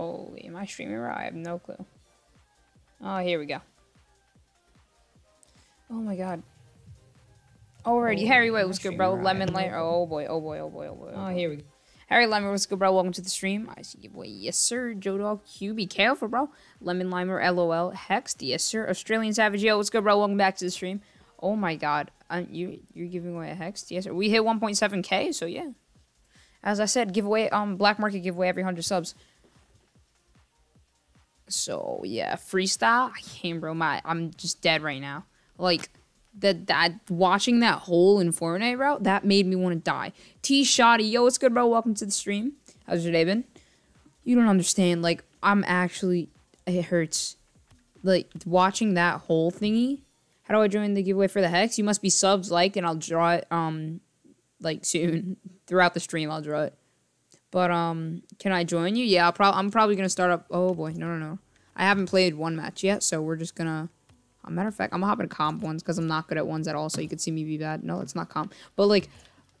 Holy, am I streaming right? I have no clue. Oh, here we go. Oh my god. Alrighty, Oh, Harry am what's good, bro? right? Lemon Light. Oh boy, oh boy, oh boy, oh boy. Oh, here we go. Harry Limer, what's good, bro? Welcome to the stream. I see giveaway. Yes, sir. Joe Dog QB. Careful, bro. Lemon Limer, LOL. Hex, yes, sir. Australian Savage, yo, what's good, bro? Welcome back to the stream. Oh my god. You, you're giving away a Hex? Yes, sir. We hit 1.7k, so yeah. As I said, giveaway, um, Black Market giveaway every 100 subs. So, yeah. Freestyle? I can't, bro. My, I'm just dead right now. Like, that that watching that hole in Fortnite route that made me want to die. T Shoddy, yo, what's good, bro? Welcome to the stream. How's your day been? You don't understand. Like I'm actually, it hurts. Like watching that whole thingy. How do I join the giveaway for the hex? You must be subs like, and I'll draw it um, like soon throughout the stream. I'll draw it. But um, can I join you? Yeah, I'm probably gonna start up. Oh boy, no, no, no. I haven't played one match yet, so we're just gonna. A matter of fact, I'm gonna hop into comp ones because I'm not good at ones at all, so you can see me be bad. No, it's not comp. But like,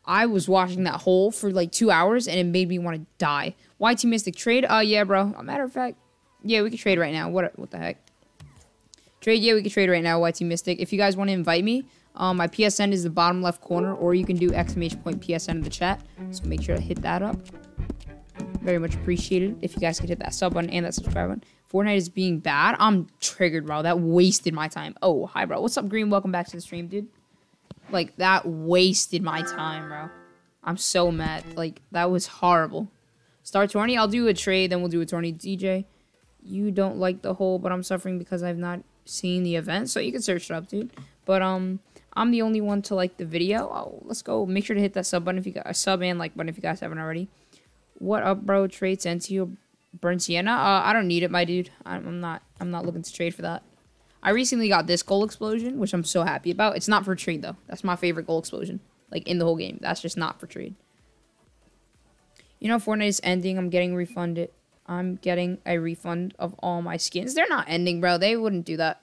I was watching that hole for like two hours and it made me want to die. YT Mystic trade? Uh, yeah, bro. A matter of fact, yeah, we can trade right now. What? What the heck? Trade? Yeah, we can trade right now. YT Mystic. If you guys want to invite me, um, my PSN is the bottom left corner, or you can do exclamation point PSN in the chat. So make sure to hit that up. Very much appreciated if you guys could hit that sub button and that subscribe button. Fortnite is being bad. I'm triggered, bro. That wasted my time. Oh, hi, bro. What's up, Green? Welcome back to the stream, dude. Like, that wasted my time, bro. I'm so mad. Like, that was horrible. Start tourney. I'll do a trade, then we'll do a tourney. DJ, you don't like the hole, but I'm suffering because I've not seen the event. So you can search it up, dude. But, um, I'm the only one to like the video. Oh, let's go. Make sure to hit that sub button if you got a sub and like button if you guys haven't already. What up, bro? Trade Centio Burn Sienna? Uh, I don't need it, my dude. I'm I'm not. I'm not looking to trade for that. I recently got this goal explosion, which I'm so happy about. It's not for trade though. That's my favorite goal explosion, like in the whole game. That's just not for trade. You know, Fortnite is ending. I'm getting refunded. I'm getting a refund of all my skins. They're not ending, bro. They wouldn't do that.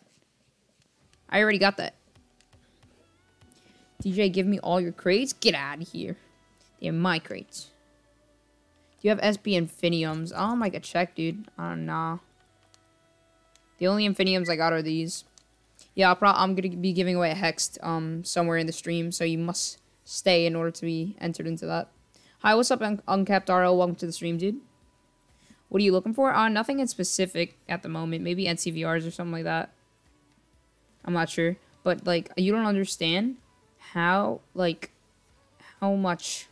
I already got that. DJ, give me all your crates. Get out of here. They're my crates. Do you have SB Infiniums? Oh, my god, check, dude. I don't know. The only Infiniums I got are these. Yeah, I'll I'm gonna be giving away a Hexed um somewhere in the stream, so you must stay in order to be entered into that. Hi, what's up, Un Uncapped RL? Welcome to the stream, dude. What are you looking for? Uh, nothing in specific at the moment. Maybe NCVRs or something like that. I'm not sure. But, like, you don't understand how, like, how much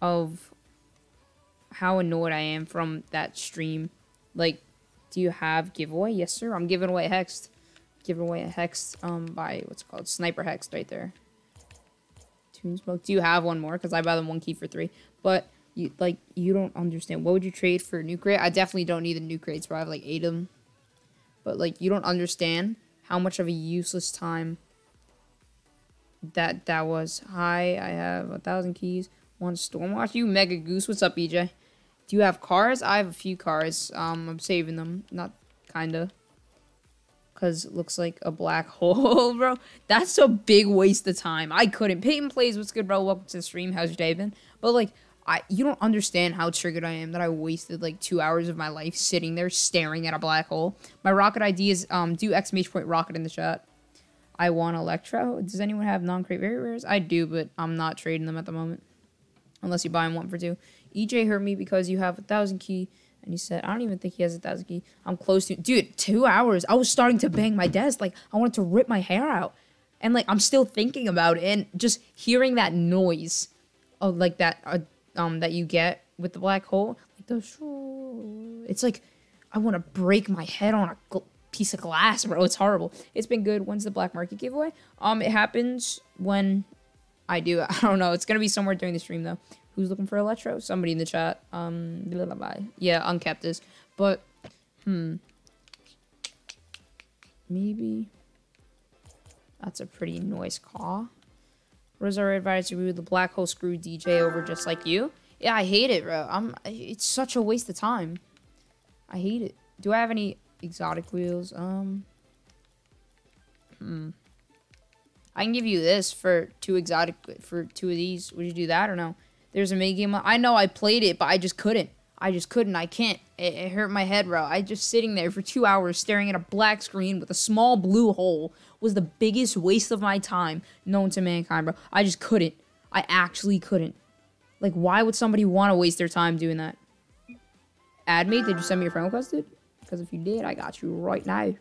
of how annoyed I am from that stream. Like, do you have giveaway? Yes, sir. I'm giving away a hex. Giving away a hex um by what's called sniper hex right there. Toon smoke. Do you have one more? Because I buy them one key for three. But you like you don't understand. What would you trade for a new crate? I definitely don't need the new crates, bro. I have like eight of them. But like you don't understand how much of a useless time that that was. Hi, I have a thousand keys. One Stormwatch. You Mega Goose. What's up, EJ? Do you have cars? I have a few cars. Um, I'm saving them. Not kinda. Cause looks like a black hole, bro. That's a big waste of time. I couldn't. Peyton plays. What's good, bro? Welcome to the stream. How's your day been? But like, I you don't understand how triggered I am that I wasted like two hours of my life sitting there staring at a black hole. My rocket ID is um do exclamation point rocket in the chat. I want Electro. Does anyone have non-crate very rares? I do, but I'm not trading them at the moment. Unless you buy them one for two. EJ hurt me because you have a thousand key. And he said, I don't even think he has a thousand key. I'm close to dude, two hours. I was starting to bang my desk. Like I wanted to rip my hair out. And like I'm still thinking about it and just hearing that noise of like that uh, um that you get with the black hole. Like the it's like I want to break my head on a piece of glass, bro. It's horrible. It's been good. When's the black market giveaway? Um, it happens when I do. I don't know. It's gonna be somewhere during the stream though. Who's looking for electro? Somebody in the chat. Um, blah, blah, blah. yeah, unkept is. But hmm, maybe that's a pretty noise call. Rosario advised to remove the black hole screw DJ over just like you. Yeah, I hate it, bro. I'm. It's such a waste of time. I hate it. Do I have any exotic wheels? Um. Hmm. I can give you this for two exotic for two of these. Would you do that or no? There's a mini game. I know I played it, but I just couldn't. I just couldn't. I can't. It, it hurt my head, bro. I just sitting there for two hours staring at a black screen with a small blue hole was the biggest waste of my time known to mankind, bro. I just couldn't. I actually couldn't. Like, why would somebody want to waste their time doing that? Add me? Did you send me your friend request, dude? Because if you did, I got you right now.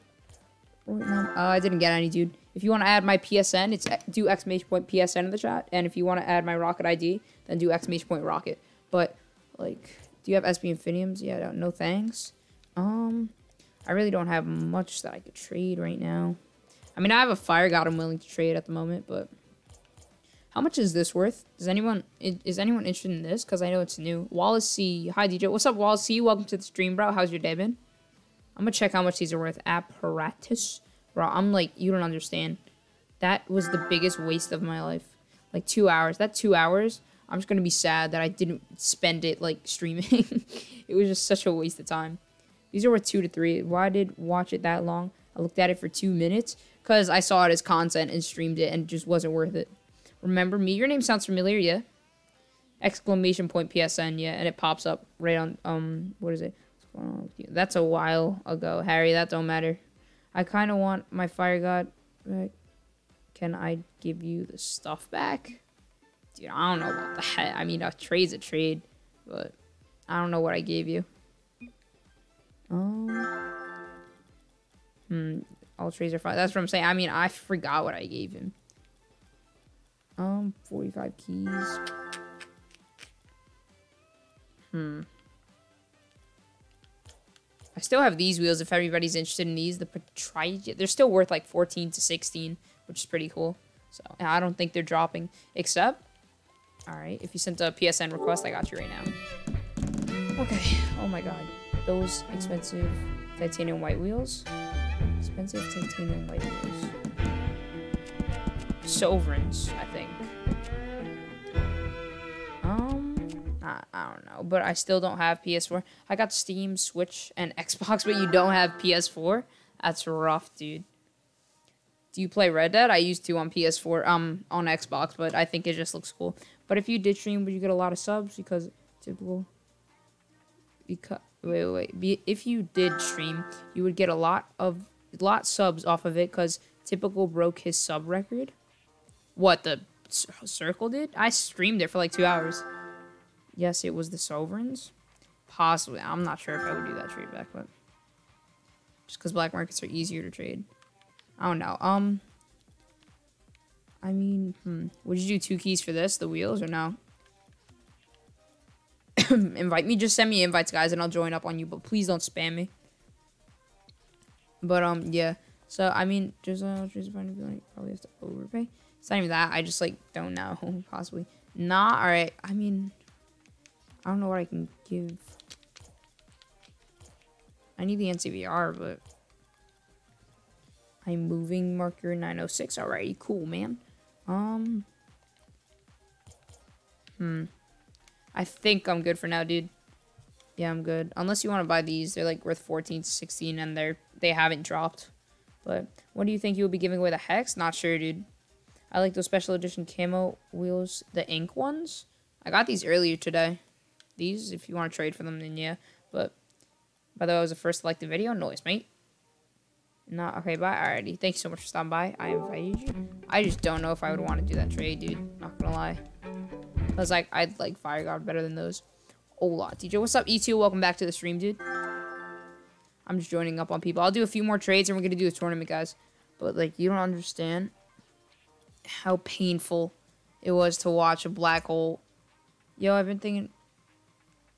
Right now. Uh, I didn't get any, dude. If you want to add my PSN, it's do exclamation point PSN in the chat. And if you want to add my Rocket ID, then do exclamation point Rocket. But, like, do you have SB Infiniums? Yeah, no thanks. Um, I really don't have much that I could trade right now. I mean, I have a Fire God I'm willing to trade at the moment, but... How much is this worth? Is anyone is anyone interested in this? Because I know it's new. Wallace C. Hi, DJ. What's up, Wallace C? Welcome to the stream, bro. How's your day been? I'm to check how much these are worth. Apparatus. Bro, I'm like, you don't understand. That was the biggest waste of my life. Like, two hours. That two hours I'm just gonna be sad that I didn't spend it like streaming. it was just such a waste of time. These are worth two to three. Why did watch it that long? I looked at it for two minutes because I saw it as content and streamed it and it just wasn't worth it. Remember me? Your name sounds familiar, yeah? Exclamation point PSN, yeah, and it pops up right on um what is it? That's a while ago, Harry. That don't matter. I kind of want my fire god back. Can I give you the stuff back? Dude, I don't know about that. I mean, a trade's a trade, but I don't know what I gave you. Um, hmm, all trades are fine. That's what I'm saying. I mean, I forgot what I gave him. Um, 45 keys. Hmm. I still have these wheels if everybody's interested in these. The Patria, they're still worth like 14 to 16, which is pretty cool. So I don't think they're dropping. Except Alright, if you sent a PSN request, I got you right now. Okay, oh my god. Those expensive titanium white wheels. Expensive titanium white wheels. Sovereigns, I think. I, I don't know, but I still don't have PS4. I got Steam, Switch, and Xbox, but you don't have PS4? That's rough, dude. Do you play Red Dead? I used to on PS4, um, on Xbox, but I think it just looks cool. But if you did stream, would you get a lot of subs? Because typical. Because wait, wait, wait. if you did stream, you would get a lot of lot subs off of it. Because typical broke his sub record. What the circle did? I streamed it for like two hours. Yes, it was the sovereigns. Possibly. I'm not sure if I would do that trade back, but just because black markets are easier to trade. I don't know. Um. I mean, hmm. Would you do two keys for this, the wheels, or no? Invite me. Just send me invites, guys, and I'll join up on you. But please don't spam me. But, um, yeah. So, I mean, just, uh, just probably have to overpay. It's not even that. I just, like, don't know. Possibly. Nah, alright. I mean, I don't know what I can give. I need the NCVR, but... I'm moving marker 906. Alrighty, cool, man. Um. Hmm. I think I'm good for now, dude. Yeah, I'm good. Unless you want to buy these, they're like worth 14 to 16, and they're they haven't dropped. But what do you think you will be giving away the hex? Not sure, dude. I like those special edition camo wheels, the ink ones. I got these earlier today. These, if you want to trade for them, then yeah. But by the way, I was the first to like the video. Noise, mate. Not okay, bye. Alrighty. Thank you so much for stopping by. I invited you. I just don't know if I would want to do that trade, dude. Not gonna lie. Cause like I'd like Fire God better than those. Hola, DJ. What's up, E2? Welcome back to the stream, dude. I'm just joining up on people. I'll do a few more trades and we're gonna do a tournament, guys. But like you don't understand how painful it was to watch a black hole. Yo, I've been thinking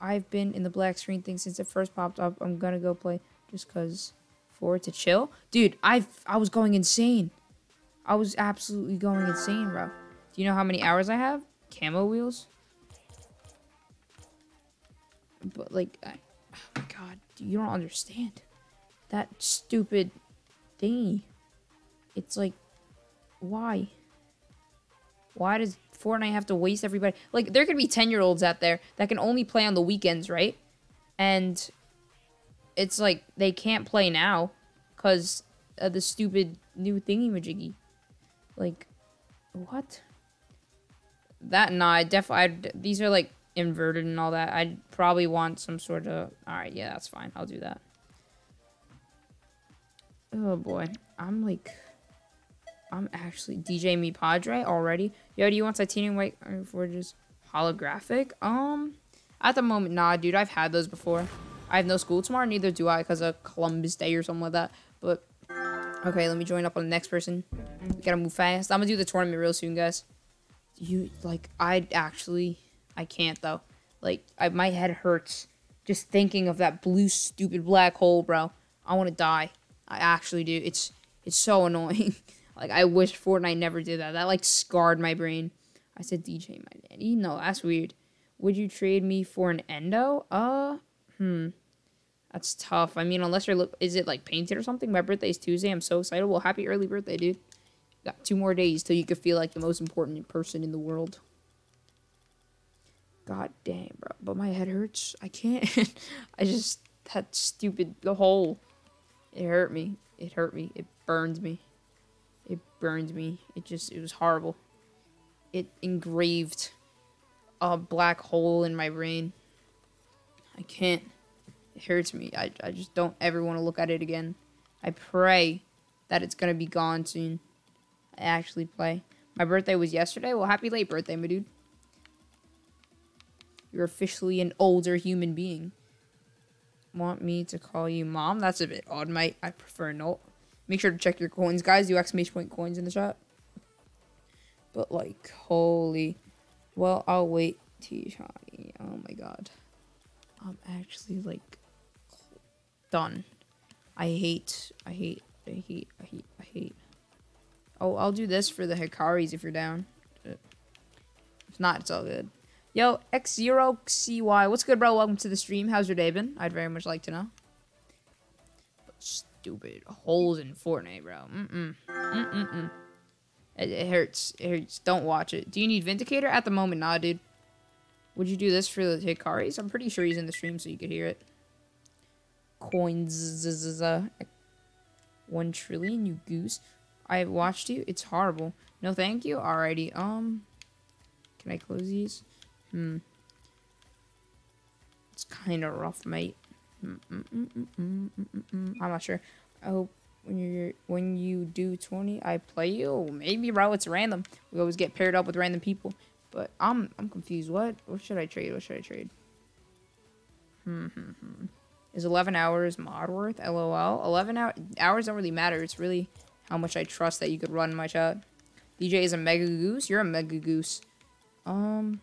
I've been in the black screen thing since it first popped up. I'm gonna go play just cause forward to chill. Dude, I I was going insane. I was absolutely going insane, bro. Do you know how many hours I have? Camo wheels? But, like, I, oh my god, you don't understand. That stupid thingy. It's like, why? Why does Fortnite have to waste everybody? Like, there could be 10-year-olds out there that can only play on the weekends, right? And it's like they can't play now because of the stupid new thingy majiggy. Like, what? That nah, I def I these are like inverted and all that. I'd probably want some sort of. All right, yeah, that's fine. I'll do that. Oh boy, I'm like, I'm actually DJ me Padre already. Yo, do you want titanium white forges holographic? Um, at the moment, nah, dude. I've had those before. I have no school tomorrow. Neither do I, because of Columbus Day or something like that. But okay, let me join up on the next person. We gotta move fast. I'm gonna do the tournament real soon, guys. You like, I actually, I can't though. Like, I, my head hurts just thinking of that blue stupid black hole, bro. I want to die. I actually do. It's it's so annoying. Like I wish Fortnite never did that. That like scarred my brain. I said DJ my daddy. No, that's weird. Would you trade me for an endo? Uh, hmm. That's tough. I mean, unless you're look, is it like painted or something? My birthday's Tuesday. I'm so excited. Well, happy early birthday, dude. Got two more days till you could feel like the most important person in the world. God damn, bro. But my head hurts. I can't. I just that stupid the hole. It hurt me. It hurt me. It burned me. It burned me. It just, it was horrible. It engraved a black hole in my brain. I can't. It hurts me. I, I just don't ever want to look at it again. I pray that it's going to be gone soon. I actually play. My birthday was yesterday. Well, happy late birthday, my dude. You're officially an older human being want me to call you mom? That's a bit odd, mate. I prefer not. Make sure to check your coins, guys. Do exclamation point coins in the chat. But like, holy. Well, I'll wait, T Shiny. Oh my god. I'm actually like done. I hate, I hate, I hate, I hate, I hate. Oh, I'll do this for the Hikaris if you're down. If not, it's all good. Yo, X0CY. What's good, bro? Welcome to the stream. How's your day been? I'd very much like to know. Stupid holes in Fortnite, bro. Mm-mm. Mm-mm-mm. It, it, hurts. It hurts. Don't watch it. Do you need Vindicator? At the moment, nah, dude. Would you do this for the Hikaris? I'm pretty sure he's in the stream so you could hear it. Coins. One trillion, you goose. I watched you. It's horrible. No, thank you. Alrighty. Um, can I close these? Hmm. It's kind of rough, mate. I'm not sure. I hope when you when you do 20, I play you. Maybe, bro. It's random. We always get paired up with random people. But I'm I'm confused. What what should I trade? What should I trade? Hmm. hmm, hmm. Is 11 hours mod worth? LOL. 11 hour, hours don't really matter. It's really how much I trust that you could run my chat. DJ is a mega goose. You're a mega goose. Um.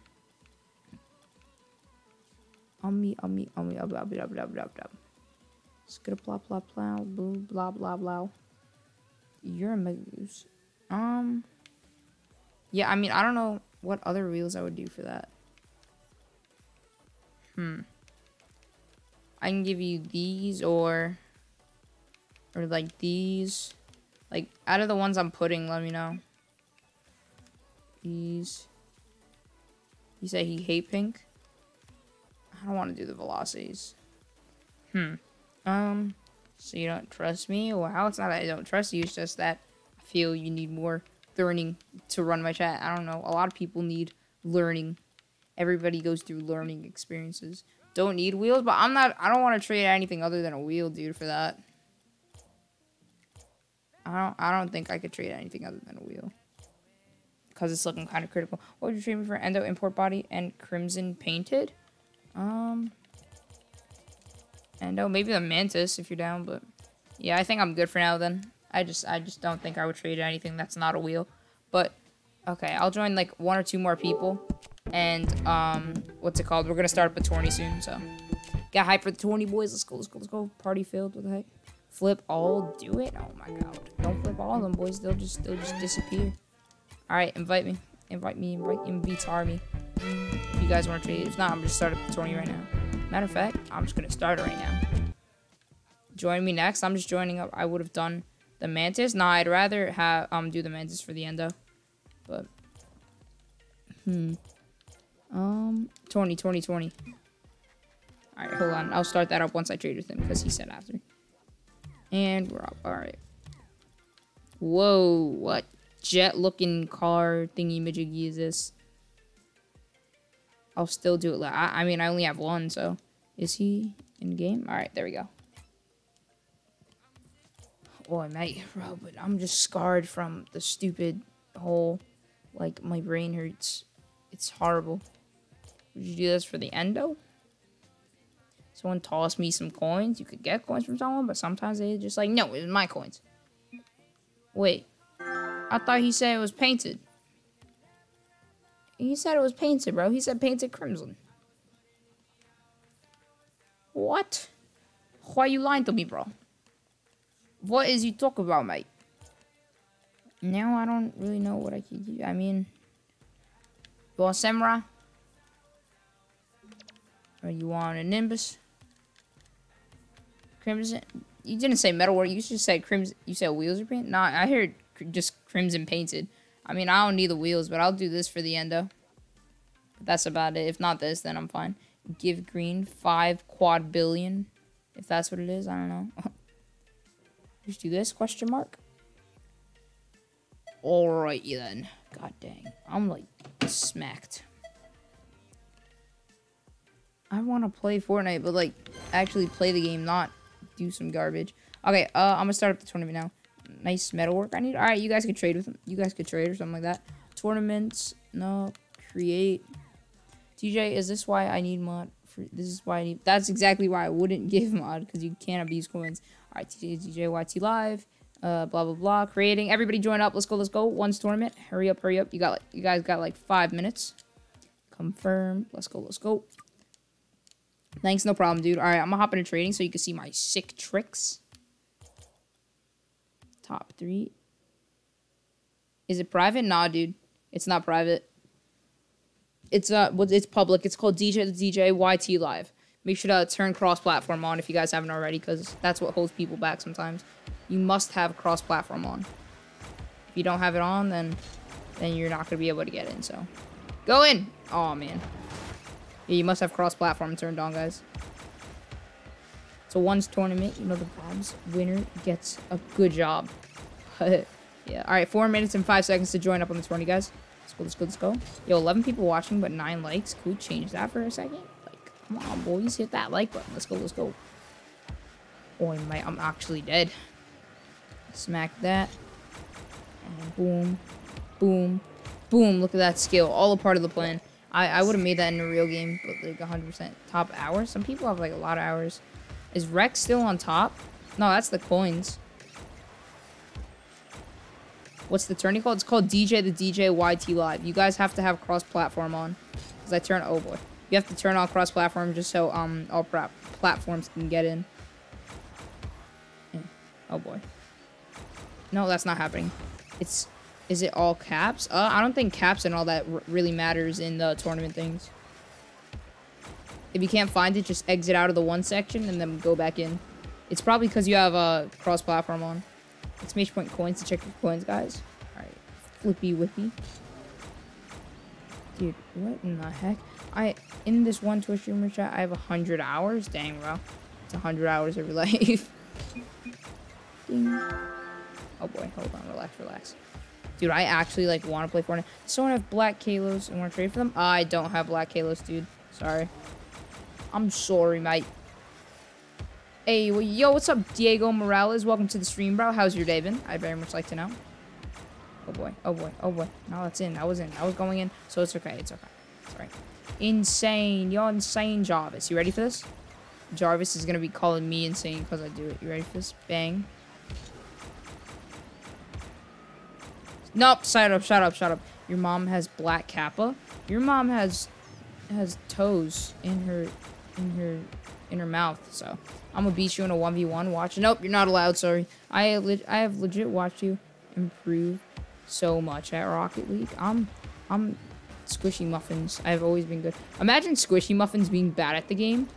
Ummy, ummy, ummy, blah, blah, blah, blah, blah, blah. Skittle, blah, blah, blah, blah, blah, blah. You're a moose. Um, yeah, I mean, I don't know what other wheels I would do for that. Hmm. I can give you these or, or like these. Like, out of the ones I'm putting, let me know. These. You say he hate pink? I don't want to do the velocities. Hmm. Um, so you don't trust me? Wow, it's not that I don't trust you, it's just that I feel you need more learning to run my chat. I don't know. A lot of people need learning. Everybody goes through learning experiences. Don't need wheels, but I'm not, I don't want to trade anything other than a wheel, dude, for that. I don't, I don't think I could trade anything other than a wheel. Because it's looking kind of critical. What would you trade me for Endo Import Body and Crimson Painted? Um, and oh, maybe the Mantis if you're down, but yeah, I think I'm good for now then. I just, I just don't think I would trade anything that's not a wheel. But, okay, I'll join like one or two more people. And, um, what's it called? We're gonna start up a tourney soon, so. Got hype for the tourney, boys. Let's go, let's go, let's go. Party filled, the heck? Flip all, do it? Oh my god. Don't flip all of them, boys. They'll just, they'll just disappear. Alright, invite me. Invite me, invite, invite me you guys want to trade. If not, I'm just starting the tourney right now. Matter of fact, I'm just gonna start it right now. Join me next. I'm just joining up. I would have done the mantis. Nah, I'd rather have um do the mantis for the endo. But hmm. Um 20, 20, 20. Alright, hold on. I'll start that up once I trade with him because he said after. And we're up. Alright. Whoa, what jet looking car thingy majiggy is this? I'll still do it. I, I mean, I only have one, so is he in game? All right, there we go. Oh, I might, bro, but I'm just scarred from the stupid whole, like, my brain hurts. It's horrible. Would you do this for the endo? Someone tossed me some coins. You could get coins from someone, but sometimes they just like, no, it's my coins. Wait. I thought he said it was painted. He said it was painted, bro. He said painted crimson. What? Why you lying to me, bro? What is you talk about, mate? Now I don't really know what I do. I mean, you want Samurai? Or you want a Nimbus? Crimson? You didn't say metalwork. You just said crimson. You said wheels are painted? Nah, I heard just crimson painted. I mean, I don't need the wheels, but I'll do this for the endo. That's about it. If not this, then I'm fine. Give green five quad billion. If that's what it is, I don't know. Just do this, question mark. Alrighty then. God dang. I'm like smacked. I want to play Fortnite, but like actually play the game, not do some garbage. Okay, uh, I'm gonna start up the tournament now. Nice metalwork I need. All right, you guys could trade with them. You guys could trade or something like that. Tournaments, no, create. TJ, is this why I need mod? For this is why I need. That's exactly why I wouldn't give mod because you can't abuse coins. All right, TJ, TJ, YT live. Uh, blah blah blah. Creating. Everybody join up. Let's go. Let's go. One's tournament. Hurry up. Hurry up. You got. Like, you guys got like five minutes. Confirm. Let's go. Let's go. Thanks. No problem, dude. All right, I'm gonna hop into trading so you can see my sick tricks. Top three. Is it private? Nah, dude. It's not private. It's uh, it's public. It's called DJ the DJ YT Live. Make sure to turn cross-platform on if you guys haven't already, because that's what holds people back sometimes. You must have cross-platform on. If you don't have it on, then then you're not gonna be able to get in. So, go in. Oh man. Yeah, you must have cross-platform turned on, guys. So one's tournament, you know the bombs. Winner gets a good job. yeah. All right, four minutes and five seconds to join up on the tourney, guys. Let's go, let's go, let's go. Yo, 11 people watching, but nine likes. Could we change that for a second? Like, come on, boys, hit that like button. Let's go, let's go. Oh, my, I'm actually dead. Smack that. And boom, boom, boom. Look at that skill. All a part of the plan. I, I would have made that in a real game, but like 100% top hours. Some people have like a lot of hours. Is Rex still on top? No, that's the coins. What's the tourney called? It's called DJ the DJ YT Live. You guys have to have cross-platform on. Because I turn... Oh, boy. You have to turn on cross-platform just so um all platforms can get in. Oh, boy. No, that's not happening. It's... Is it all caps? Uh, I don't think caps and all that really matters in the tournament things. If you can't find it, just exit out of the one section and then go back in. It's probably because you have a cross-platform on. Exclamation point coins to check your coins, guys. Alright. Flippy whippy. Dude, what in the heck? I, in this one Twitch streamer chat, I have a 100 hours? Dang, bro. It's a 100 hours of your life. Oh boy, hold on, relax, relax. Dude, I actually, like, want to play Fortnite. Does someone have black Kalos and want to trade for them? I don't have black Kalos, dude. Sorry. I'm sorry, mate. Hey, well, yo, what's up, Diego Morales? Welcome to the stream, bro. How's your day been? I'd very much like to know. Oh, boy. Oh, boy. Oh, boy. No, that's in. I was in. I was going in. So it's okay. It's okay. Alright. Insane. You're insane, Jarvis. You ready for this? Jarvis is going to be calling me insane because I do it. You ready for this? Bang. Nope. Shut up. Shut up. Shut up. Your mom has black kappa. Your mom has has toes in her in her in her mouth. So I'm gonna beat you in a one v one. Watch. Nope, you're not allowed. Sorry. I I have legit watched you improve so much at Rocket League. I'm I'm squishy muffins. I've always been good. Imagine squishy muffins being bad at the game.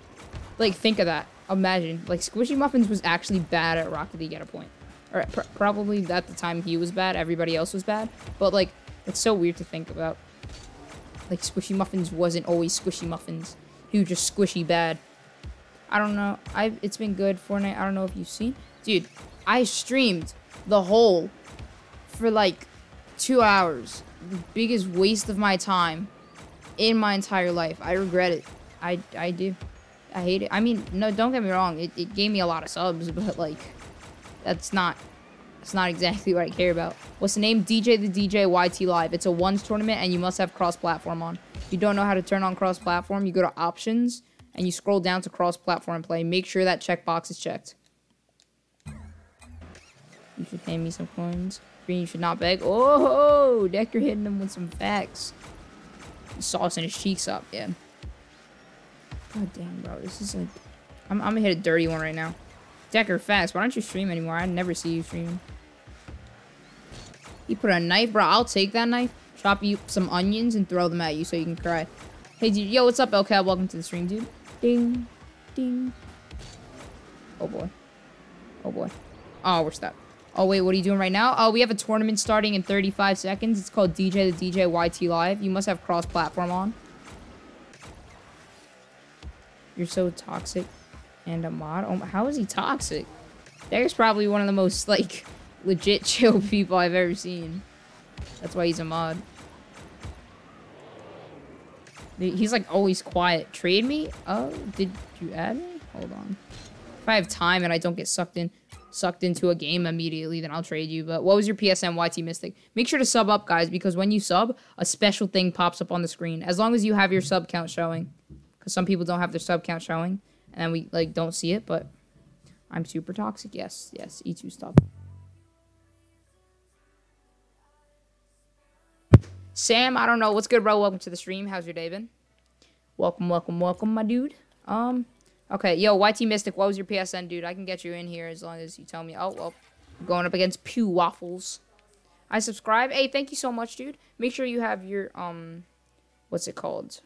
Like think of that. Imagine like squishy muffins was actually bad at Rocket League at a point. Or pr probably at the time he was bad. Everybody else was bad. But like it's so weird to think about. Like Squishy Muffins wasn't always Squishy Muffins. He just squishy bad. I don't know. I it's been good Fortnite. I don't know if you've seen. Dude, I streamed the whole for like two hours. The biggest waste of my time. in my entire life. I regret it. I I do. I hate it. I mean, no, don't get me wrong. It, it gave me a lot of subs, but like, that's not. It's not exactly what I care about. What's the name? DJ the DJ YT Live. It's a ones tournament, and you must have cross-platform on. If you don't know how to turn on cross-platform, you go to options and you scroll down to cross-platform play. Make sure that checkbox is checked. You should pay me some coins. Green, you should not beg. Oh, Decker hitting him with some facts. Saucing his cheeks up, yeah. God damn, bro. This is like... I'm, I'm gonna hit a dirty one right now. Decker, fast. Why don't you stream anymore? I never see you stream. He put a knife, bro. I'll take that knife, chop you some onions, and throw them at you so you can cry. Hey, dude. Yo, what's up, LCAB? Welcome to the stream, dude. Ding. Ding. Oh, boy. Oh, boy. Oh, we're stuck. Oh, wait. What are you doing right now? Oh, we have a tournament starting in 35 seconds. It's called DJ the DJ YT Live. You must have cross-platform on. You're so toxic. And a mod? Oh, how is he toxic? There's probably one of the most, like, legit chill people I've ever seen. That's why he's a mod. He's, like, always quiet. Trade me? Oh, did you add me? Hold on. If I have time and I don't get sucked in, sucked into a game immediately, then I'll trade you. But what was your PSN YT Mystic? Make sure to sub up, guys, because when you sub, a special thing pops up on the screen. As long as you have your sub count showing. Because some people don't have their sub count showing and we like don't see it, but I'm super toxic. Yes, yes. E2 stop. Sam, I don't know. What's good, bro? Welcome to the stream. How's your day been? Welcome, welcome, welcome, my dude. Um, okay, yo, YT Mystic, what was your PSN, dude? I can get you in here as long as you tell me. Oh, well, going up against Pew Waffles. I subscribe. Hey, thank you so much, dude. Make sure you have your, um, what's it called?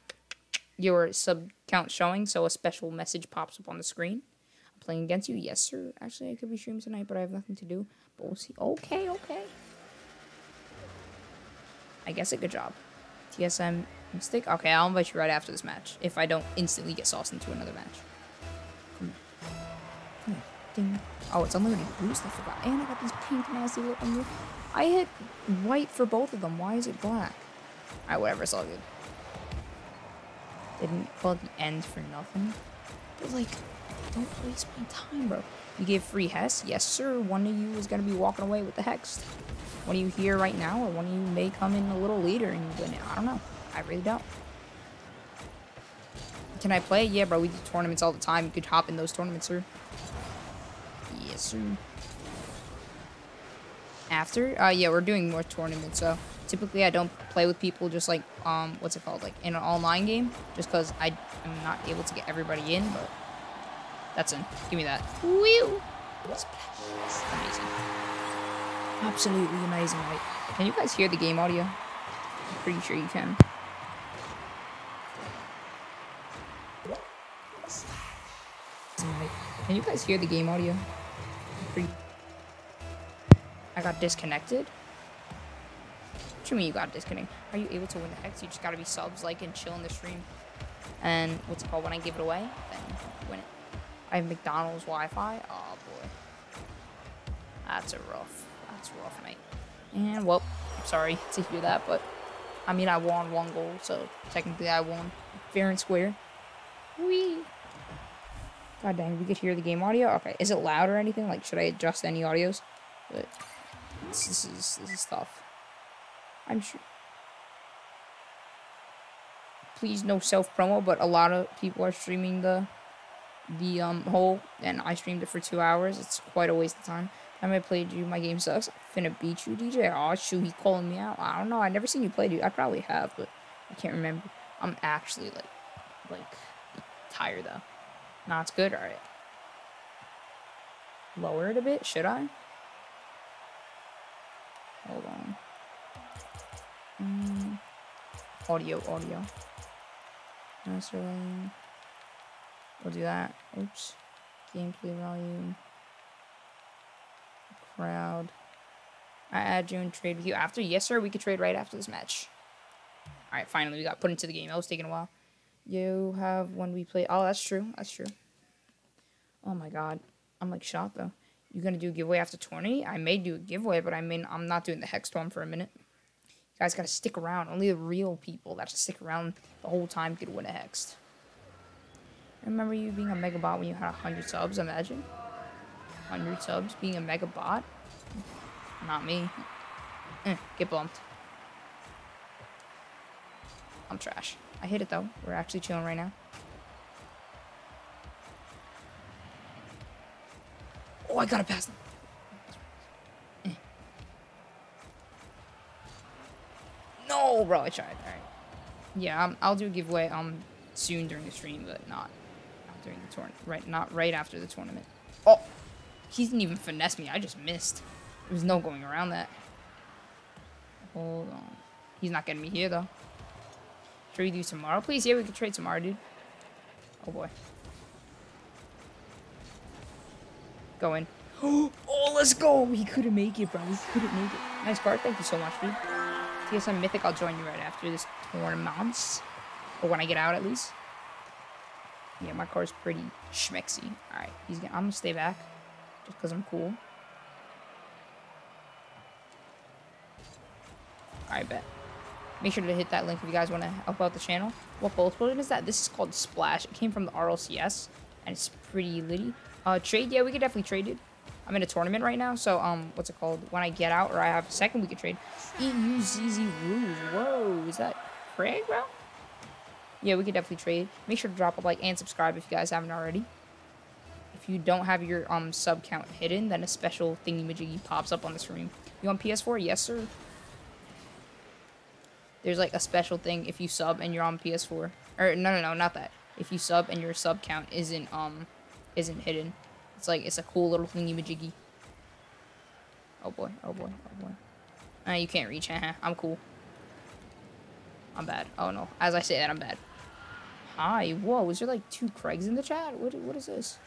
Your sub count showing, so a special message pops up on the screen. I'm playing against you. Yes, sir. Actually, I could be streaming tonight, but I have nothing to do. But we'll see. Okay, okay. I guess a good job. TSM mistake. Okay, I'll invite you right after this match. If I don't instantly get sauced into another match. Come here. Come here. Oh, it's unlimited boost. I forgot. And I got these pink nasty little. I hit white for both of them. Why is it black? Alright, whatever. It's all good. Didn't call the end for nothing. But like, don't waste my time, bro. You gave free Hess? Yes, sir. One of you is gonna be walking away with the Hex. One of you here right now, or one of you may come in a little later and win it. I don't know. I really don't. Can I play? Yeah, bro. We do tournaments all the time. You could hop in those tournaments, sir. Yes, sir. After? Uh, yeah, we're doing more tournaments, so typically I don't play with people just like um what's it called? Like in an online game just because I am not able to get everybody in but that's in. Give me that. Woo! amazing. Absolutely amazing right can you guys hear the game audio? I'm pretty sure you can. Can you guys hear the game audio? I got disconnected what do you mean you got disconnect? Are you able to win the Hex? You just gotta be subs, like, and chill in the stream. And what's it called? When I give it away, then win it. I have McDonald's Wi-Fi. Oh boy, that's a rough. That's rough, mate. And well, I'm sorry to hear that, but I mean I won one goal, so technically I won fair and square. Wee. God dang, we could hear the game audio. Okay, is it loud or anything? Like, should I adjust any audios? But this, this is this is tough. I'm sure. Please no self promo, but a lot of people are streaming the the um whole, and I streamed it for two hours. It's quite a waste of time. Time I played you, my game sucks. I'm finna beat you, DJ. Oh shoot, he calling me out. I don't know. I never seen you play, dude. I probably have, but I can't remember. I'm actually like, like, tired though. Nah, it's good. All right. Lower it a bit. Should I? Hold on. Mm, audio, audio. Necessarily. We'll do that. Oops. Gameplay volume. Crowd. I add you and trade with you after. Yes, sir. We could trade right after this match. All right, finally we got put into the game. That was taking a while. You have when we play. Oh, that's true. That's true. Oh my god, I'm like shocked though. You're gonna do a giveaway after 20? I may do a giveaway, but I mean I'm not doing the hex storm for a minute. You guys gotta stick around. Only the real people that stick around the whole time could win a Hexed. remember you being a mega bot when you had 100 subs, imagine? 100 subs being a mega bot? Not me. Eh, get bumped. I'm trash. I hit it though. We're actually chilling right now. Oh, I gotta pass them. Eh. No, bro, I tried. All right. Yeah, um, I'll do a giveaway um soon during the stream, but not not during the tournament. Right, not right after the tournament. Oh, he didn't even finesse me. I just missed. There's no going around that. Hold on. He's not getting me here though. Should we do tomorrow, please? Yeah, we could trade tomorrow, dude. Oh boy. Go in. Oh, let's go! He couldn't make it, bro. He couldn't make it. Nice card. Thank you so much, dude. TSM Mythic, I'll join you right after this tournament. Or when I get out, at least. Yeah, my card's pretty schmexy. Alright, he's gonna, I'm gonna stay back. Just because I'm cool. Alright, bet. Make sure to hit that link if you guys want to help out the channel. What bullet explosion is that? This is called Splash. It came from the RLCS, and it's pretty litty. Uh, trade? Yeah, we could definitely trade it. I'm in a tournament right now, so, um, what's it called? When I get out, or I have a second, we could trade. EUZZ rules. Whoa, is that Craig, bro? Yeah, we could definitely trade. Make sure to drop a like and subscribe if you guys haven't already. If you don't have your, um, sub count hidden, then a special thingy-majiggy pops up on the screen. You on PS4? Yes, sir there's like a special thing if you sub and you're on PS4. Or no, no, no, not that. If you sub and your sub count isn't um isn't hidden, it's like it's a cool little thingy majiggy. Oh boy, oh boy, oh boy. Uh, you can't reach. haha. I'm cool. I'm bad. Oh no, as I say that, I'm bad. Hi, whoa, is there like two Craigs in the chat? What what is this?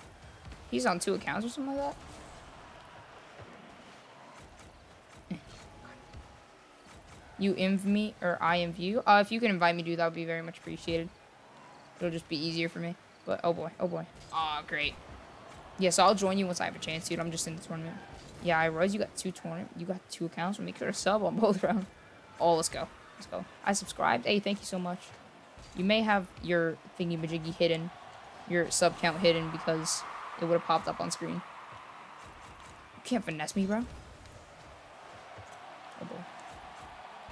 He's on two accounts or something like that. you inv me or I inv you. Uh, if you can invite me, dude, that would be very much appreciated. It'll just be easier for me. But oh boy, oh boy. Oh, great. Yes, yeah, so I'll join you once I have a chance, dude. I'm just in the tournament. Yeah, I realize you got two tournament. You got two accounts. So make sure to sub on both rounds. Oh, let's go. Let's go. I subscribed. Hey, thank you so much. You may have your thingy majiggy hidden, your sub count hidden because it would have popped up on screen. You can't finesse me, bro. Oh boy.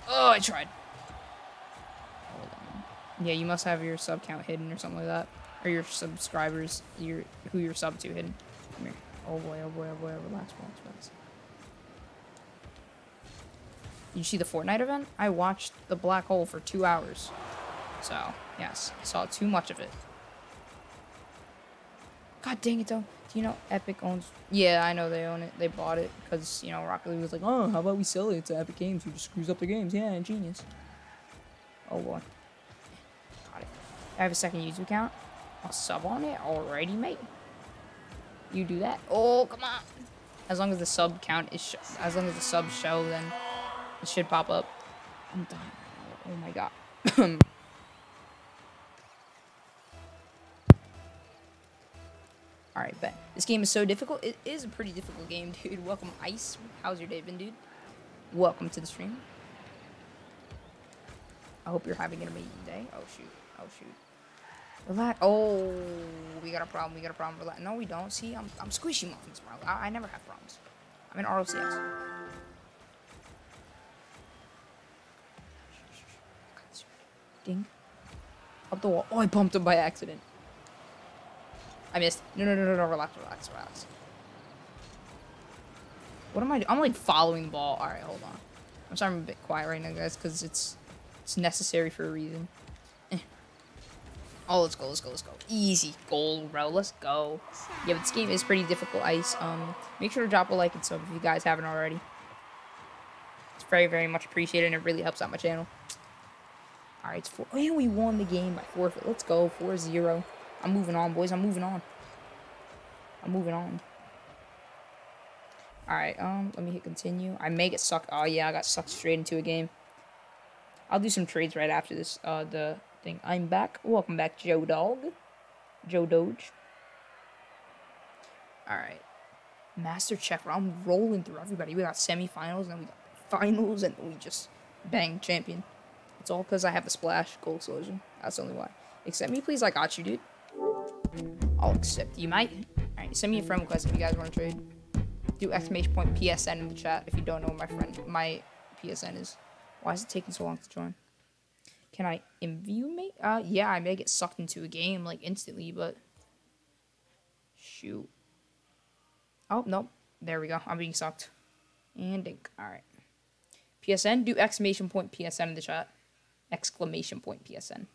Oh, I tried. Yeah, you must have your sub count hidden or something like that. Or your subscribers, your who you're sub to hidden. Come here. Oh boy, oh boy, oh boy, relax, relax, relax. You see the Fortnite event? I watched the black hole for two hours. So, yes, saw too much of it. God dang it, though. Do you know Epic owns... Yeah, I know they own it. They bought it because, you know, Rocket League was like, oh, how about we sell it to Epic Games who just screws up the games? Yeah, genius. Oh, boy. Got it. I have a second YouTube account. I'll sub on it. Alrighty, mate. You do that. Oh, come on. As long as the sub count is... as long as the sub show, then it should pop up. I'm done. Oh, my God. Alright, bet. This game is so difficult. It is a pretty difficult game, dude. Welcome, Ice. How's your day been, dude? Welcome to the stream. I hope you're having an amazing day. Oh, shoot. Oh, shoot. Relax. Oh, we got a problem. We got a problem. Relax. No, we don't. See, I'm, I'm squishy muffins, bro. I, I never have problems. I'm in ROCS. Ding. Up the wall. Oh, I bumped him by accident. I missed. No, no, no, no, no. Relax, relax, relax. What am I doing? I'm like following the ball. All right, hold on. I'm sorry I'm a bit quiet right now, guys, because it's it's necessary for a reason. Oh, let's go, let's go, let's go. Easy goal, bro. Let's go. Yeah, but this game is pretty difficult, Ice. Um, make sure to drop a like and sub if you guys haven't already. It's very, very much appreciated, and it really helps out my channel. All right, it's four. Oh, we won the game by forfeit. Let's go, 4-0. I'm moving on, boys. I'm moving on. I'm moving on. Alright, um, let me hit continue. I may get sucked. Oh, yeah, I got sucked straight into a game. I'll do some trades right after this, uh, the thing. I'm back. Welcome back, Joe Dog. Joe Doge. Alright. Master check. I'm rolling through everybody. We got semifinals, and we got finals, and we just Bang, champion. It's all because I have the splash goal explosion. That's the only why. Accept me, please. I got you, dude. I'll accept you, mate. Alright, send me a friend request if you guys want to trade. Do exclamation point PSN in the chat if you don't know what my friend my PSN is. Why is it taking so long to join? Can I inview me? Uh, yeah, I may get sucked into a game like instantly, but shoot. Oh nope, there we go. I'm being sucked. And dink. All right. PSN. Do exclamation point PSN in the chat. Exclamation point PSN.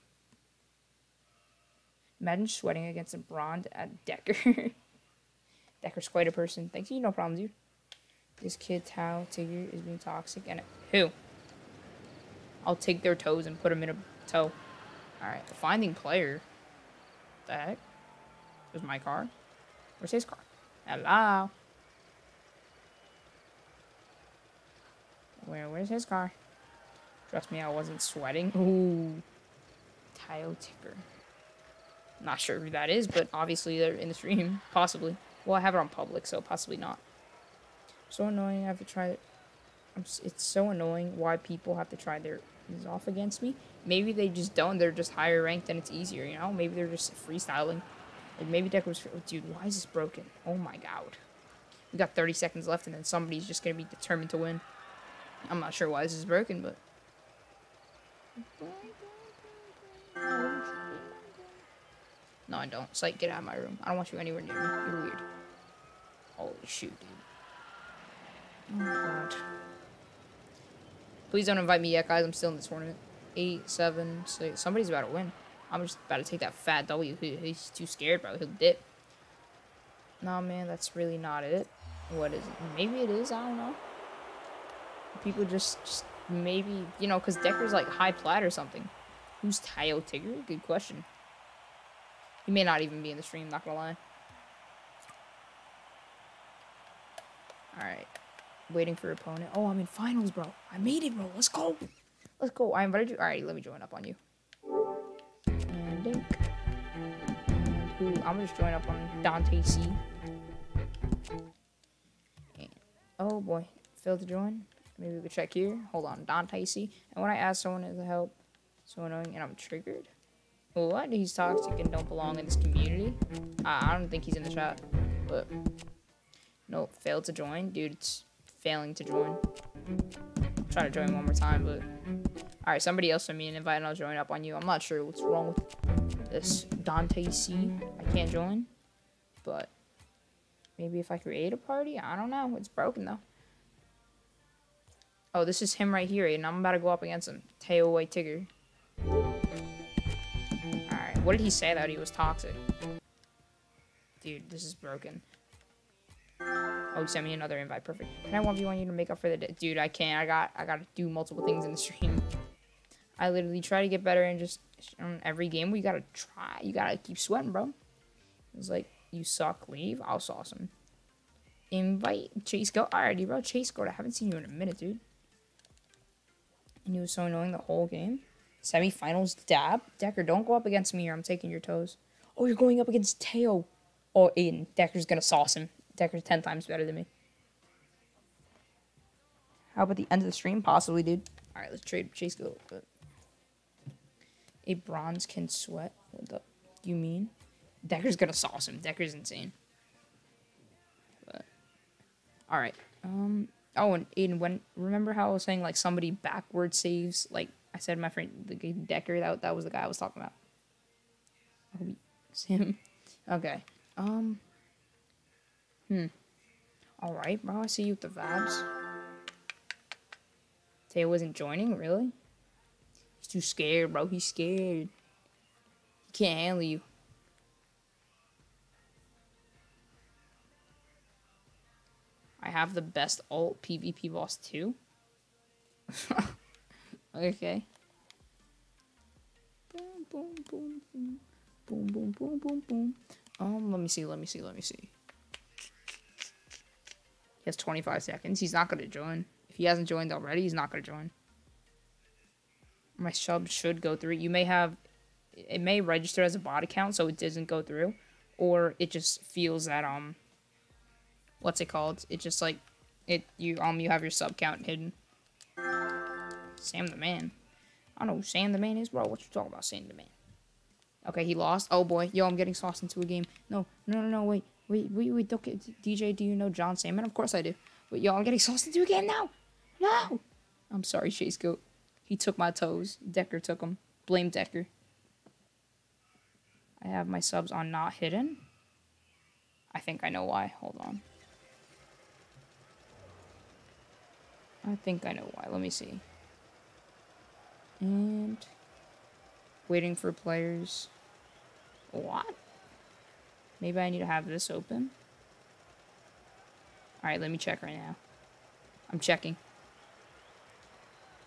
Imagine sweating against a Braun at Decker. Decker's quite a person. Thanks you, no problem, dude. This kid Tao Tigger is being toxic and who? I'll take their toes and put them in a toe. Alright, finding player. What the heck? Where's my car? Where's his car? Hello? Where where's his car? Trust me, I wasn't sweating. Ooh. Tile Ticker. Not sure who that is, but obviously they're in the stream. Possibly. Well, I have it on public, so possibly not. So annoying. I have to try it. It's so annoying why people have to try their is off against me. Maybe they just don't. They're just higher ranked and it's easier, you know? Maybe they're just freestyling. Like maybe Deck was... Dude, why is this broken? Oh my god. We got 30 seconds left and then somebody's just going to be determined to win. I'm not sure why this is broken, but... No, I don't. Like, get out of my room. I don't want you anywhere near me. You're weird. Holy shoot, dude. Oh, God. Please don't invite me yet, guys. I'm still in the tournament. Eight, seven, six. Somebody's about to win. I'm just about to take that fat W. he's too scared, bro. He'll dip. Nah, man, that's really not it. What is it? Maybe it is. I don't know. People just, just maybe, you know, because Decker's like high plat or something. Who's Tayo Tigger? Good question. He may not even be in the stream, not gonna lie. Alright. Waiting for your opponent. Oh, I'm in finals, bro. I made it, bro. Let's go. Let's go. I invited you. Alright, let me join up on you. And dink. And who? I'm gonna just join up on Dante C. And, oh boy. Failed to join. Maybe we could check here. Hold on. Dante C. And when I ask someone to help, so annoying and I'm triggered. What? He's toxic and don't belong in this community? I don't think he's in the chat. But, nope, failed to join. Dude, it's failing to join. Try to join one more time, but... Alright, somebody else send me an invite and I'll join up on you. I'm not sure what's wrong with this Dante C. I can't join. But, maybe if I create a party? I don't know. It's broken, though. Oh, this is him right here, and I'm about to go up against him. Teo White Tigger. Alright, what did he say that he was toxic? Dude, this is broken. Oh, send me another invite. Perfect. Can I want you want you to make up for the? Dude, I can't. I got I gotta do multiple things in the stream. I literally try to get better and just on every game we gotta try. You gotta keep sweating, bro. It's like you suck, leave. Oh, I'll was awesome. Invite Chase go. Alrighty, bro. Chase go. I haven't seen you in a minute, dude. And you was so annoying the whole game. Semifinals dab. Decker, don't go up against me or I'm taking your toes. Oh, you're going up against Teo. Oh, Aiden. Decker's gonna sauce him. Decker's 10 times better than me. How about the end of the stream? Possibly, dude. Alright, let's trade Chase go. A bronze can sweat. What the you mean? Decker's gonna sauce him. Decker's insane. But alright. Um oh and Aiden when remember how I was saying like somebody backward saves like I said my friend the Decker. That that was the guy I was talking about. It's him. Okay. Um. Hmm. All right, bro. I see you with the vibes. Tay wasn't joining, really? He's too scared, bro. He's scared. He can't handle you. I have the best alt PvP boss too. Okay. Boom, boom, boom, boom. Boom, boom, boom, boom, boom. Um, let me see, let me see, let me see. He has 25 seconds. He's not going to join. If he hasn't joined already, he's not going to join. My sub should go through. You may have... It may register as a bot account, so it doesn't go through. Or it just feels that, um... What's it called? It just, like... It you um you have your sub count hidden. Sam the Man. I don't know who Sam the Man is, bro. What you talking about, Sam the Man? Okay, he lost. Oh boy, yo, I'm getting sauced into a game. No, no, no, no, wait, wait, wait, wait. Okay, DJ, do you know John Salmon? Of course I do. But I'm getting sauced into a game now. No. I'm sorry, Chase Goat. He took my toes. Decker took them. Blame Decker. I have my subs on not hidden. I think I know why. Hold on. I think I know why. Let me see. And waiting for players. What? Maybe I need to have this open. Alright, let me check right now. I'm checking.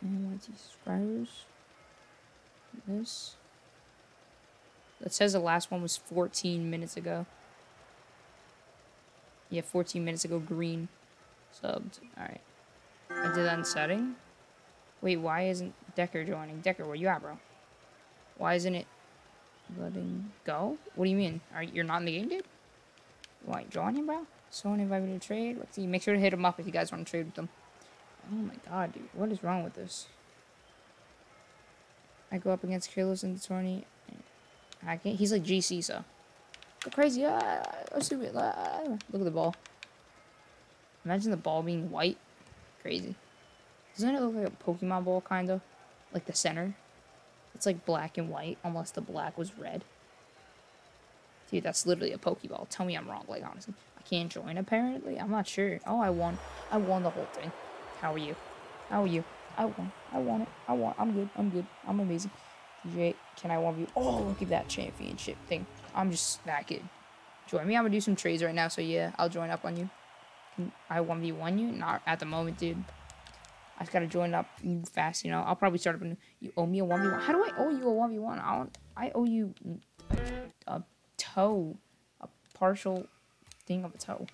And subscribers? This. It says the last one was 14 minutes ago. Yeah, 14 minutes ago, green subbed. Alright. I did that in setting. Wait, why isn't Decker joining? Decker, where you at, bro? Why isn't it letting go? What do you mean? Are you're not in the game, dude? Why, join him, bro? Someone invited to trade. Let's see. Make sure to hit him up if you guys want to trade with them. Oh my god, dude. What is wrong with this? I go up against Carlos in the tourney. I can't. He's like GC, so. Go crazy. Oh, stupid. Ah. Look at the ball. Imagine the ball being white. Crazy. Doesn't it look like a Pokemon ball, kind of? Like the center? It's like black and white, unless the black was red. Dude, that's literally a Pokeball. Tell me I'm wrong, like, honestly. I can't join, apparently? I'm not sure. Oh, I won. I won the whole thing. How are you? How are you? I won. I won it. I won. I'm good. I'm good. I'm amazing. DJ, can I one you? Oh, look at that championship thing. I'm just that good. Join me. I'm gonna do some trades right now. So yeah, I'll join up on you. I one v one you? Not at the moment, dude. I just gotta join up fast. You know, I'll probably start up. A, you owe me a one v one. How do I owe you a one v one? I don't. I owe you a, a toe, a partial thing of a toe.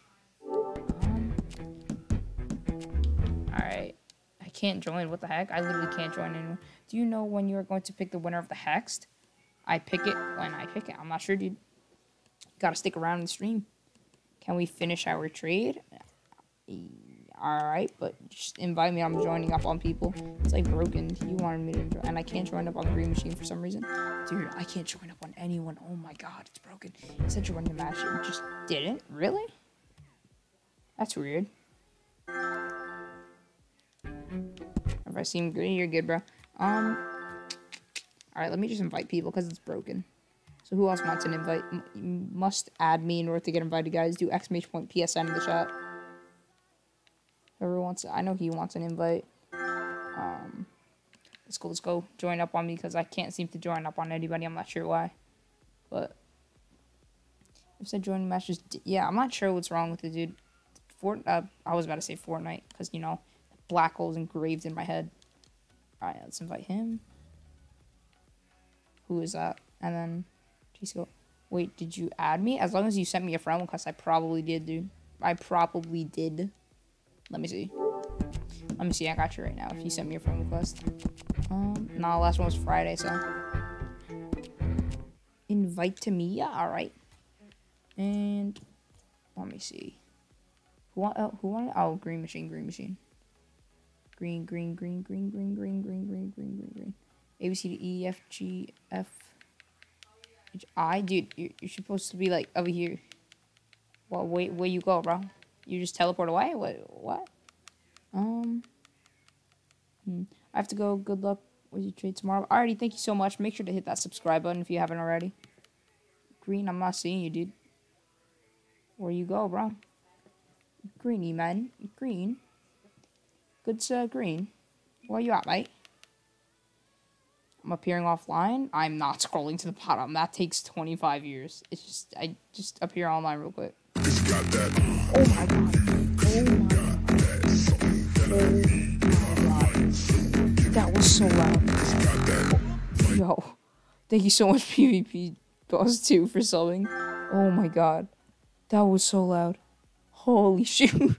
Um, all right. I can't join. What the heck? I literally can't join anyone. Do you know when you're going to pick the winner of the Hexed? I pick it when I pick it. I'm not sure, dude. Gotta stick around in the stream. Can we finish our trade? Alright, but just invite me. I'm joining up on people. It's like broken. He wanted me to join, and I can't join up on the green machine for some reason. Dude, I can't join up on anyone. Oh my god, it's broken. He said you wanted to match it. Just didn't? Really? That's weird. If I seem good, you're good, bro. Um. Alright, let me just invite people because it's broken. So who else wants an invite? You must add me in order to get invited, guys. Do exclamation point PSN in the chat. Whoever wants, I know he wants an invite. Um, let's go, let's go. Join up on me because I can't seem to join up on anybody. I'm not sure why, but if said join matches, yeah, I'm not sure what's wrong with the dude. Fort, uh, I was about to say Fortnite because you know, black holes engraved in my head. All right, let's invite him. Who is that? And then, go. Wait, did you add me? As long as you sent me a friend request, I probably did, dude. I probably did. Let me see. Let me see. I got you right now. If you sent me a friend request. Um, no, last one was Friday, so. Invite to me. Yeah, all right. And let me see. Who want? Oh, who want? Oh, green machine. Green machine. Green, green, green, green, green, green, green, green, green, green, green. A B C D E F G F H I. Dude, you're, you're supposed to be like over here. Well, wait, where you go, bro? You just teleport away? What? What? Um. Hmm. I have to go. Good luck with your trade tomorrow. Alrighty, thank you so much. Make sure to hit that subscribe button if you haven't already. Green, I'm not seeing you, dude. Where you go, bro? Greeny, man. Green. Good sir, Green. Where you at, mate? I'm appearing offline. I'm not scrolling to the bottom. That takes 25 years. It's just, I just appear online real quick. Oh my god. Oh my god. That was so loud. Yo. Thank you so much, PvP Boss 2, for subbing. Oh my god. That was so loud. Holy shoot.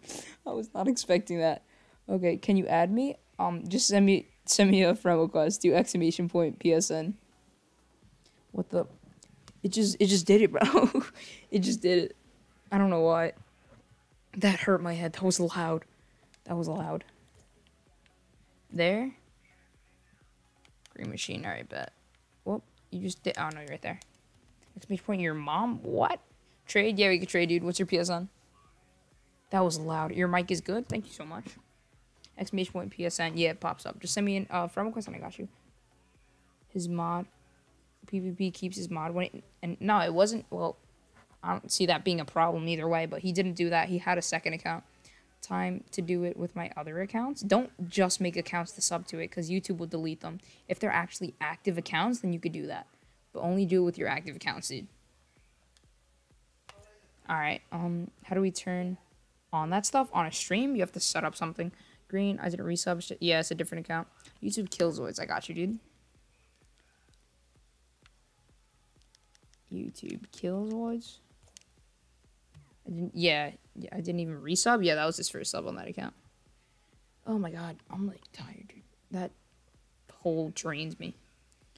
I was not expecting that. Okay, can you add me? Um, just send me send me a friend request. Do exclamation point PSN. What the? It just it just did it, bro. it just did it. I don't know why. That hurt my head. That was loud. That was loud. There. Green machine. All right, bet. Whoop. You just did. Oh, no, you're right there. Exclamation point, your mom? What? Trade? Yeah, we could trade, dude. What's your PSN? That was loud. Your mic is good? Thank you so much. Exclamation point PSN. Yeah, it pops up. Just send me an uh, friend request and I got you. His mod. PvP keeps his mod when it, and no, it wasn't. Well, I don't see that being a problem either way. But he didn't do that. He had a second account. Time to do it with my other accounts. Don't just make accounts to sub to it because YouTube will delete them. If they're actually active accounts, then you could do that. But only do it with your active accounts, dude. All right. Um, how do we turn on that stuff on a stream? You have to set up something. Green. I did a resub. Yeah, it's a different account. YouTube Killzoids. I got you, dude. YouTube Killzoids. I didn't. Yeah, yeah, I didn't even resub. Yeah, that was his first sub on that account. Oh my god, I'm like tired, dude. That hole drains me.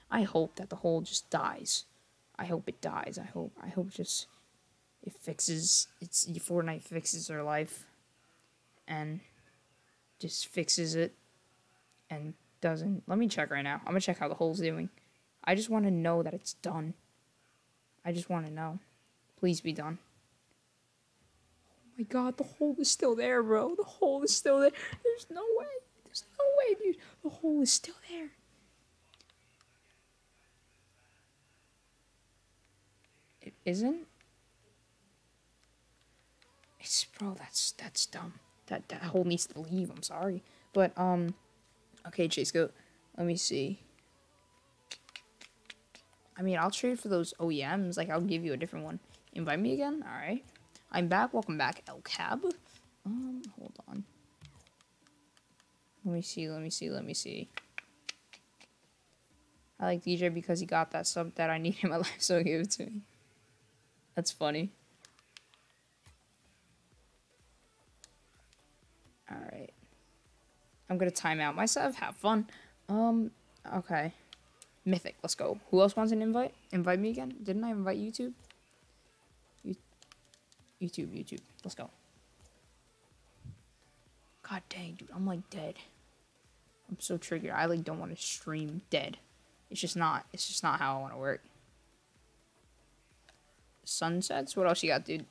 I hope that the hole just dies. I hope it dies. I hope. I hope just it fixes. It's Fortnite fixes their life, and just fixes it, and doesn't. Let me check right now. I'm gonna check how the hole's doing. I just want to know that it's done. I just want to know. Please be done. My god, the hole is still there, bro. The hole is still there. There's no way. There's no way, dude. The hole is still there. It isn't? It's bro, that's that's dumb. That that hole needs to leave. I'm sorry. But um okay, Chase go. Let me see. I mean, I'll trade for those OEMs. Like, I'll give you a different one. Invite me again? Alright. I'm back. Welcome back, El Cab. Um, hold on. Let me see, let me see, let me see. I like DJ because he got that sub that I need in my life, so he gave it to me. That's funny. Alright. I'm gonna time out myself, have fun. Um, okay. Mythic, let's go. Who else wants an invite? Invite me again? Didn't I invite YouTube? YouTube, YouTube. Let's go. God dang, dude. I'm like dead. I'm so triggered. I like don't want to stream dead. It's just not. It's just not how I want to work. Sunsets? What else you got, dude?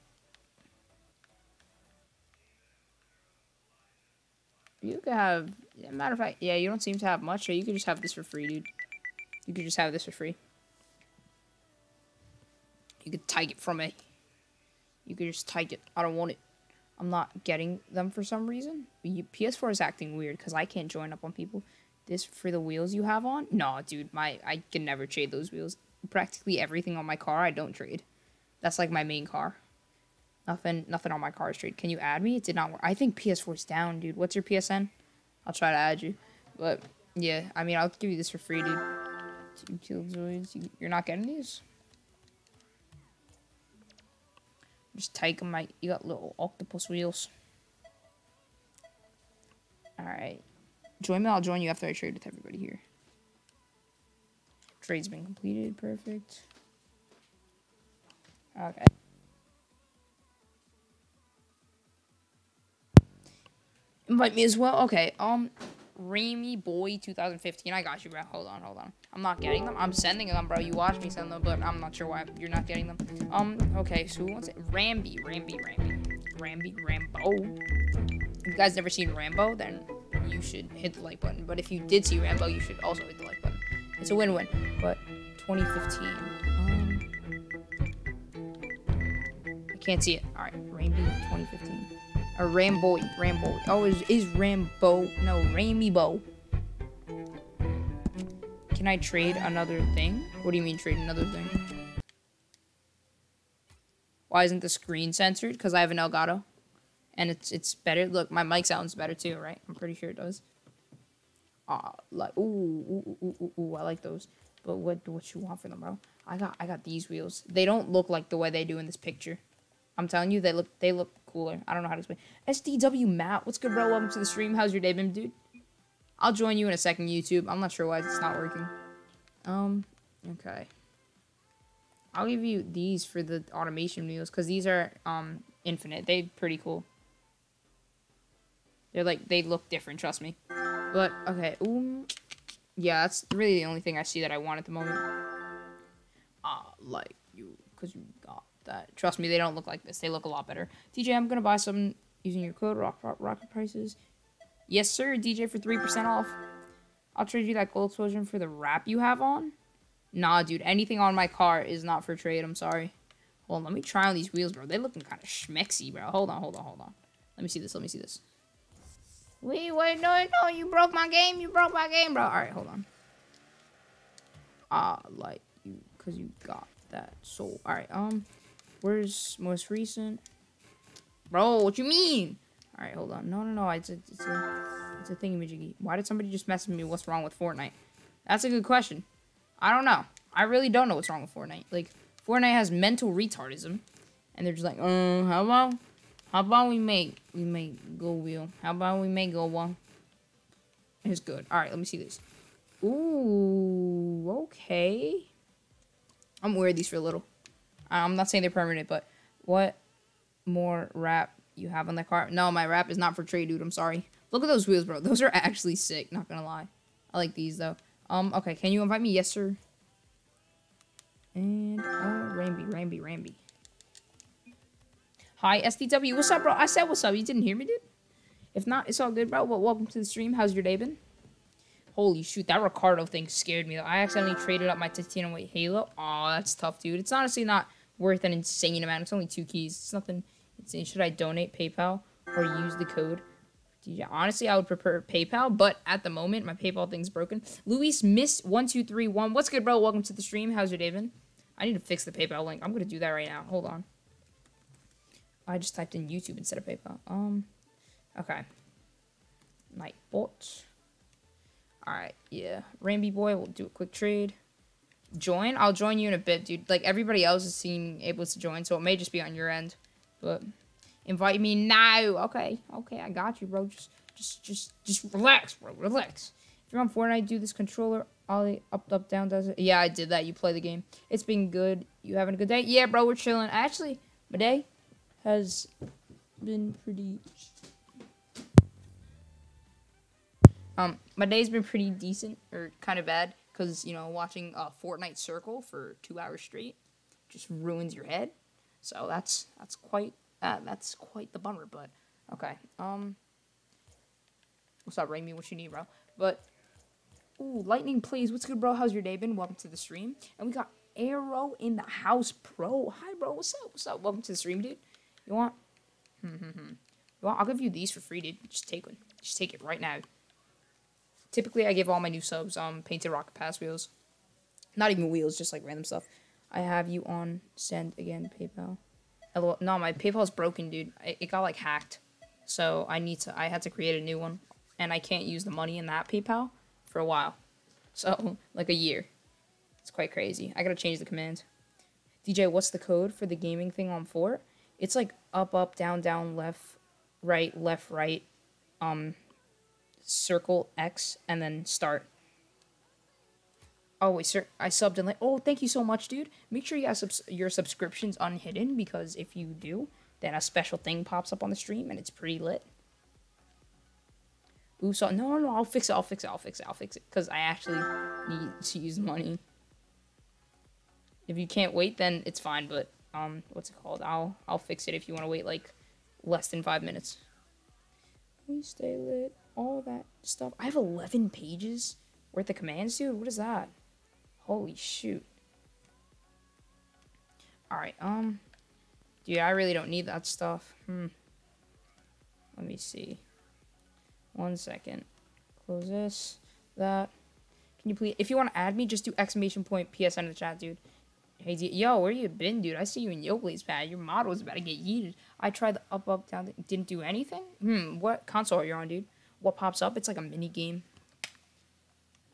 You could have... Matter of fact, yeah, you don't seem to have much, so you could just have this for free, dude. You could just have this for free. You could take it from me. You could just take it. I don't want it. I'm not getting them for some reason. PS4 is acting weird because I can't join up on people. This for the wheels you have on? No, dude, my I can never trade those wheels. Practically everything on my car I don't trade. That's like my main car. Nothing nothing on my car is trade. Can you add me? It did not work. I think PS4's down, dude. What's your PSN? I'll try to add you. But yeah, I mean I'll give you this for free, dude. Two killjoys. You're not getting these? Just take them, mate. You got little octopus wheels. Alright. Join me, I'll join you after I trade with everybody here. Trade's been completed. Perfect. Okay. Invite me as well? Okay, um... Ramy Boy 2015. I got you, bro. Hold on, hold on. I'm not getting them. I'm sending them, bro. You watch me send them, but I'm not sure why you're not getting them. Um, okay, so who wants it? Ramby, Ramby, Ramby. Ramby, Rambo. If you guys never seen Rambo, then you should hit the like button. But if you did see Rambo, you should also hit the like button. It's a win-win. But 2015. Um, I can't see it. All right, Ramby 2015. Or Rambo, Rambo. Oh, is, is Rambo. No, Ramibo. Can I trade another thing? What do you mean trade another thing? Why isn't the screen censored? Because I have an Elgato. And it's it's better. Look, my mic sounds better too, right? I'm pretty sure it does. Ah, like ooh, ooh, ooh, ooh, ooh, I like those. But what what you want for them, bro? I got I got these wheels. They don't look like the way they do in this picture. I'm telling you, they look they look cooler. I don't know how to explain. SDW Matt, what's good, bro? Welcome to the stream. How's your day been, dude? I'll join you in a second, YouTube. I'm not sure why it's not working. Um, okay. I'll give you these for the automation wheels because these are um infinite. They're pretty cool. They're like they look different. Trust me. But okay. Um, yeah, that's really the only thing I see that I want at the moment. Ah, like you, cause you got that. Trust me, they don't look like this. They look a lot better. DJ, I'm gonna buy some using your code Rock, rock Rocket Prices. Yes, sir. DJ for three percent off. I'll trade you that gold explosion for the wrap you have on. Nah, dude. Anything on my car is not for trade. I'm sorry. Hold on. Let me try on these wheels, bro. They looking kind of schmexy, bro. Hold on, hold on, hold on. Let me see this. Let me see this. Wait, wait, no, no. You broke my game. You broke my game, bro. All right, hold on. Ah, like you, cause you got that soul. All right. Um, where's most recent? Bro, what you mean? All right, hold on. No, no, no. It's a, it's a, it's a thingy Why did somebody just message me? What's wrong with Fortnite? That's a good question. I don't know. I really don't know what's wrong with Fortnite. Like, Fortnite has mental retardism, and they're just like, uh, how about, how about we make, we make go wheel? How about we make go one? It's good. All right, let me see this. Ooh, okay. I'm wearing these for a little. I'm not saying they're permanent, but what more wrap you have on the car? No, my wrap is not for trade, dude. I'm sorry. Look at those wheels, bro. Those are actually sick. Not gonna lie. I like these though. Um, okay. Can you invite me? Yes, sir. And uh, Ramby, Ramby, Ramby. Hi, SDW. What's up, bro? I said what's up. You didn't hear me, dude? If not, it's all good, bro. But welcome to the stream. How's your day been? Holy shoot, that Ricardo thing scared me. Though. I accidentally traded up my titanium white Halo. Oh, that's tough, dude. It's honestly not worth an insane amount. It's only two keys. It's nothing Should I donate PayPal or use the code? Honestly, I would prefer PayPal, but at the moment, my PayPal thing's broken. Luis Miss one two three one. What's good, bro? Welcome to the stream. How's your day been? I need to fix the PayPal link. I'm gonna do that right now. Hold on. I just typed in YouTube instead of PayPal. Um, okay. Nightbot. All right, yeah. Ramby boy, we'll do a quick trade. Join? I'll join you in a bit, dude. Like everybody else is seeing able to join, so it may just be on your end, but. Invite me now. Okay, okay, I got you, bro. Just, just, just, just relax, bro. Relax. If you're on Fortnite, do this controller. Ollie, up, up, down, does it? Yeah, I did that. You play the game. It's been good. You having a good day? Yeah, bro, we're chilling. Actually, my day has been pretty... Um, my day's been pretty decent, or kind of bad, because, you know, watching a Fortnite Circle for two hours straight just ruins your head. So that's, that's quite uh, that's quite the bummer, but okay. Um, what's up, Raimi? What you need, bro? But ooh, lightning, please. What's good, bro? How's your day been? Welcome to the stream. And we got Arrow in the house, bro. Hi, bro. What's up? What's up? Welcome to the stream, dude. You want? Hmm, hmm, hmm. You want? I'll give you these for free, dude. Just take one. Just take it right now. Typically, I give all my new subs um painted rocket pass wheels. Not even wheels, just like random stuff. I have you on send again PayPal. No, my PayPal's broken, dude. It got like hacked. So I need to I had to create a new one. And I can't use the money in that PayPal for a while. So like a year. It's quite crazy. I gotta change the command. DJ, what's the code for the gaming thing on Fort? It's like up, up, down, down, left, right, left, right, um, circle X, and then start. Oh wait, sir, I subbed and like, oh, thank you so much, dude. Make sure you have subs your subscriptions unhidden because if you do, then a special thing pops up on the stream and it's pretty lit. Ooh, so no, no, I'll fix it, I'll fix it, I'll fix it, I'll fix it, because I actually need to use money. If you can't wait, then it's fine, but um, what's it called? I'll I'll fix it if you want to wait like less than five minutes. We stay lit, all that stuff. I have 11 pages worth of commands, dude. What is that? Holy shoot. Alright, um... Dude, I really don't need that stuff. Hmm. Let me see. One second. Close this. That. Can you please... If you want to add me, just do exclamation point PSN in the chat, dude. Hey, yo, where you been, dude? I see you in Yogley's pad. Your model about to get yeeted. I tried the up, up, down. Didn't do anything? Hmm, what console are you on, dude? What pops up? It's like a mini game.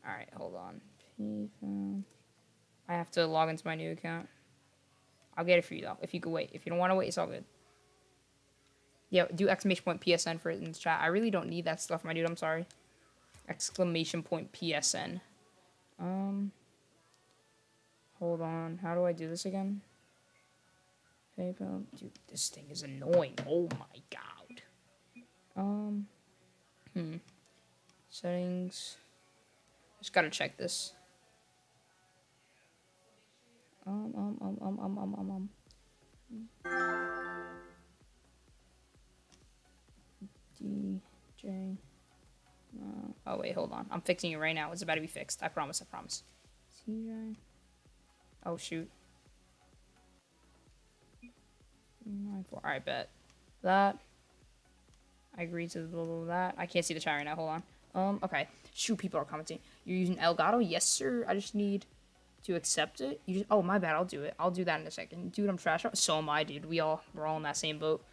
Alright, hold on. I have to log into my new account. I'll get it for you though, if you could wait. If you don't want to wait, it's all good. Yeah, do exclamation point PSN for it in the chat. I really don't need that stuff, my dude. I'm sorry. Exclamation point PSN. Um, hold on. How do I do this again? PayPal. Dude, this thing is annoying. Oh my god. Um, hmm. Settings. Just gotta check this. Um, um, um, um, um, um, um, um. DJ. Uh, oh wait, hold on. I'm fixing it right now. It's about to be fixed. I promise. I promise. CJ. Oh shoot. Nine four. Bet that. I agree to blah, blah, blah, that. I can't see the chat right now. Hold on. Um. Okay. Shoot, people are commenting. You're using Elgato? Yes, sir. I just need to accept it. You just. Oh, my bad. I'll do it. I'll do that in a second. Dude, I'm trash. So am I, dude. We all. We're all in that same boat.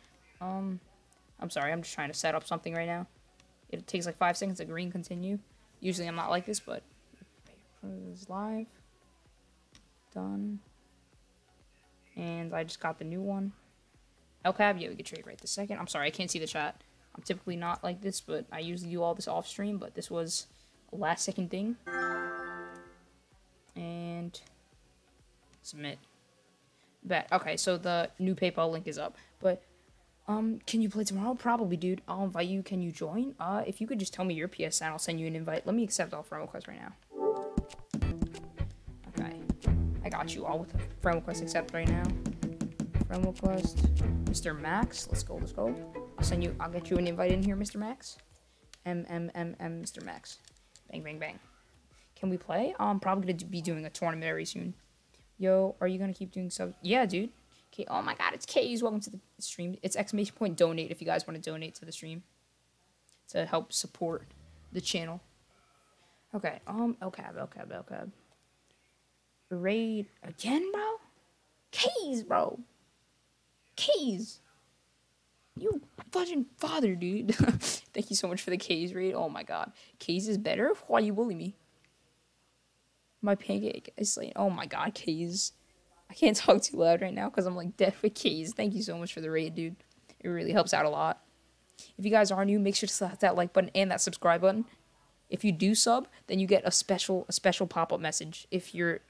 Um. I'm sorry. I'm just trying to set up something right now. It takes like five seconds to green continue. Usually I'm not like this, but is live. Done. And I just got the new one. LCAB, yeah, we could trade right this second. I'm sorry, I can't see the chat. I'm typically not like this, but I usually do all this off stream, but this was a last second thing. And submit. Bet. Okay, so the new PayPal link is up. But um, can you play tomorrow? Probably, dude. I'll invite you. Can you join? Uh, if you could just tell me your PSN, I'll send you an invite. Let me accept all friend requests right now. Okay. I got you all with a friend request accept right now. Friend request. Mr. Max. Let's go, let's go. I'll send you, I'll get you an invite in here, Mr. Max. M, M, M, M, Mr. Max. Bang, bang, bang. Can we play? I'm probably going to be doing a tournament very soon. Yo, are you going to keep doing subs? Yeah, dude. Okay. Oh my God, it's K's. Welcome to the stream. It's exclamation point donate if you guys want to donate to the stream to help support the channel. Okay. Um. LCAB. LCAB. LCAB. Raid again, bro. K's, bro. K's. You fucking father, dude. Thank you so much for the K's raid. Oh my god. K's is better? Why you bully me? My pancake is like, oh my god, keys. I can't talk too loud right now because I'm like dead with keys. Thank you so much for the raid, dude. It really helps out a lot. If you guys are new, make sure to slap that like button and that subscribe button. If you do sub, then you get a special a special pop up message if your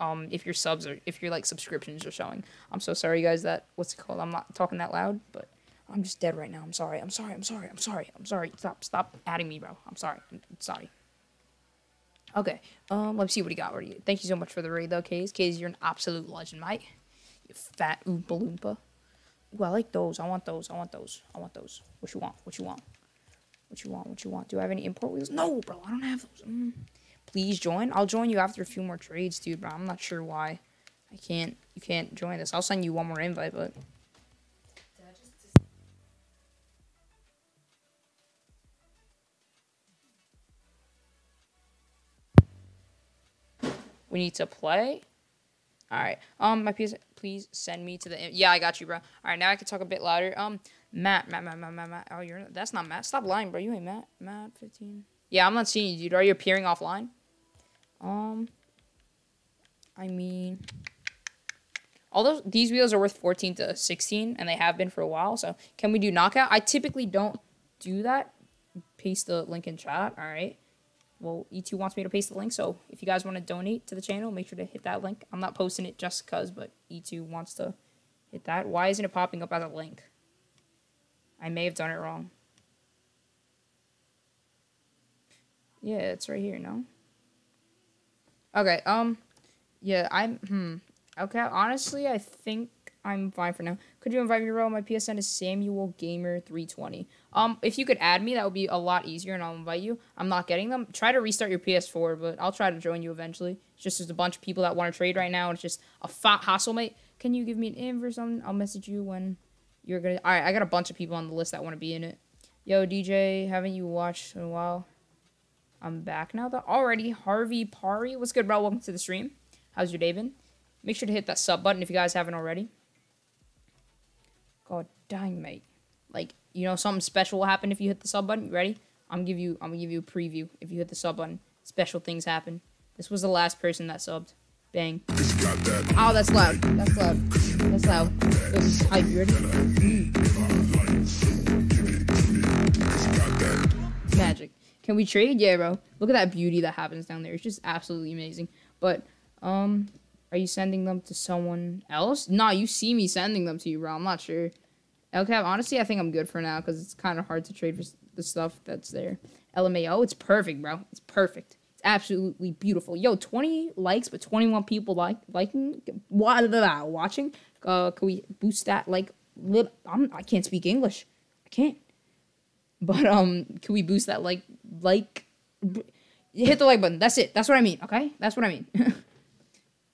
um if your subs or if your like subscriptions are showing. I'm so sorry guys that what's it called? I'm not talking that loud, but I'm just dead right now. I'm sorry. I'm sorry. I'm sorry. I'm sorry. I'm sorry. Stop stop adding me, bro. I'm sorry. I'm sorry. Okay, um, let's see what he got for you. Thank you so much for the raid, though, Kays. Kays, you're an absolute legend, mate. You fat Oompa Loompa. Ooh, I like those. I want those. I want those. I want those. What you want? What you want? What you want? What you want? Do I have any import wheels? No, bro. I don't have those. Mm. Please join. I'll join you after a few more trades, dude, but I'm not sure why. I can't. You can't join this. I'll send you one more invite, but... We need to play. All right. Um, my PS, please send me to the. Yeah, I got you, bro. All right, now I can talk a bit louder. Um, Matt, Matt, Matt, Matt, Matt, Matt. Oh, you're that's not Matt. Stop lying, bro. You ain't Matt. Matt, fifteen. Yeah, I'm not seeing you, dude. Are you appearing offline? Um, I mean, all those these wheels are worth 14 to 16, and they have been for a while. So, can we do knockout? I typically don't do that. Paste the link in chat. All right well, E2 wants me to paste the link, so if you guys want to donate to the channel, make sure to hit that link. I'm not posting it just because, but E2 wants to hit that. Why isn't it popping up as a link? I may have done it wrong. Yeah, it's right here, no? Okay, um, yeah, I'm, hmm. Okay, honestly, I think I'm fine for now. Could you invite me to roll? My PSN is Samuel Gamer 320. Um, if you could add me, that would be a lot easier, and I'll invite you. I'm not getting them. Try to restart your PS4, but I'll try to join you eventually. It's just there's a bunch of people that want to trade right now. and It's just a fat hassle, mate. Can you give me an inv or something? I'll message you when you're gonna. All right, I got a bunch of people on the list that want to be in it. Yo, DJ, haven't you watched in a while? I'm back now. Though already, Harvey Pari, what's good, bro? Welcome to the stream. How's your day been? Make sure to hit that sub button if you guys haven't already. God dang, mate. Like, you know, something special will happen if you hit the sub button. You ready? I'm give you I'm gonna give you a preview. If you hit the sub button, special things happen. This was the last person that subbed. Bang. Oh, that's loud. That's loud. That's loud. This is hype. You ready? Mm. Magic. Can we trade? Yeah, bro. Look at that beauty that happens down there. It's just absolutely amazing. But, um, are you sending them to someone else? Nah, you see me sending them to you, bro. I'm not sure. Okay, honestly, I think I'm good for now because it's kind of hard to trade for the stuff that's there. LMAO, it's perfect, bro. It's perfect. It's absolutely beautiful. Yo, 20 likes, but 21 people like liking, watching. Uh, can we boost that? Like, I'm, I can't speak English. I can't. But um, can we boost that like like? Hit the like button. That's it. That's what I mean. Okay, that's what I mean.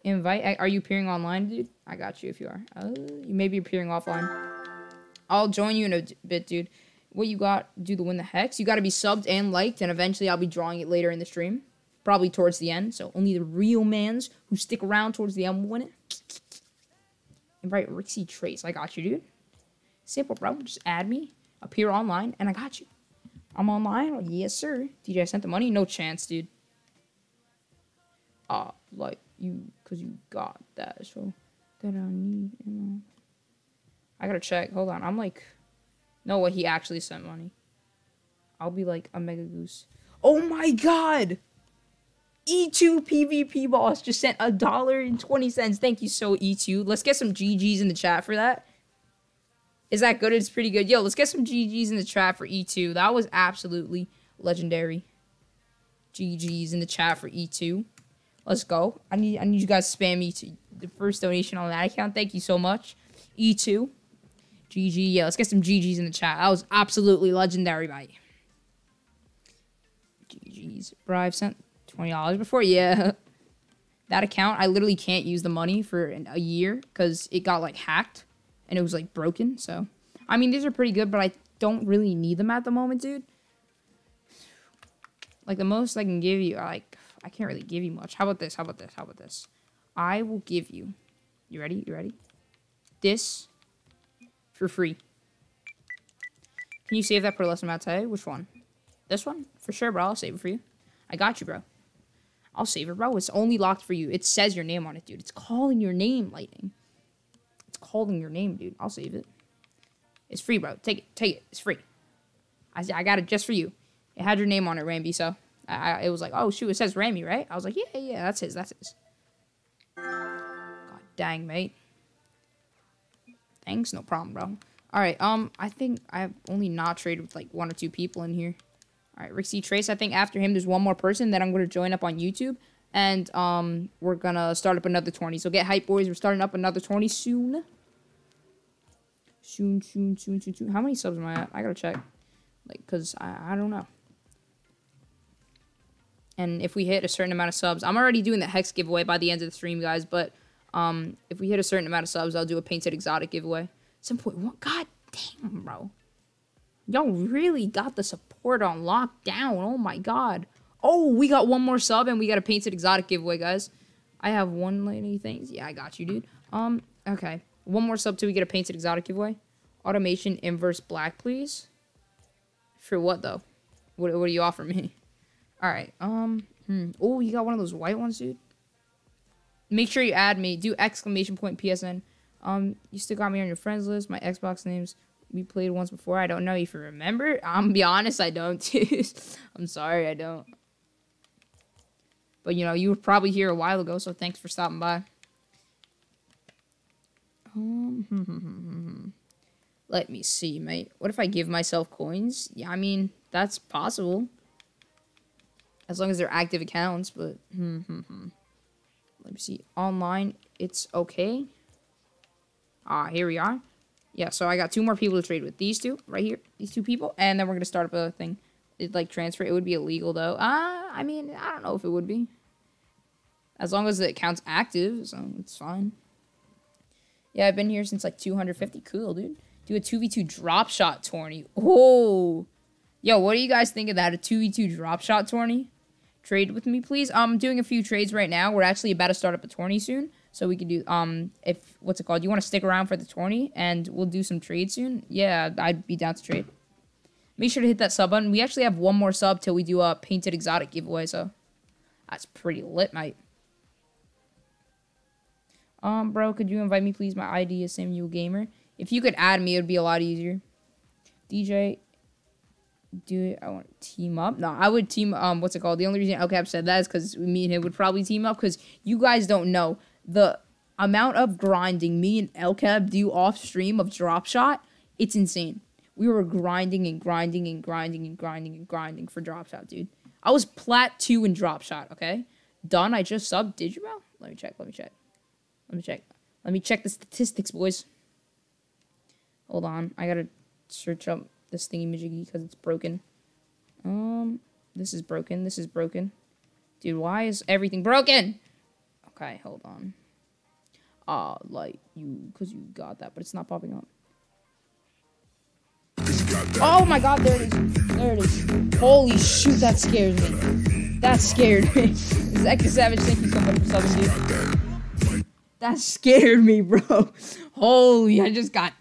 Invite. Are you appearing online, dude? I got you if you are. Uh, you may be appearing offline. I'll join you in a bit, dude. What you got? Do to win the hex. You got to be subbed and liked, and eventually I'll be drawing it later in the stream, probably towards the end. So only the real mans who stick around towards the end will win it. Invite Rixie Trace. I got you, dude. Simple, bro. Just add me, appear online, and I got you. I'm online. Oh, Yes, sir. DJ I sent the money. No chance, dude. Ah, uh, like you, cause you got that. So that I need. You know. I gotta check. Hold on. I'm like, no, what he actually sent money. I'll be like a mega goose. Oh my god! E2 PvP boss just sent a dollar and 20 cents. Thank you so E2. Let's get some GGs in the chat for that. Is that good? It's pretty good. Yo, let's get some GGs in the chat for E2. That was absolutely legendary. GGs in the chat for E2. Let's go. I need I need you guys to spam E2. The first donation on that account. Thank you so much. E2. GG. Yeah, let's get some GGs in the chat. That was absolutely legendary, mate. GGs. Bro, I've sent $20 before? Yeah. That account, I literally can't use the money for a year because it got, like, hacked. And it was, like, broken, so... I mean, these are pretty good, but I don't really need them at the moment, dude. Like, the most I can give you, like... I can't really give you much. How about this? How about this? How about this? I will give you... You ready? You ready? This for free. Can you save that for less amount of Which one? This one? For sure, bro. I'll save it for you. I got you, bro. I'll save it, bro. It's only locked for you. It says your name on it, dude. It's calling your name, Lightning. It's calling your name, dude. I'll save it. It's free, bro. Take it. Take it. It's free. I, I got it just for you. It had your name on it, Ramby, so I, I, it was like, oh, shoot, it says Rammy, right? I was like, yeah, yeah, that's his. That's his. God dang, mate. Thanks, no problem, bro. All right, um, I think I've only not traded with like one or two people in here. All right, Rixie Trace. I think after him, there's one more person that I'm going to join up on YouTube, and um, we're gonna start up another 20. So get hype, boys. We're starting up another 20 soon. Soon, soon, soon, soon, soon. How many subs am I at? I gotta check, like, cause I I don't know. And if we hit a certain amount of subs, I'm already doing the hex giveaway by the end of the stream, guys. But um, if we hit a certain amount of subs, I'll do a painted exotic giveaway. Some point one. God damn, bro. Y'all really got the support on lockdown. Oh my god. Oh, we got one more sub and we got a painted exotic giveaway, guys. I have one lady things. Yeah, I got you, dude. Um, okay. One more sub till we get a painted exotic giveaway. Automation inverse black, please. For what though? What what do you offer me? Alright, um, hmm. Oh, you got one of those white ones, dude? Make sure you add me. Do exclamation point PSN. Um, you still got me on your friends list. My Xbox names we played once before. I don't know if you remember. I'm be honest, I don't. I'm sorry, I don't. But you know, you were probably here a while ago, so thanks for stopping by. Um, let me see, mate. What if I give myself coins? Yeah, I mean that's possible, as long as they're active accounts. But hmm, hmm, hmm. Let me see. Online, it's okay. Ah, here we are. Yeah, so I got two more people to trade with. These two, right here. These two people. And then we're going to start up a thing. It, like, transfer. It would be illegal, though. Uh, I mean, I don't know if it would be. As long as the account's active, so it's fine. Yeah, I've been here since, like, 250. Cool, dude. Do a 2v2 drop shot tourney. Oh. Yo, what do you guys think of that? A 2v2 drop shot tourney? Trade with me, please. I'm doing a few trades right now. We're actually about to start up a tourney soon. So we can do, um, if, what's it called? You want to stick around for the tourney and we'll do some trades soon? Yeah, I'd be down to trade. Make sure to hit that sub button. We actually have one more sub till we do a painted exotic giveaway, so that's pretty lit, mate. Um, bro, could you invite me, please? My ID is Samuel Gamer. If you could add me, it would be a lot easier. DJ do. I want to team up. No, I would team. Um, what's it called? The only reason LCAP said that is because me and him would probably team up. Because you guys don't know the amount of grinding me and LCAP do off stream of drop shot. It's insane. We were grinding and grinding and grinding and grinding and grinding for drop shot, dude. I was plat two in drop shot. Okay, done. I just subbed. Bro? Let me check. Let me check. Let me check. Let me check the statistics, boys. Hold on. I gotta search up this thingy majiggy because it's broken. Um, this is broken. This is broken. Dude, why is everything broken? Okay, hold on. Ah, uh, like you, cause you got that, but it's not popping up. Oh my god, there it is. There it is. Holy shoot, that scares me. That scared me. Zach Savage, thank you so much for subbing, That scared me, bro. Holy, I just got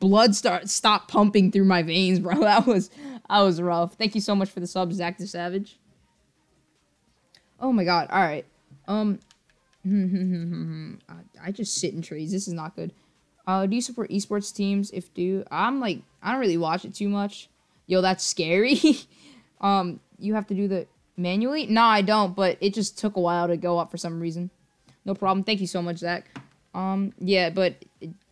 blood start stop pumping through my veins, bro. That was that was rough. Thank you so much for the sub, Zach the Savage. Oh my god. All right. Um. I just sit in trees. This is not good. Uh, do you support esports teams? If do, I'm like, I don't really watch it too much. Yo, that's scary. um, you have to do the manually? No, I don't. But it just took a while to go up for some reason. No problem. Thank you so much, Zach. Um, yeah, but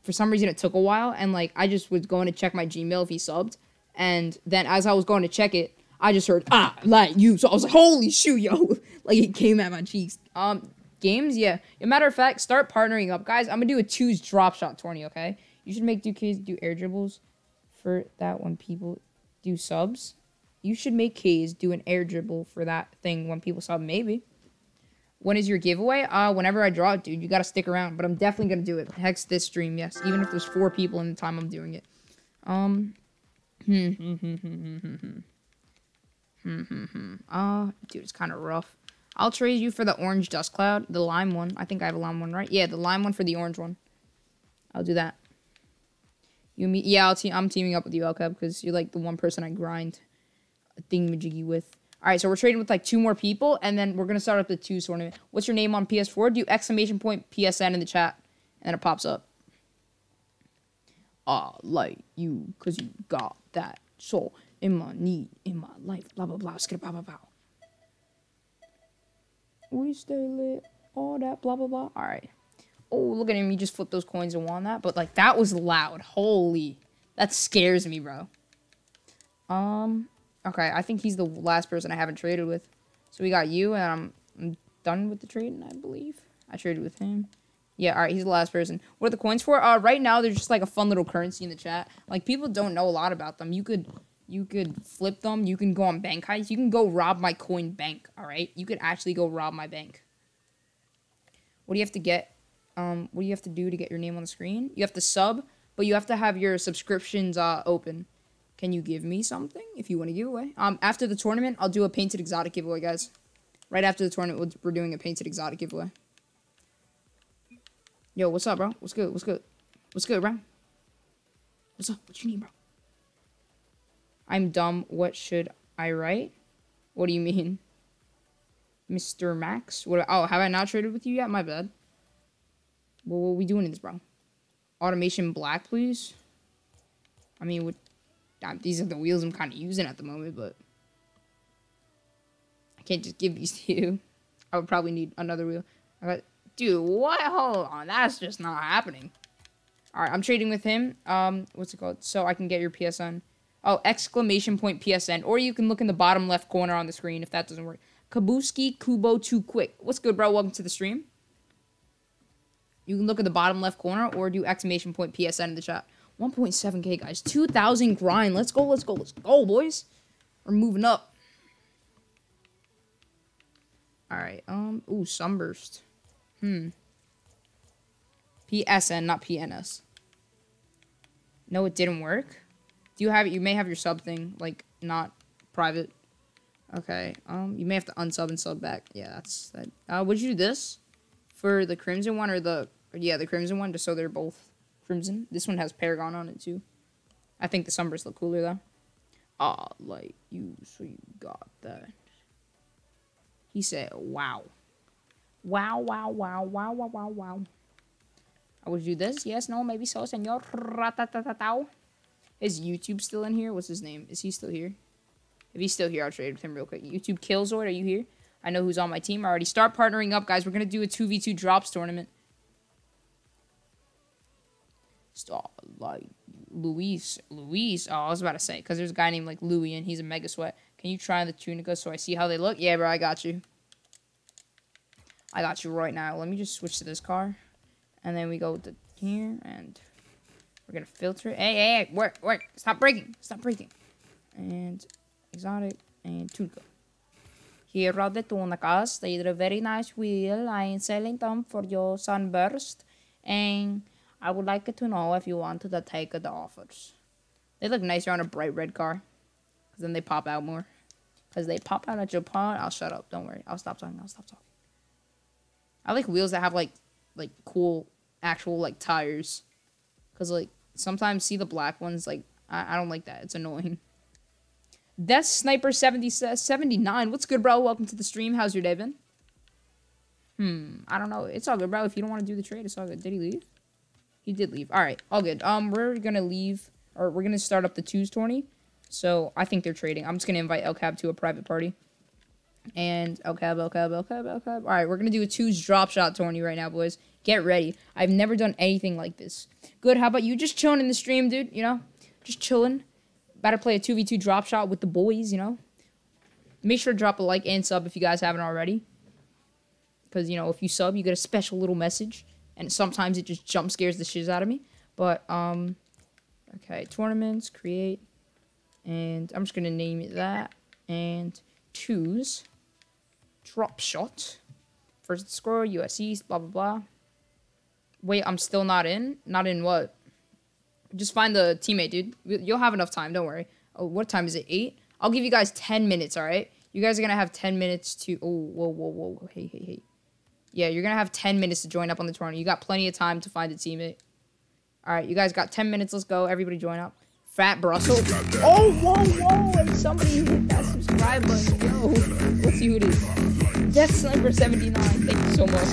for some reason it took a while, and like I just was going to check my Gmail if he subbed, and then as I was going to check it, I just heard ah like you. So I was like, holy shoot, yo! like it came at my cheeks. Um, games, yeah. A matter of fact, start partnering up, guys. I'm gonna do a choose drop shot tourney. Okay, you should make Duques do air dribbles for that when people do subs. You should make K's do an air dribble for that thing when people sub. Maybe. When is your giveaway? Uh, whenever I draw it, dude. You gotta stick around. But I'm definitely gonna do it. Hex this stream, yes. Even if there's four people in the time I'm doing it. Um. Hmm. Hmm. Hmm. Hmm. Hmm. Hmm. Hmm. Hmm. Dude, it's kind of rough. I'll trade you for the orange dust cloud, the lime one. I think I have a lime one, right? Yeah, the lime one for the orange one. I'll do that. You me? Yeah, I'll te I'm teaming up with you, Elcab, because you're like the one person I grind a thingamajiggy with. All right, so we're trading with like two more people, and then we're gonna start up the two tournament. What's your name on PS4? Do exclamation point PSN in the chat, and then it pops up. Ah, like you, cause you got that soul in my need, in my life. Blah blah blah. Skip blah blah blah. We stay lit. All that blah blah blah. All right. Oh, look at him. He just flipped those coins and won that. But like that was loud. Holy, that scares me, bro. Um. Okay, I think he's the last person I haven't traded with. So we got you, and I'm, I'm done with the trading, I believe. I traded with him. Yeah, all right, he's the last person. What are the coins for? Uh, right now, they're just like a fun little currency in the chat. Like, people don't know a lot about them. You could you could flip them. You can go on bank heists. You can go rob my coin bank, all right? You could actually go rob my bank. What do you have to get? Um, what do you have to do to get your name on the screen? You have to sub, but you have to have your subscriptions uh, open. Can you give me something if you want to give away? Um, after the tournament, I'll do a painted exotic giveaway, guys. Right after the tournament, we're doing a painted exotic giveaway. Yo, what's up, bro? What's good? What's good? What's good, bro? What's up? What you need, bro? I'm dumb. What should I write? What do you mean? Mr. Max? What? Oh, have I not traded with you yet? My bad. Well, what are we doing in this, bro? Automation black, please. I mean, uh, these are the wheels I'm kind of using at the moment, but I can't just give these to you. I would probably need another wheel. Got, dude, what? Hold on, that's just not happening. All right, I'm trading with him. Um, what's it called? So I can get your PSN. Oh, exclamation point PSN. Or you can look in the bottom left corner on the screen if that doesn't work. Kabuski Kubo Too Quick. What's good, bro? Welcome to the stream. You can look at the bottom left corner or do exclamation point PSN in the chat. 1.7k, guys. 2,000 grind. Let's go, let's go, let's go, boys. We're moving up. Alright, um, ooh, Sunburst. Hmm. PSN, not PNS. No, it didn't work. Do you have it? You may have your sub thing like not private. Okay. Um, you may have to unsub and sub back. Yeah, that's that. Uh, would you do this for the crimson one or the yeah the crimson one just so they're both crimson? This one has Paragon on it too. I think the Sunburst look cooler though. Ah, like you, so you got that. He said, "Wow, wow, wow, wow, wow, wow, wow, wow." I would do this. Yes, no, maybe so, senor. Is YouTube still in here? What's his name? Is he still here? If he's still here, I'll trade with him real quick. YouTube Killzoid, are you here? I know who's on my team already. Start partnering up, guys. We're going to do a 2v2 drops tournament. Like, Luis. Luis. Oh, I was about to say, because there's a guy named, like, Louis, and he's a mega sweat. Can you try the tunica so I see how they look? Yeah, bro, I got you. I got you right now. Let me just switch to this car. And then we go to here and we're gonna filter. Hey, hey, hey, work, work. Stop breaking. Stop breaking. And exotic and tunica. Here are the tunicas. They are a very nice wheel. I am selling them for your sunburst. And I would like to know if you wanted to take the offers. They look nicer on a bright red car. Because then they pop out more. Because they pop out at your pawn. I'll shut up. Don't worry. I'll stop talking. I'll stop talking. I like wheels that have like like cool actual like tires. Cause like sometimes see the black ones like I, I don't like that. It's annoying. That's Sniper 70, 79. What's good, bro? Welcome to the stream. How's your day been? Hmm, I don't know. It's all good, bro. If you don't want to do the trade, it's all good. Did he leave? He did leave. All right, all good. Um, we're gonna leave, or we're gonna start up the twos tourney. So I think they're trading. I'm just gonna invite El Cab to a private party. And El Cab, El Cab, El Cab, El Cab. All right, we're gonna do a twos drop shot tourney right now, boys. Get ready. I've never done anything like this. Good. How about you? Just chilling in the stream, dude. You know, just chilling. About to play a two v two drop shot with the boys. You know. Make sure to drop a like and sub if you guys haven't already. Because you know, if you sub, you get a special little message, and sometimes it just jump scares the shit out of me. But um, okay, tournaments, create, and I'm just gonna name it that and choose drop shot. First score, US East, blah blah blah. Wait, I'm still not in. Not in what? Just find the teammate, dude. You'll have enough time. Don't worry. Oh, what time is it? Eight. I'll give you guys ten minutes. All right. You guys are gonna have ten minutes to. Oh, whoa, whoa, whoa. Hey, hey, hey. Yeah, you're gonna have ten minutes to join up on the tournament. You got plenty of time to find a teammate. All right, you guys got ten minutes. Let's go. Everybody join up. Fat Brussels. Oh, whoa, whoa! And somebody hit that subscribe button. Yo, let's see who it is. Death Sniper 79. Thank you so much.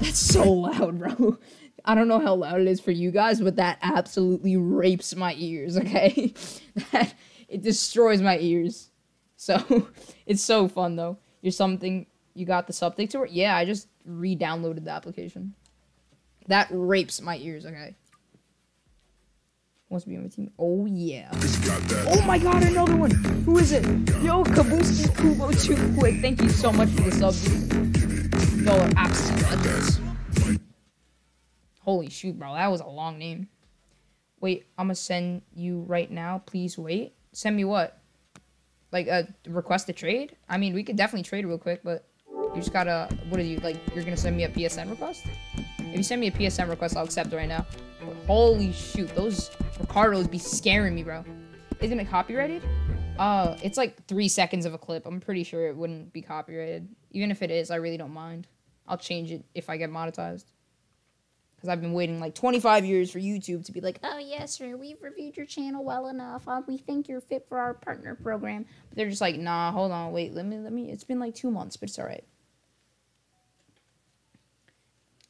That's so loud, bro. I don't know how loud it is for you guys, but that absolutely rapes my ears, okay? that it destroys my ears. So it's so fun though. You're something you got the subtake to it? Yeah, I just re-downloaded the application. That rapes my ears, okay? Wants to be on my team. Oh yeah. Oh my god, another one! Who is it? Yo, Kabuski Kubo too quick. Thank you so much for the sub. Y'all are absolute legends. Holy shoot, bro. That was a long name. Wait, I'm gonna send you right now. Please wait. Send me what? Like a request to trade? I mean, we could definitely trade real quick, but you just gotta. What are you like? You're gonna send me a PSN request? If you send me a PSN request, I'll accept it right now. But holy shoot, those Ricardos be scaring me, bro. Isn't it copyrighted? Uh, it's like three seconds of a clip. I'm pretty sure it wouldn't be copyrighted. Even if it is, I really don't mind. I'll change it if I get monetized. Because I've been waiting like 25 years for YouTube to be like, oh, yes, sir, we've reviewed your channel well enough. Uh, we think you're fit for our partner program. But they're just like, nah, hold on, wait, let me, let me. It's been like two months, but it's all right.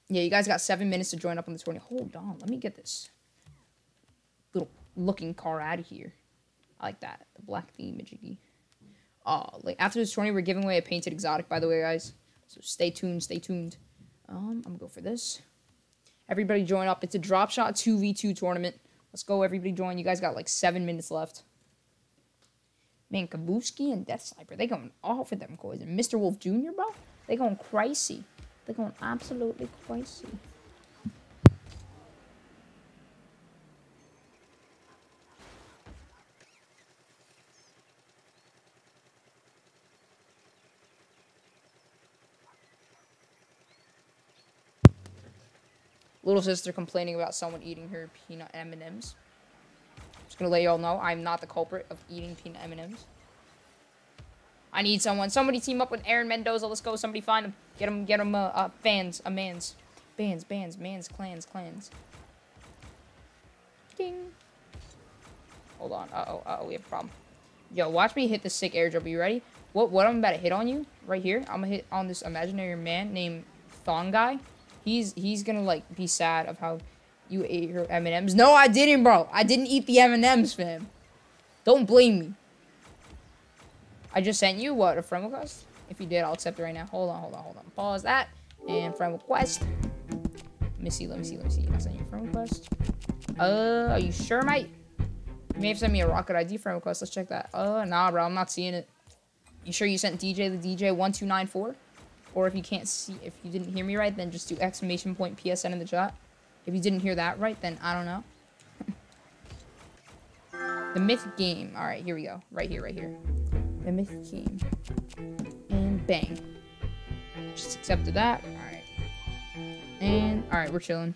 Yeah, you guys got seven minutes to join up on this tourney. Hold on, let me get this little looking car out of here. I like that. The black theme, jiggy. Oh, like after this tourney, we're giving away a painted exotic, by the way, guys. So stay tuned, stay tuned. Um, I'm gonna go for this. Everybody join up. It's a drop shot 2v2 tournament. Let's go, everybody join. You guys got like seven minutes left. Man, Kabuski and Death Sniper, they going off with them coins. And Mr. Wolf Jr., bro, they going crazy. They going absolutely crazy. Little sister complaining about someone eating her peanut M&Ms. Just gonna let y'all know I'm not the culprit of eating peanut M&Ms. I need someone. Somebody team up with Aaron Mendoza. Let's go. Somebody find him. Get him. Get him. Uh, uh fans. A man's. Bands. Bands. Man's. Clans. Clans. Ding. Hold on. Uh oh. Uh oh. We have a problem. Yo, watch me hit the sick air dribble. You ready? What? What I'm about to hit on you right here? I'm gonna hit on this imaginary man named Thong Guy. He's he's gonna like be sad of how you ate your M and M's. No, I didn't, bro. I didn't eat the M and M's, fam. Don't blame me. I just sent you what a friend request. If you did, I'll accept it right now. Hold on, hold on, hold on. Pause that and friend request. Let me see. Let me see. Let me see. I sent you a friend request. Uh, are you sure, mate? You may have sent me a Rocket ID friend request. Let's check that. Uh, nah, bro. I'm not seeing it. You sure you sent DJ the DJ 1294? Or if you can't see, if you didn't hear me right, then just do exclamation point PSN in the chat. If you didn't hear that right, then I don't know. the myth game. All right, here we go. Right here, right here. Myth game. And bang. Just accepted that. All right. And all right, we're chilling.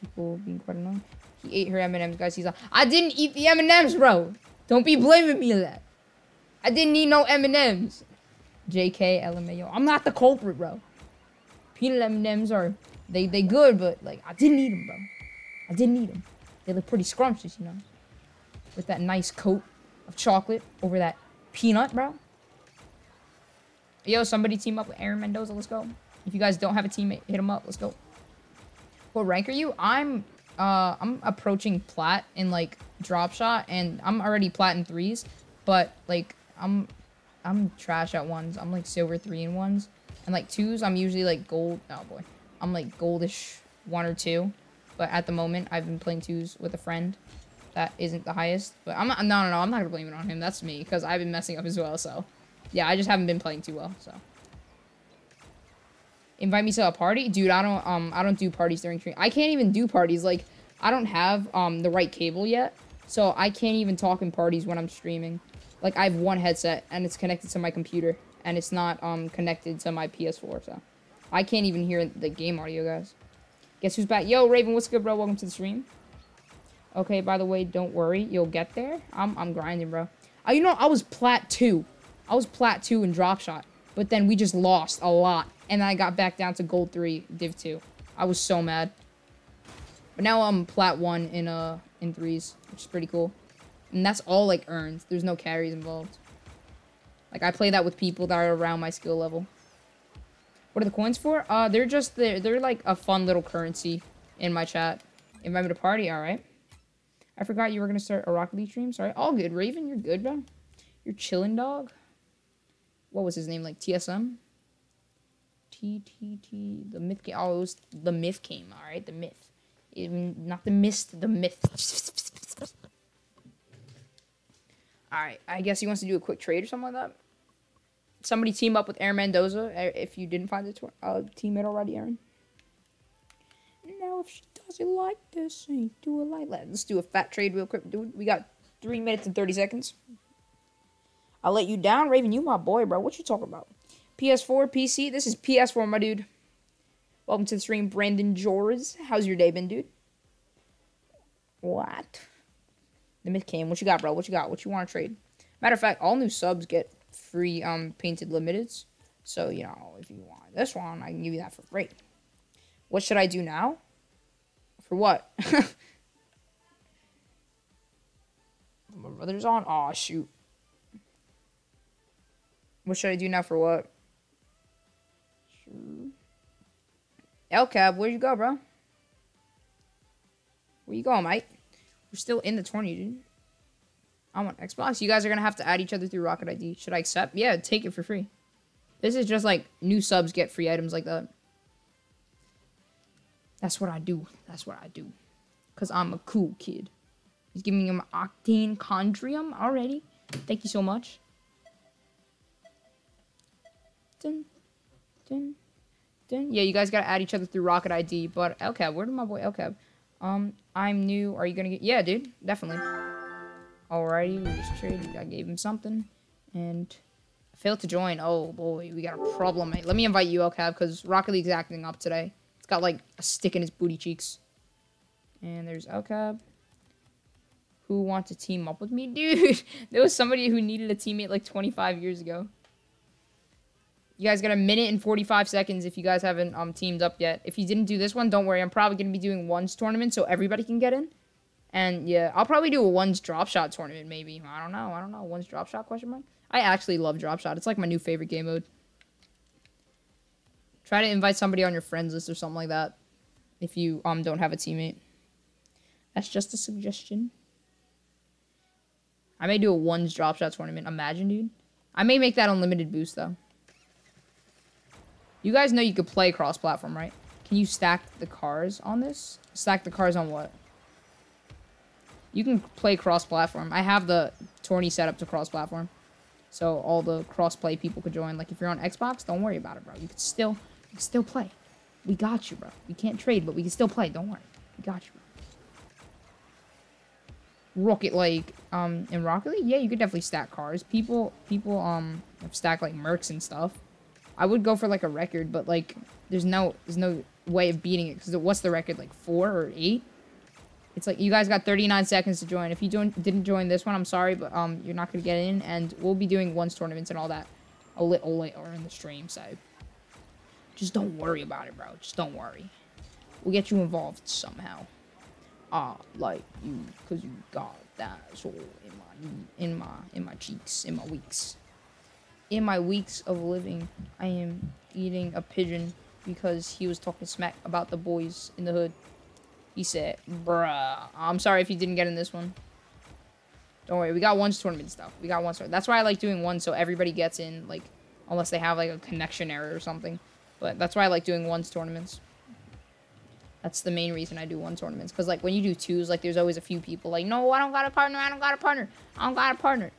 People being quite annoying. He ate her M&Ms, guys. He's like, I didn't eat the M&Ms, bro. Don't be blaming me for that. I didn't eat no M&Ms. JK, LMAO. I'm not the culprit, bro. Peanut M&Ms are, they, they good, but, like, I didn't eat them, bro. I didn't eat them. They look pretty scrumptious, you know? With that nice coat of chocolate over that peanut, bro. Yo, somebody team up with Aaron Mendoza. Let's go. If you guys don't have a teammate, hit him up. Let's go. What rank are you? I'm uh I'm approaching plat in like drop shot and I'm already plat in threes, but like I'm I'm trash at ones. I'm like silver three in ones. And like twos, I'm usually like gold oh boy. I'm like goldish one or two. But at the moment I've been playing twos with a friend. That isn't the highest. But I'm not no no no, I'm not gonna blame it on him. That's me, because I've been messing up as well, so. Yeah, I just haven't been playing too well, so. Invite me to a party? Dude i don't um i don't do parties during stream. I can't even do parties like i don't have um the right cable yet so i can't even talk in parties when i'm streaming. Like i have one headset and it's connected to my computer and it's not um connected to my ps4 so. I can't even hear the game audio guys. Guess who's back? Yo raven what's good bro? Welcome to the stream okay by the way don't worry you'll get there i'm, I'm grinding bro uh, you know i was plat 2 i was plat 2 in drop shot but then we just lost a lot and I got back down to gold 3, div 2. I was so mad. But now I'm plat 1 in uh in 3s, which is pretty cool. And that's all like earned. There's no carries involved. Like I play that with people that are around my skill level. What are the coins for? Uh they're just they're, they're like a fun little currency in my chat. Invite me to party, alright. I forgot you were gonna start a Rocket League stream. Sorry. All good, Raven, you're good, bro. You're chilling, dog. What was his name? Like TSM? T T T. The myth came. Oh, it was the myth came. All right, the myth. Even not the mist, the myth. all right, I guess he wants to do a quick trade or something like that. Somebody team up with Aaron Mendoza eh, if you didn't find the uh, teammate already, Aaron. Now, if doesn't like this, do a light. Let's do a fat trade real quick, dude. We got three minutes and thirty seconds. I'll let you down, Raven. You my boy, bro. What you talking about? PS4, PC. This is PS4, my dude. Welcome to the stream, Brandon Jors. How's your day been, dude? What? The myth came. What you got, bro? What you got? What you want to trade? Matter of fact, all new subs get free um painted limiteds. So, you know, if you want this one, I can give you that for free. What should I do now? For what? My brother's on? oh, shoot. What should I do now for what? L cab, where you go, bro? Where you going, mate? We're still in the tourney, dude. I'm on Xbox. You guys are gonna have to add each other through Rocket ID. Should I accept? Yeah, take it for free. This is just like new subs get free items like that. That's what I do. That's what I do. Cause I'm a cool kid. He's giving him Octane Chondrium already. Thank you so much. Dun, dun. dun. Yeah, you guys gotta add each other through Rocket ID. But LCAB, where did my boy LCAB? Um, I'm new. Are you gonna get? Yeah, dude, definitely. Alrighty, we just traded. I gave him something, and failed to join. Oh boy, we got a problem, mate. Let me invite you, LCAB, because Rocket League's acting up today. Got like a stick in his booty cheeks. And there's LCAB. Who wants to team up with me, dude? there was somebody who needed a teammate like 25 years ago. You guys got a minute and 45 seconds if you guys haven't um teamed up yet. If you didn't do this one, don't worry. I'm probably going to be doing ones tournament so everybody can get in. And yeah, I'll probably do a ones drop shot tournament maybe. I don't know. I don't know. Ones drop shot question mark. I actually love drop shot. It's like my new favorite game mode. Try to invite somebody on your friends list or something like that if you um don't have a teammate. That's just a suggestion. I may do a ones drop shot tournament. Imagine, dude. I may make that unlimited boost though. You guys know you could play cross-platform, right? Can you stack the cars on this? Stack the cars on what? You can play cross-platform. I have the tourney set up to cross-platform. So all the cross-play people could join. Like, if you're on Xbox, don't worry about it, bro. You can still, you can still play. We got you, bro. We can't trade, but we can still play. Don't worry. We got you, bro. Rocket League. um in Rocket League, yeah, you could definitely stack cars. People people um have stacked like mercs and stuff. I would go for like a record, but like there's no there's no way of beating it because what's the record like four or eight? It's like you guys got 39 seconds to join. If you don't didn't join this one, I'm sorry, but um you're not gonna get in, and we'll be doing ones tournaments and all that a little later in the stream. So just don't worry about it, bro. Just don't worry. We'll get you involved somehow. Ah, like you, cause you got that soul in my in my in my cheeks, in my weeks. In my weeks of living, I am eating a pigeon because he was talking smack about the boys in the hood. He said, bruh. I'm sorry if you didn't get in this one. Don't worry, we got one tournament stuff. We got one. That's why I like doing one so everybody gets in, like, unless they have, like, a connection error or something. But that's why I like doing ones tournaments. That's the main reason I do one tournaments. Because, like, when you do twos, like, there's always a few people like, no, I don't got a partner, I don't got a partner, I don't got a partner.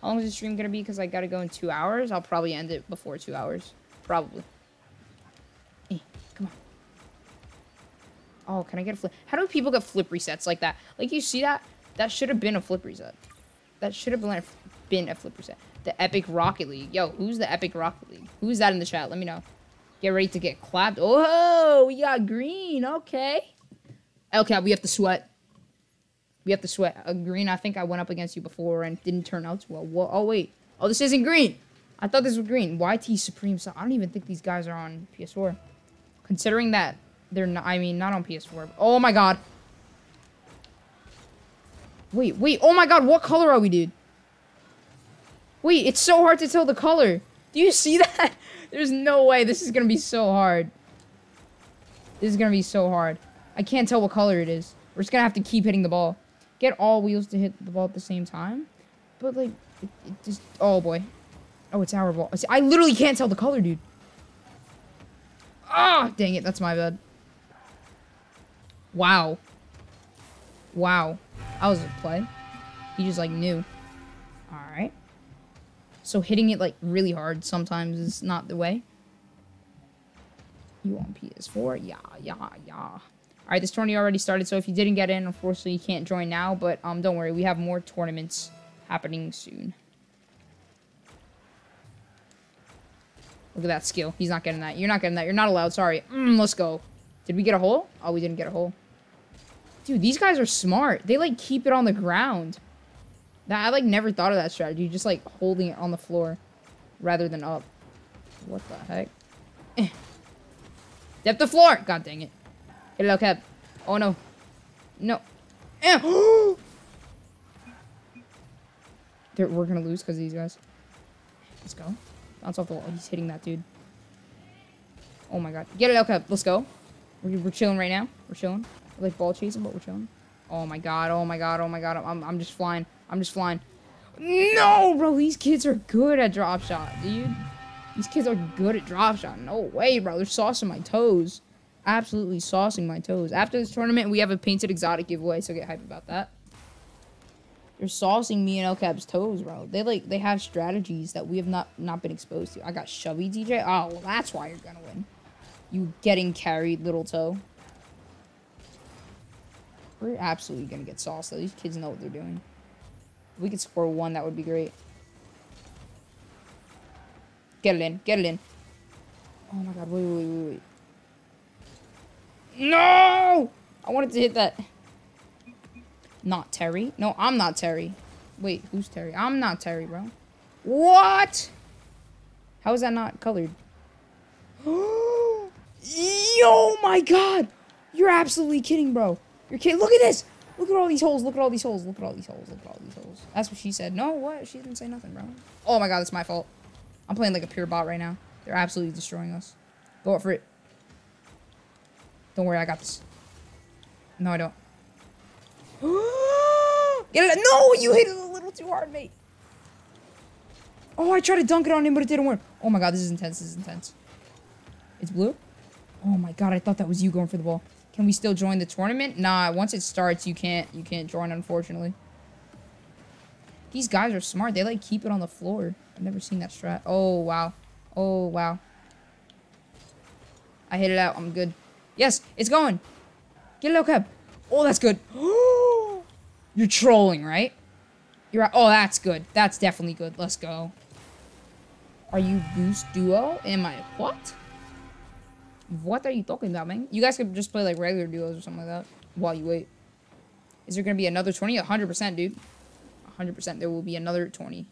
How long is the stream going to be? Because I got to go in two hours. I'll probably end it before two hours. Probably. Eh, come on. Oh, can I get a flip? How do people get flip resets like that? Like, you see that? That should have been a flip reset. That should have been a, been a flip reset. The Epic Rocket League. Yo, who's the Epic Rocket League? Who's that in the chat? Let me know. Get ready to get clapped. Oh, we got green. Okay. Okay, we have to sweat. We have to sweat. Uh, green, I think I went up against you before and didn't turn out well. Whoa, oh, wait. Oh, this isn't green. I thought this was green. YT Supreme. So I don't even think these guys are on PS4. Considering that they're not, I mean, not on PS4. Oh my god. Wait, wait. Oh my god, what color are we, dude? Wait, it's so hard to tell the color. Do you see that? There's no way. This is to be so hard. This is to be so hard. I can't tell what color it is. We're just to have to keep hitting the ball. Get all wheels to hit the ball at the same time. But, like, it, it just... Oh, boy. Oh, it's our ball. I literally can't tell the color, dude. Ah, oh, dang it. That's my bad. Wow. Wow. That was a play. He just, like, knew. So hitting it, like, really hard sometimes is not the way. You on PS4? Yeah, yeah, yeah. Alright, this tourney already started, so if you didn't get in, unfortunately, you can't join now. But, um, don't worry. We have more tournaments happening soon. Look at that skill. He's not getting that. You're not getting that. You're not allowed. Sorry. Mm, let's go. Did we get a hole? Oh, we didn't get a hole. Dude, these guys are smart. They, like, keep it on the ground. That I, like, never thought of that strategy. Just, like, holding it on the floor rather than up. What the heck? Eh. Depth the floor! God dang it. Get it out, Cap. Oh, no. No. Eh. we're gonna lose because of these guys. Let's go. Bounce off the wall. He's hitting that dude. Oh my god. Get it, out, okay. Let's go. We're, we're chilling right now. We're chilling. We're like ball chasing, but we're chilling. Oh my god. Oh my god. Oh my god. I'm, I'm just flying. I'm just flying. No, bro. These kids are good at drop shot, dude. These kids are good at drop shot. No way, bro. They're saucing my toes. Absolutely saucing my toes. After this tournament, we have a painted exotic giveaway, so get hype about that. They're saucing me and LCAP's toes, bro. They like they have strategies that we have not not been exposed to. I got Chubby DJ. Oh, well, that's why you're gonna win. You getting carried, little toe. We're absolutely gonna get sauced though. These kids know what they're doing. We could score one, that would be great. Get it in. Get it in. Oh my god, wait, wait, wait, wait. No! I wanted to hit that. Not Terry. No, I'm not Terry. Wait, who's Terry? I'm not Terry, bro. What? How is that not colored? Yo, my God. You're absolutely kidding, bro. You're kidding. Look at this. Look at all these holes. Look at all these holes. Look at all these holes. Look at all these holes. That's what she said. No, what? She didn't say nothing, bro. Oh, my God. That's my fault. I'm playing like a pure bot right now. They're absolutely destroying us. Go up for it. Don't worry. I got this. No, I don't. Get it? No, you hit it a little too hard, mate. Oh, I tried to dunk it on him, but it didn't work. Oh my god, this is intense. This is intense. It's blue? Oh my god, I thought that was you going for the ball. Can we still join the tournament? Nah, once it starts, you can't you can't join, unfortunately. These guys are smart. They like keep it on the floor. I've never seen that strat. Oh wow. Oh wow. I hit it out. I'm good. Yes, it's going. Get it out, Kev. Oh, that's good. You're trolling, right? You're. Oh, that's good. That's definitely good. Let's go. Are you Goose Duo? Am I what? What are you talking about, man? You guys could just play like regular duos or something like that while you wait. Is there going to be another 20? 100%, dude. 100%. There will be another 20.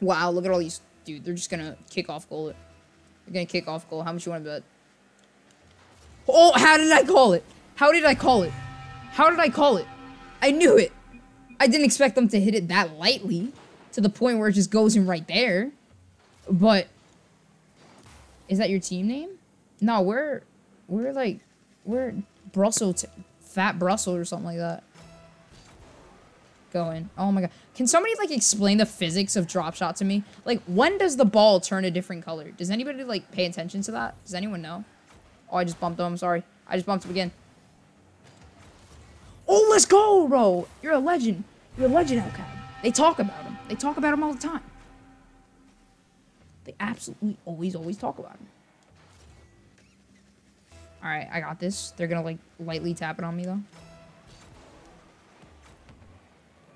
Wow, look at all these. Dude, they're just going to kick off goal. They're going to kick off goal. How much you want to bet? Oh, how did I call it? How did I call it? How did I call it? I knew it. I didn't expect them to hit it that lightly to the point where it just goes in right there. But is that your team name? No, we're we're like we're Brussels, Fat Brussels or something like that. Going. Oh my god. Can somebody like explain the physics of drop shot to me? Like when does the ball turn a different color? Does anybody like pay attention to that? Does anyone know? Oh, I just bumped him. I'm sorry. I just bumped him again. Oh, let's go, bro. You're a legend. You're a legend, LCAB. They talk about him. They talk about him all the time. They absolutely always, always talk about him. Alright, I got this. They're gonna, like, lightly tap it on me, though.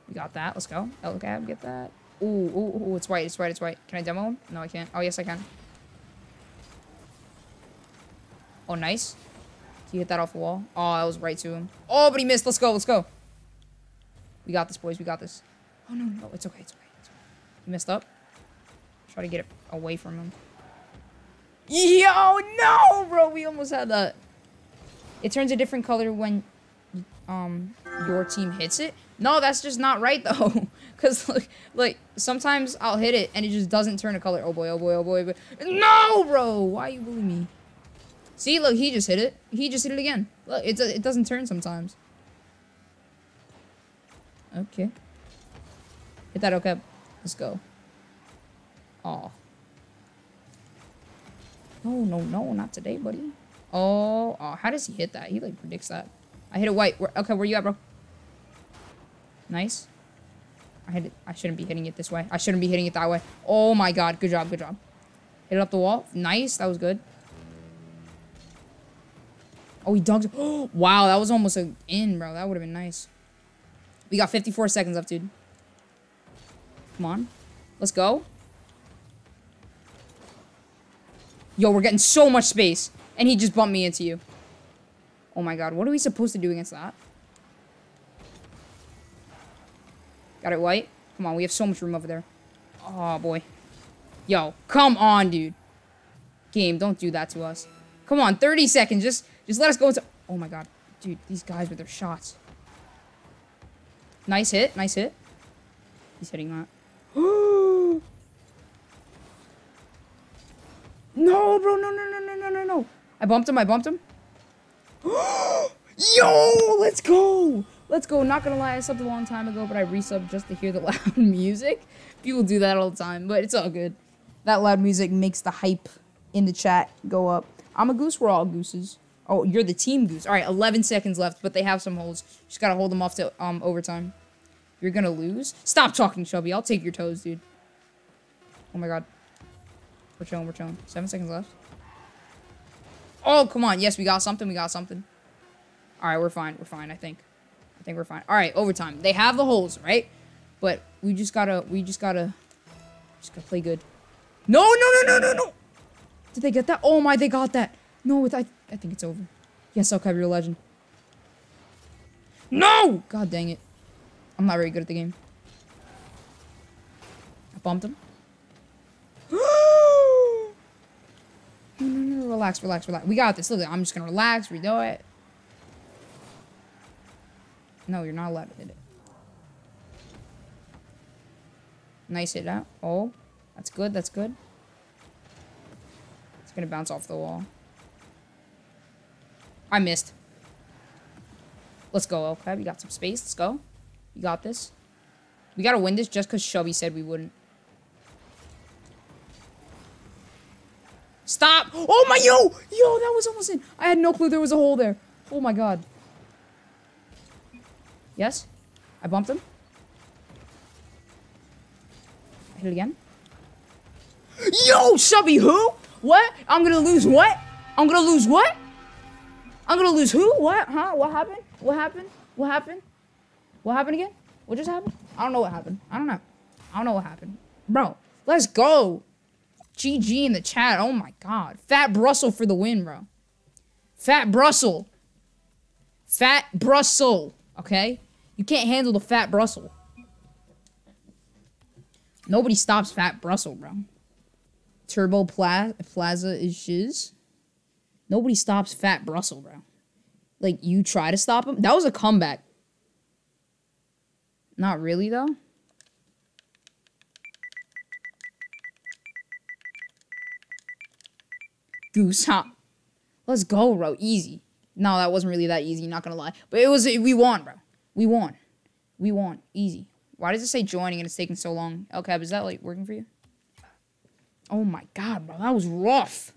We got that. Let's go. LCAB, get that. Ooh, ooh, ooh, it's white, it's white, it's white. Can I demo him? No, I can't. Oh, yes, I can. Oh, nice. He hit that off the wall. Oh, that was right to him. Oh, but he missed. Let's go. Let's go. We got this, boys. We got this. Oh, no, no. It's okay. It's okay. It's okay. He messed up. Try to get it away from him. Yo, no, bro. We almost had that. It turns a different color when um your team hits it. No, that's just not right, though. Because, like, like, sometimes I'll hit it, and it just doesn't turn a color. Oh, boy. Oh, boy. Oh, boy. But no, bro. Why you bullying me? See, look, he just hit it. He just hit it again. Look, it, it doesn't turn sometimes. Okay. Hit that okay. Let's go. Oh. No, no, no, not today, buddy. Oh, oh, how does he hit that? He, like, predicts that. I hit a white. Where, okay, where you at, bro? Nice. I hit it. I shouldn't be hitting it this way. I shouldn't be hitting it that way. Oh, my God. Good job, good job. Hit it up the wall. Nice. That was good. Oh, he dunked. Oh, wow, that was almost an in, bro. That would have been nice. We got 54 seconds left, dude. Come on. Let's go. Yo, we're getting so much space. And he just bumped me into you. Oh my god, what are we supposed to do against that? Got it white? Come on, we have so much room over there. Oh, boy. Yo, come on, dude. Game, don't do that to us. Come on, 30 seconds. Just just let us go into... Oh my god. Dude, these guys with their shots. Nice hit. Nice hit. He's hitting that. no, bro. No, no, no, no, no, no, no. I bumped him. I bumped him. Yo, let's go. Let's go. Not gonna lie, I subbed a long time ago, but I resubbed just to hear the loud music. People do that all the time, but it's all good. That loud music makes the hype in the chat go up. I'm a goose. We're all gooses. Oh, you're the team goose. All right, 11 seconds left, but they have some holes. Just gotta hold them off to um overtime. You're gonna lose? Stop talking, Chubby. I'll take your toes, dude. Oh my god. We're chilling, we're chilling. Seven seconds left. Oh, come on. Yes, we got something. We got something. All right, we're fine. We're fine, I think. I think we're fine. All right, overtime. They have the holes, right? But we just gotta, we just gotta, just gotta play good. No, no, no, no, no, no. Did they get that? Oh my, they got that. No, I, I think it's over. Yes, I'll cover your legend. No! God dang it. I'm not very good at the game. I bumped him. No, no, relax, relax, relax. We got this. Look, I'm just gonna relax, redo it. No, you're not allowed to hit it. Nice hit out. Oh, that's good, that's good. It's gonna bounce off the wall. I missed. Let's go, okay? We got some space. Let's go. You got this. We gotta win this just because Chubby said we wouldn't. Stop! Oh my yo! Yo, that was almost in. I had no clue there was a hole there. Oh my god. Yes? I bumped him. Hit it again. Yo, Subby, who? What? I'm gonna lose what? I'm gonna lose what? I'm gonna lose who? What? Huh? What happened? What happened? What happened? What happened again? What just happened? I don't know what happened. I don't know. I don't know what happened. Bro, let's go. GG in the chat. Oh my god. Fat Brussels for the win, bro. Fat Brussels. Fat Brussels. Okay? You can't handle the Fat Brussels. Nobody stops Fat Brussels, bro. Turbo Pla Plaza is shiz. Nobody stops Fat Brussels, bro. Like, you try to stop him? That was a comeback. Not really, though. Goose hop. Let's go, bro. Easy. No, that wasn't really that easy, not gonna lie. But it was, we won, bro. We won. We won. Easy. Why does it say joining and it's taking so long? Okay, is that, like, working for you? Oh my god, bro. That was rough.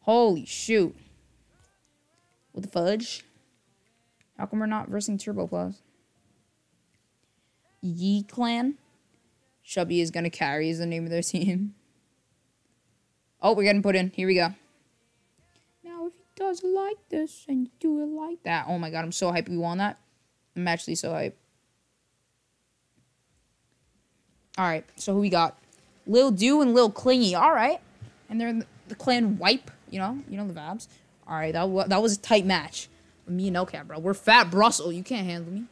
Holy shoot. With the fudge? How come we're not versing Turbo Plus? Yi Clan. Chubby is gonna carry is the name of their team. Oh, we're getting put in. Here we go. Does like this and do it like that. Oh my god, I'm so hyped we won that. I'm actually so hyped. Alright, so who we got? Lil Do and Lil Clingy. Alright. And they're in the, the clan Wipe. You know, you know the vibes. Alright, that, that was a tight match. Me and Elcat, bro. We're fat Brussels. You can't handle me.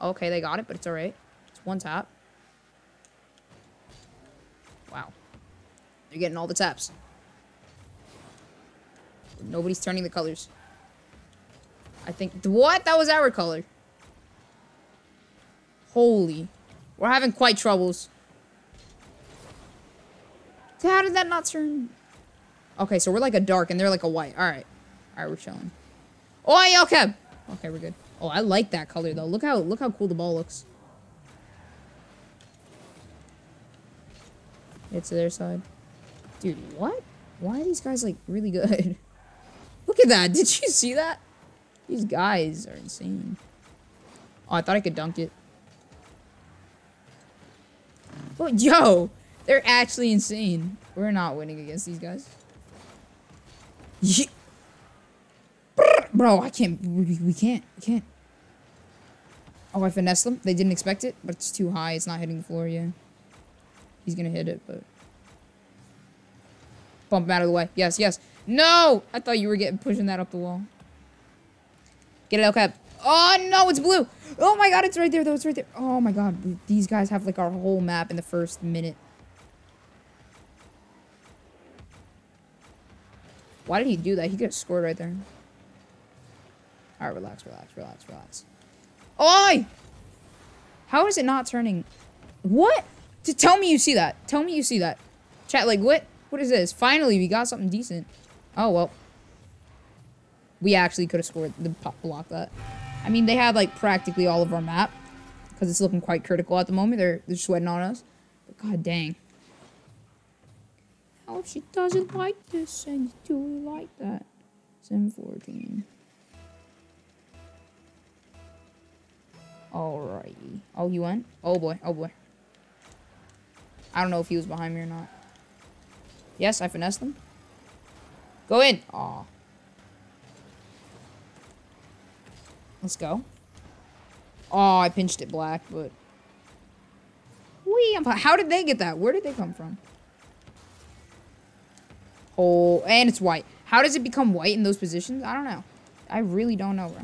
Okay, they got it, but it's alright. It's one tap. Wow. They're getting all the taps. Nobody's turning the colors. I think... What? That was our color. Holy. We're having quite troubles. How did that not turn... Okay, so we're like a dark and they're like a white. Alright. Alright, we're chilling. Oh, yeah, okay. Okay, we're good. Oh, I like that color though. Look how look how cool the ball looks. It's their side. Dude, what? Why are these guys like really good? Look at that. Did you see that? These guys are insane. Oh, I thought I could dunk it. Oh, yo! They're actually insane. We're not winning against these guys. Bro, I can't. We, we can't. We can't. Oh, I finessed them. They didn't expect it, but it's too high. It's not hitting the floor yet. He's gonna hit it, but... Bump him out of the way. Yes, yes. No! I thought you were getting pushing that up the wall. Get it, El Cap. Oh, no, it's blue. Oh, my God, it's right there, though. It's right there. Oh, my God. These guys have, like, our whole map in the first minute. Why did he do that? He could have scored right there. All right, relax, relax, relax, relax. Oi! How is it not turning? What? To tell me you see that. Tell me you see that. Chat, like, what? What is this? Finally, we got something decent. Oh, well. We actually could have scored the block that. I mean, they had, like, practically all of our map. Because it's looking quite critical at the moment. They're, they're sweating on us. But god dang. Oh, she doesn't like this and you do like that? 714. Alrighty. Oh, he went? Oh boy, oh boy. I don't know if he was behind me or not. Yes, I finessed him. Go in. Aw. Let's go. Oh, I pinched it black, but... Wee, how did they get that? Where did they come from? Oh, and it's white. How does it become white in those positions? I don't know. I really don't know, bro.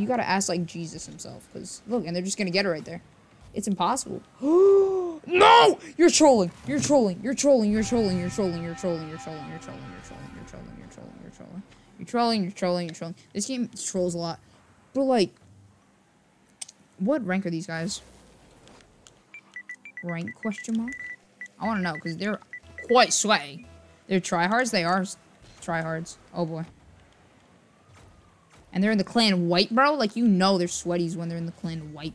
You gotta ask, like, Jesus himself. Because, look, and they're just gonna get it right there. It's impossible. no! You're trolling. You're trolling. You're trolling. You're trolling. You're trolling. You're trolling. You're trolling. You're trolling. You're trolling. You're trolling. You're trolling. You're trolling. You're trolling. You're trolling. You're trolling. This game trolls a lot. But, like, what rank are these guys? Rank question mark? I want to know because they're quite sweaty. They're tryhards? They are tryhards. Oh, boy. And they're in the clan white, bro? Like, you know they're sweaties when they're in the clan white.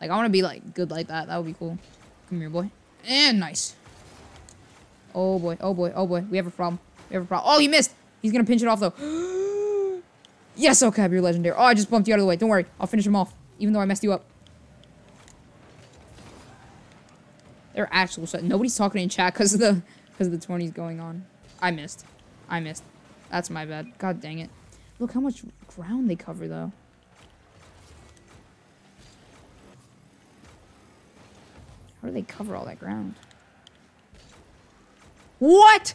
Like, I want to be, like, good like that. That would be cool. Come here, boy. And nice. Oh, boy. Oh, boy. Oh, boy. We have a problem. We have a problem. Oh, he missed. He's going to pinch it off, though. Yes, oh, okay, you're legendary. Oh, I just bumped you out of the way. Don't worry. I'll finish him off. Even though I messed you up. They're actual. Nobody's talking in chat because of the because of the 20s going on. I missed. I missed. That's my bad. God dang it. Look how much ground they cover though. How do they cover all that ground? What?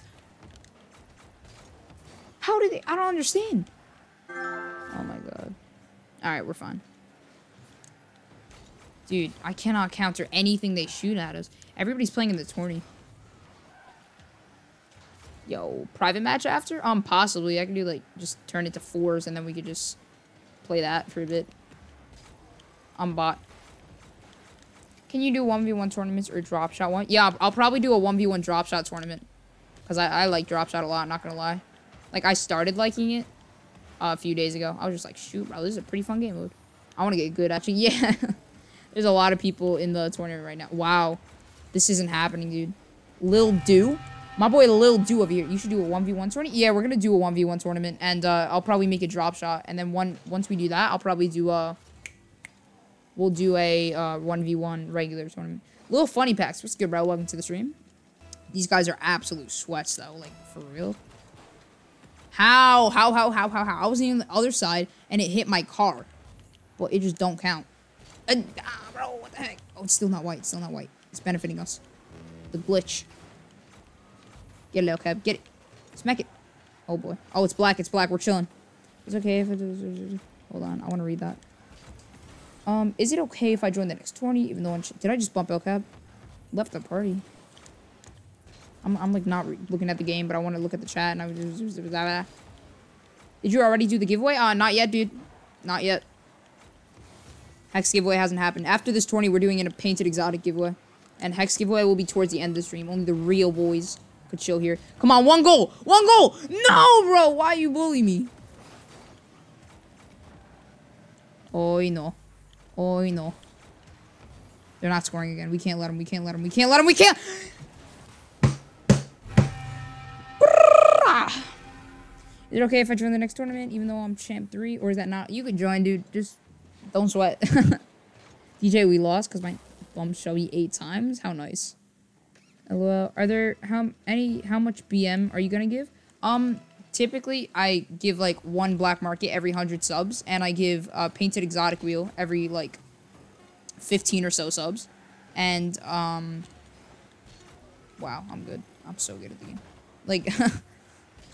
How did they? I don't understand. Oh my god. Alright, we're fine. Dude, I cannot counter anything they shoot at us. Everybody's playing in the tourney. Yo, private match after? Um, possibly. I can do, like, just turn it to fours, and then we could just play that for a bit. I'm bot. Can you do 1v1 tournaments or drop shot one? Yeah, I'll probably do a 1v1 drop shot tournament. Because I, I like drop shot a lot, not gonna lie. Like, I started liking it uh, a few days ago. I was just like, shoot, bro, this is a pretty fun game mode. I want to get good, actually. Yeah. There's a lot of people in the tournament right now. Wow. This isn't happening, dude. Lil Do? My boy Lil Do over here. You should do a 1v1 tournament? Yeah, we're going to do a 1v1 tournament. And uh, I'll probably make a drop shot. And then one once we do that, I'll probably do a... We'll do a uh, 1v1 regular tournament. Little funny packs. What's good, bro? Welcome to the stream. These guys are absolute sweats, though. Like, for real. How? How, how, how, how, how? I was on the other side, and it hit my car. But it just don't count. Uh, ah, bro, what the heck? Oh, it's still not white. It's still not white. It's benefiting us. The glitch. Get it, little cab. Get it. Smack it. Oh, boy. Oh, it's black. It's black. We're chilling. It's okay if it... Hold on. I want to read that. Um, is it okay if I join the next 20, even though... I... Did I just bump El Cab? Left the party. I'm, I'm like, not looking at the game, but I want to look at the chat, and I was... Did you already do the giveaway? Uh, not yet, dude. Not yet. Hex giveaway hasn't happened. After this tourney, we're doing a painted exotic giveaway. And Hex giveaway will be towards the end of the stream. Only the real boys could chill here. Come on, one goal! One goal! No, bro! Why you bully me? Oh, no. Oh, no. They're not scoring again. We can't let them. We can't let them. We can't let them. We can't! Is it okay if I join the next tournament, even though I'm champ 3? Or is that not? You could join, dude. Just don't sweat. DJ, we lost because my bum you eight times. How nice. Well, are there how any how much BM are you gonna give? Um, typically I give like one black market every hundred subs, and I give a painted exotic wheel every like fifteen or so subs, and um. Wow, I'm good. I'm so good at the game. Like.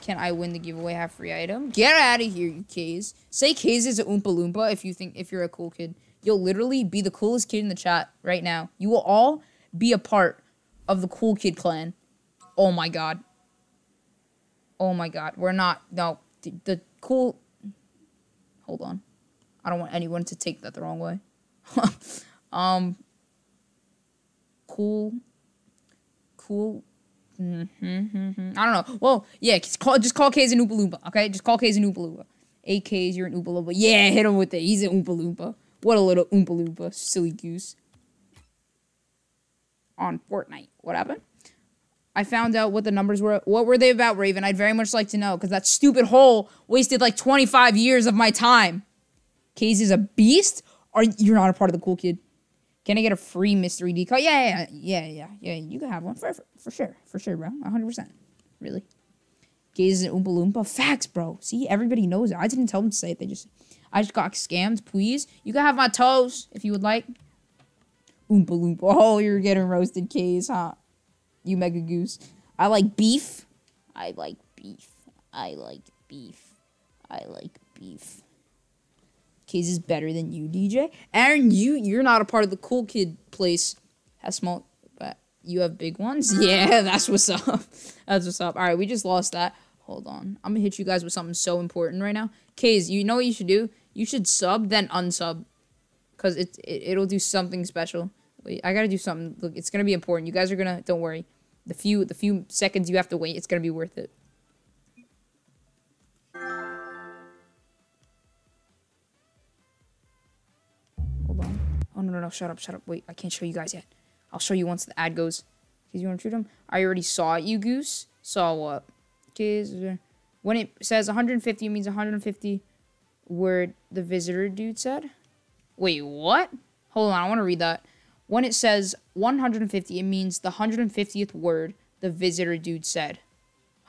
Can I win the giveaway? Have free item? Get out of here, you K's. Say K's is a Oompa Loompa if you think if you're a cool kid. You'll literally be the coolest kid in the chat right now. You will all be a part of the cool kid clan. Oh my god. Oh my god. We're not no the, the cool Hold on. I don't want anyone to take that the wrong way. um cool cool Mm-hmm, mm-hmm. I don't know. Well, yeah, just call, just call K's an Oompa okay? Just call K's an Oompa. AK's, you're an Oompa. Yeah, hit him with it. He's an Oompa. What a little Oompa Loompa. Silly goose. On Fortnite. What happened? I found out what the numbers were. What were they about, Raven? I'd very much like to know, because that stupid hole wasted like 25 years of my time. Is a beast? Or you're not a part of the cool kid? Can I get a free mystery decal? Yeah, yeah, yeah, yeah, yeah. You can have one for, for, for sure, for sure, bro. 100%. Really. Gaze and Oompa Loompa. Facts, bro. See, everybody knows it. I didn't tell them to say it. They just, I just got scammed. Please, you can have my toes if you would like. Oompa Loompa. Oh, you're getting roasted, K's, huh? You mega goose. I like beef. I like beef. I like beef. I like beef. Case is better than you, DJ. Aaron, you you're not a part of the cool kid place. Has small, but you have big ones. Yeah, that's what's up. that's what's up. All right, we just lost that. Hold on, I'm gonna hit you guys with something so important right now. Case, you know what you should do? You should sub then unsub, cause it, it it'll do something special. Wait, I gotta do something. Look, it's gonna be important. You guys are gonna don't worry. The few the few seconds you have to wait, it's gonna be worth it. Hold on. Oh, no, no, no. Shut up, shut up. Wait, I can't show you guys yet. I'll show you once the ad goes. Because you want to shoot them? I already saw it, you goose. Saw what? Because uh, when it says 150, it means 150. word the visitor dude said. Wait, what? Hold on, I want to read that. When it says 150, it means the 150th word the visitor dude said.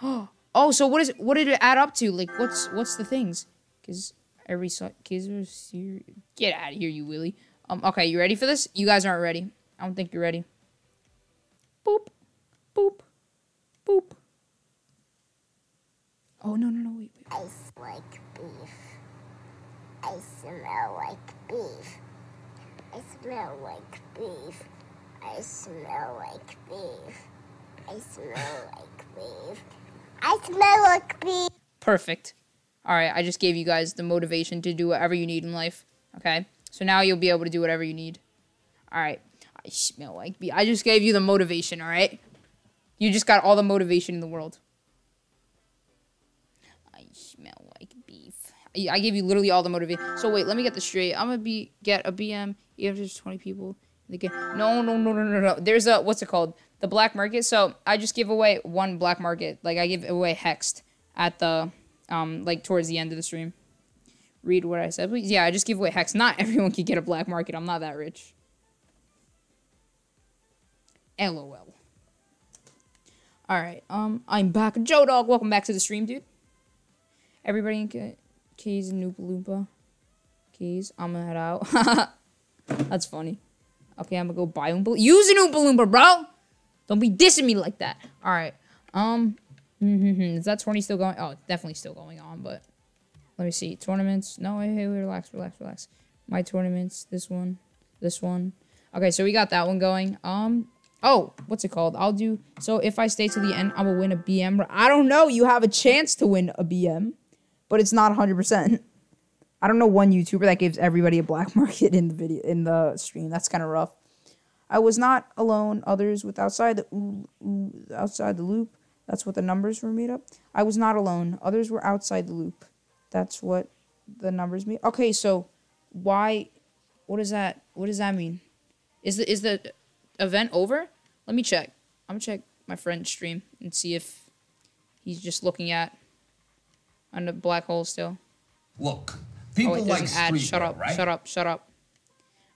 Oh, so what is what did it add up to? Like, what's what's the things? Because every kids are. Get out of here, you Willie. Um, okay, you ready for this? You guys aren't ready. I don't think you're ready. Boop, boop, boop. Oh no no no wait. wait. I like beef. I smell like beef. I smell like beef. I smell like beef. I smell like beef. I smell like beef. Perfect. All right, I just gave you guys the motivation to do whatever you need in life. Okay, so now you'll be able to do whatever you need. All right, I smell like beef. I just gave you the motivation. All right, you just got all the motivation in the world. I smell like beef. I gave you literally all the motivation. So wait, let me get this straight. I'm gonna be get a BM even if there's 20 people. No, no, no, no, no, no. There's a what's it called? The black market. So I just give away one black market. Like I give away hexed at the um like towards the end of the stream. Read what I said. please. yeah, I just give away hex. Not everyone can get a black market. I'm not that rich. LOL. All right. Um, I'm back. Joe Dog. Welcome back to the stream, dude. Everybody in keys and Oompa Loompa. Keys. I'm gonna head out. That's funny. Okay, I'm gonna go buy Oompa. Use an Oompa Loompa, bro. Don't be dissing me like that. All right. Um. Is that tourney still going? Oh, definitely still going on. But let me see. Tournaments. No, hey, hey, relax, relax, relax. My tournaments. This one. This one. Okay, so we got that one going. Um. Oh, what's it called? I'll do. So if I stay to the end, I will win a BM. I don't know. You have a chance to win a BM, but it's not 100%. I don't know one YouTuber that gives everybody a black market in the video in the stream. That's kind of rough. I was not alone. Others with outside the ooh, ooh, outside the loop. That's what the numbers were made up. I was not alone. Others were outside the loop. That's what the numbers mean. Okay, so why? What does that? What does that mean? Is the is the event over? Let me check. I'm gonna check my friend's stream and see if he's just looking at the black hole still. Look, People oh, like ad. Shut up. Right? Shut up. Shut up.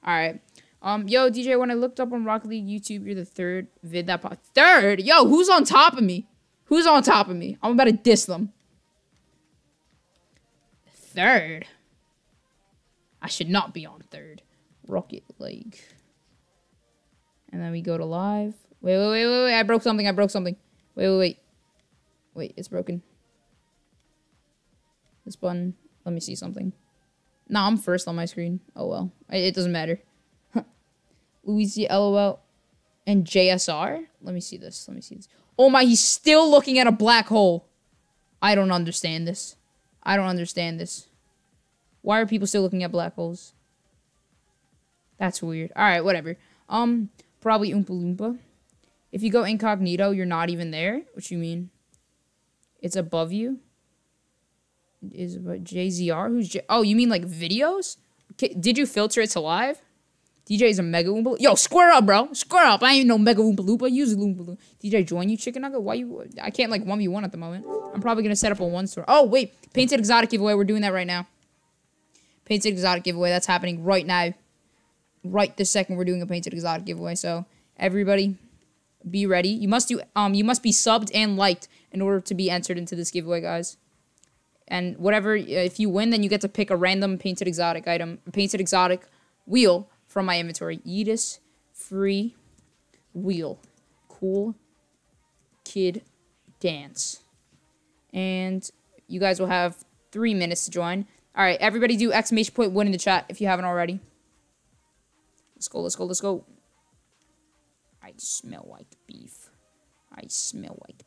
All right. Um, yo, DJ, when I looked up on Rocket League YouTube, you're the third vid that pop. Third? Yo, who's on top of me? Who's on top of me? I'm about to diss them. Third? I should not be on third. Rocket League. And then we go to live. Wait, wait, wait, wait, wait. I broke something. I broke something. Wait, wait, wait. Wait, it's broken. This button. Let me see something. No, I'm first on my screen. Oh well. It doesn't matter. Luigi LOL and JSR? Let me see this. Let me see this. Oh my, he's still looking at a black hole. I don't understand this. I don't understand this. Why are people still looking at black holes? That's weird. Alright, whatever. Um, probably Oompa Loompa. If you go incognito, you're not even there. What you mean? It's above you? Is about JZR. Who's J- oh, you mean like videos? did you filter it to live? DJ is a mega Oompa Yo, square up, bro. Square up. I ain't no mega Oompa Loompa. Use a Oompa Loompa. DJ, join you, Chicken Nugget. Why you? I can't like 1v1 at the moment. I'm probably going to set up a one store. Oh, wait. Painted Exotic giveaway. We're doing that right now. Painted Exotic giveaway. That's happening right now. Right this second, we're doing a Painted Exotic giveaway. So, everybody, be ready. You must do. Um, You must be subbed and liked in order to be entered into this giveaway, guys and whatever uh, if you win then you get to pick a random painted exotic item painted exotic wheel from my inventory. Yeetus free wheel. Cool kid dance. And you guys will have three minutes to join. All right everybody do exclamation point one in the chat if you haven't already. Let's go let's go let's go. I smell like beef. I smell like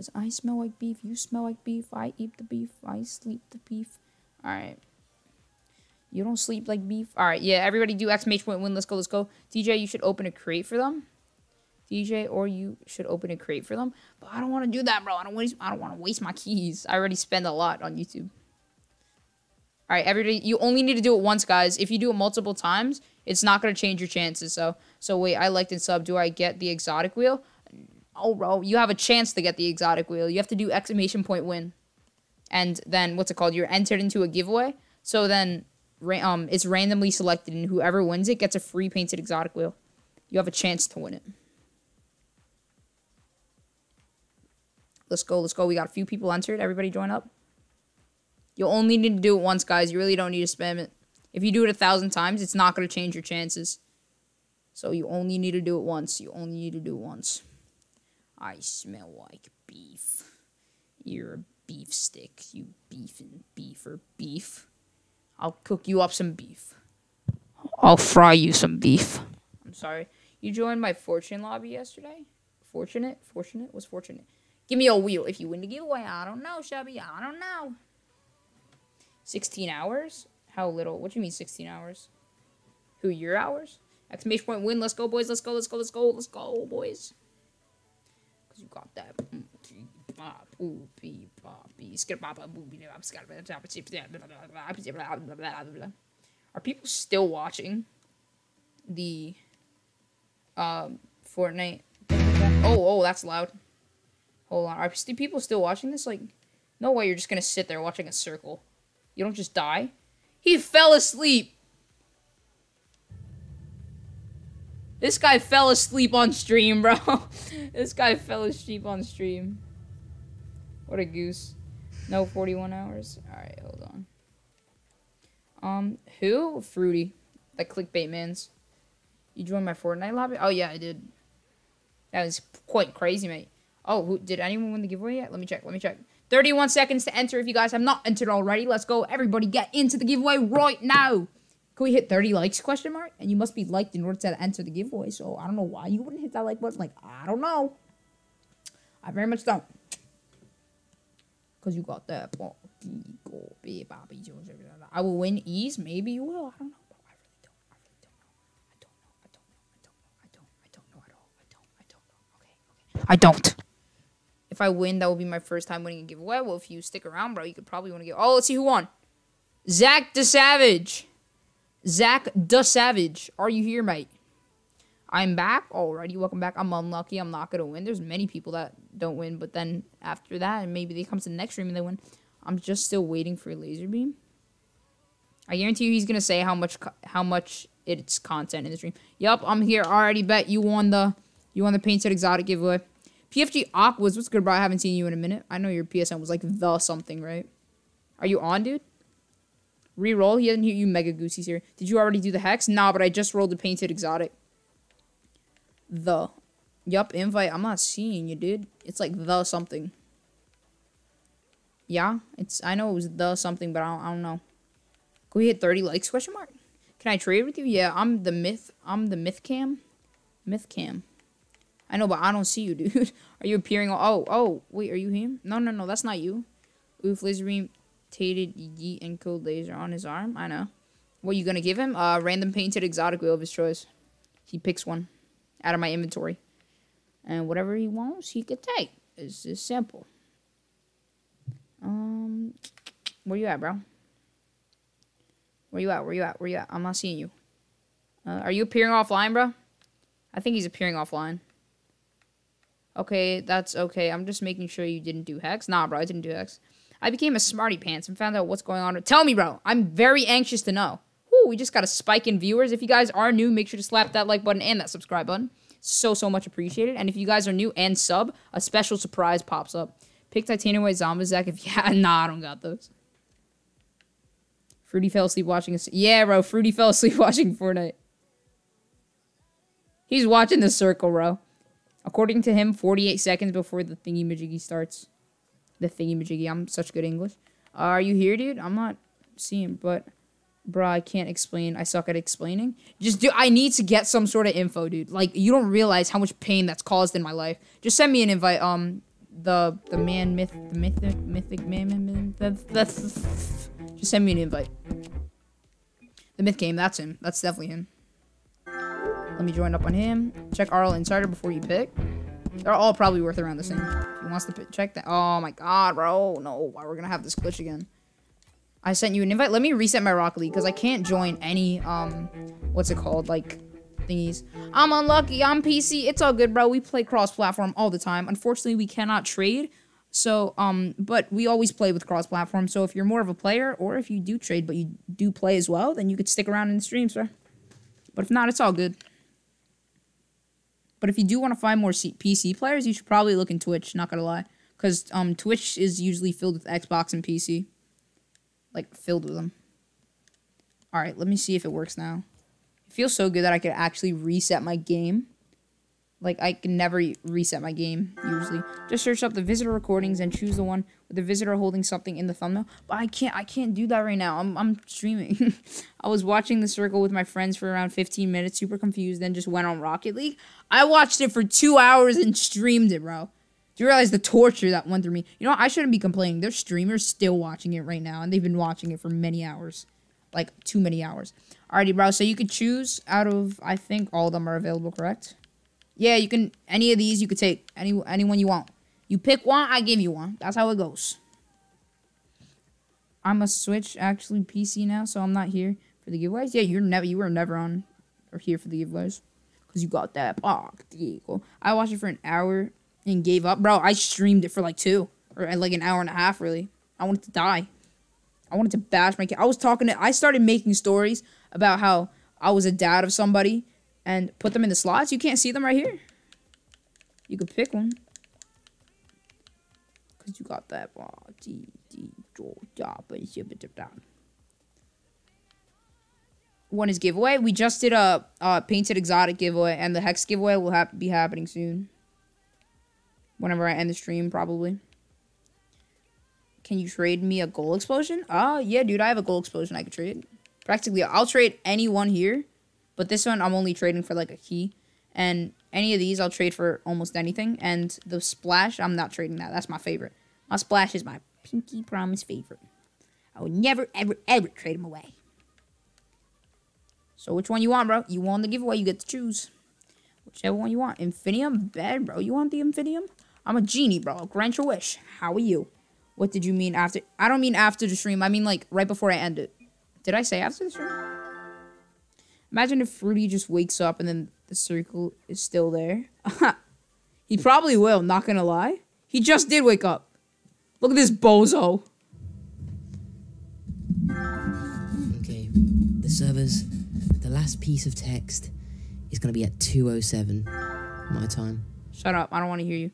Because I smell like beef, you smell like beef, I eat the beef, I sleep the beef. Alright. You don't sleep like beef? Alright, yeah, everybody do exclamation point win. Let's go, let's go. DJ, you should open a crate for them. DJ, or you should open a crate for them. But I don't want to do that, bro. I don't waste I don't want to waste my keys. I already spend a lot on YouTube. Alright, everybody, you only need to do it once, guys. If you do it multiple times, it's not going to change your chances. So, so wait, I liked and sub. Do I get the exotic wheel? Oh, bro, you have a chance to get the exotic wheel. You have to do exclamation point win. and then what's it called? You're entered into a giveaway. So then, um, it's randomly selected, and whoever wins it gets a free painted exotic wheel. You have a chance to win it. Let's go, let's go. We got a few people entered. Everybody join up. You'll only need to do it once, guys. You really don't need to spam it. If you do it a thousand times, it's not going to change your chances. So you only need to do it once. You only need to do it once. I smell like beef. You're a beef stick. You beef and beef or beef. I'll cook you up some beef. I'll fry you some beef. I'm sorry. You joined my fortune lobby yesterday? Fortunate? Fortunate? Was fortunate. Give me a wheel if you win the giveaway. I don't know, Shelby. I don't know. 16 hours? How little? What do you mean 16 hours? Who, your hours? Exclamation point win. Let's go, boys. Let's go, let's go, let's go, let's go, boys. Got that. Are people still watching the um, Fortnite? Oh, oh, that's loud. Hold on. Are people still watching this? Like, no way you're just gonna sit there watching a circle. You don't just die. He fell asleep. This guy fell asleep on stream, bro. this guy fell asleep on stream. What a goose. No, 41 hours. Alright, hold on. Um, who? Fruity. That clickbait man's. You joined my Fortnite lobby? Oh, yeah, I did. That was quite crazy, mate. Oh, who, did anyone win the giveaway yet? Let me check. Let me check. 31 seconds to enter if you guys have not entered already. Let's go. Everybody get into the giveaway right now. Can we hit 30 likes, question mark? And you must be liked in order to enter the giveaway. So I don't know why you wouldn't hit that like button. Like, I don't know. I very much don't. Because you got that. I will win ease. Maybe you will. I don't know. I really don't. I really don't know. I don't know. I don't know. I don't know. I don't. I don't know at all. I don't. I don't know. Okay, okay. I don't. If I win, that will be my first time winning a giveaway. Well, if you stick around, bro, you could probably win a giveaway. Oh, let's see who won. Zach the Savage. Zach the Savage. Are you here, mate? I'm back. Alrighty, welcome back. I'm unlucky. I'm not going to win. There's many people that don't win, but then after that, and maybe they come to the next stream and they win. I'm just still waiting for a laser beam. I guarantee you he's going to say how much how much it's content in the stream. Yup, I'm here. Already bet you won the you won the painted exotic giveaway. PFG Aquas, what's good, bro? I haven't seen you in a minute. I know your PSN was like the something, right? Are you on, dude? Reroll. He doesn't hear you, Mega Goosey's here. Did you already do the hex? Nah, but I just rolled the painted exotic. The. Yup, invite. I'm not seeing you, dude. It's like the something. Yeah, it's. I know it was the something, but I don't, I don't know. Can we hit 30 likes? Question mark. Can I trade with you? Yeah, I'm the myth. I'm the myth cam. Myth cam. I know, but I don't see you, dude. are you appearing? Oh, oh, wait, are you him? No, no, no, that's not you. Oof, laser beam, tated yeet and code laser on his arm. I know. What you gonna give him? Uh, random painted exotic wheel of his choice. He picks one out of my inventory, and whatever he wants, he could take. It's just simple. Um, where you at, bro? Where you at? Where you at? Where you at? I'm not seeing you. Uh, are you appearing offline, bro? I think he's appearing offline. Okay, that's okay. I'm just making sure you didn't do hex. Nah, bro, I didn't do hex. I became a smarty pants and found out what's going on. Tell me, bro. I'm very anxious to know. Whoo, we just got a spike in viewers. If you guys are new, make sure to slap that like button and that subscribe button. So, so much appreciated. And if you guys are new and sub, a special surprise pops up. Pick Titanium White Zombie Zach if yeah, nah, I don't got those. Fruity fell asleep watching us. Yeah, bro, Fruity fell asleep watching Fortnite. He's watching the circle, bro. According to him, 48 seconds before the thingy majiggy starts. The thingy majiggy. I'm such good English. Are you here, dude? I'm not seeing, but bro, I can't explain. I suck at explaining. Just do. I need to get some sort of info, dude. Like you don't realize how much pain that's caused in my life. Just send me an invite. Um, the the man myth, the mythic mythic man, man, man that's that's. Just send me an invite. The myth game. That's him. That's definitely him. Let me join up on him. Check RL Insider before you pick. They're all probably worth around the same. He wants to check that. Oh my god, bro. No, why we're gonna have this glitch again. I sent you an invite. Let me reset my Rocket League because I can't join any, um, what's it called? Like, thingies. I'm unlucky. I'm PC. It's all good, bro. We play cross-platform all the time. Unfortunately, we cannot trade. So, um, but we always play with cross platform. So if you're more of a player, or if you do trade but you do play as well, then you could stick around in the stream, sir. But if not, it's all good. But if you do want to find more C- PC players, you should probably look in Twitch. Not gonna lie, because um, Twitch is usually filled with Xbox and PC, like filled with them. All right, let me see if it works now. It feels so good that I could actually reset my game. Like I can never reset my game usually. Just search up the visitor recordings and choose the one with the visitor holding something in the thumbnail. But I can't I can't do that right now. I'm I'm streaming. I was watching the circle with my friends for around 15 minutes, super confused, then just went on Rocket League. I watched it for two hours and streamed it, bro. Do you realize the torture that went through me? You know, I shouldn't be complaining. There's streamers still watching it right now, and they've been watching it for many hours. Like too many hours. Alrighty, bro. So you could choose out of I think all of them are available, correct? Yeah, you can any of these you could take any anyone you want. You pick one, I give you one. That's how it goes. I'm a Switch actually PC now, so I'm not here for the giveaways. Yeah, you're never you were never on or here for the giveaways because you got that box. I watched it for an hour and gave up, bro. I streamed it for like two or uh, like an hour and a half. Really, I wanted to die. I wanted to bash my kid. I was talking to. I started making stories about how I was a dad of somebody and put them in the slots. You can't see them right here. You could pick one. Because you got that. One is giveaway. We just did a, a painted exotic giveaway, and the hex giveaway will be happening soon. Whenever I end the stream, probably. Can you trade me a goal explosion? Oh, yeah, dude, I have a goal explosion I could trade. Practically, I'll trade anyone here but this one, I'm only trading for like a key. And any of these, I'll trade for almost anything. And the splash, I'm not trading that. That's my favorite. My splash is my pinky promise favorite. I would never, ever, ever trade them away. So which one you want, bro? You want the giveaway, you get to choose. Whichever one you want. Infinium? Bad, bro. You want the Infinium? I'm a genie, bro. Grant your wish. How are you? What did you mean after? I don't mean after the stream. I mean like right before I end it. Did I say after the stream? Imagine if Fruity just wakes up and then the circle is still there. he probably will, not gonna lie. He just did wake up. Look at this bozo. Okay, the servers, the last piece of text is gonna be at 207 my time. Shut up, I don't wanna hear you.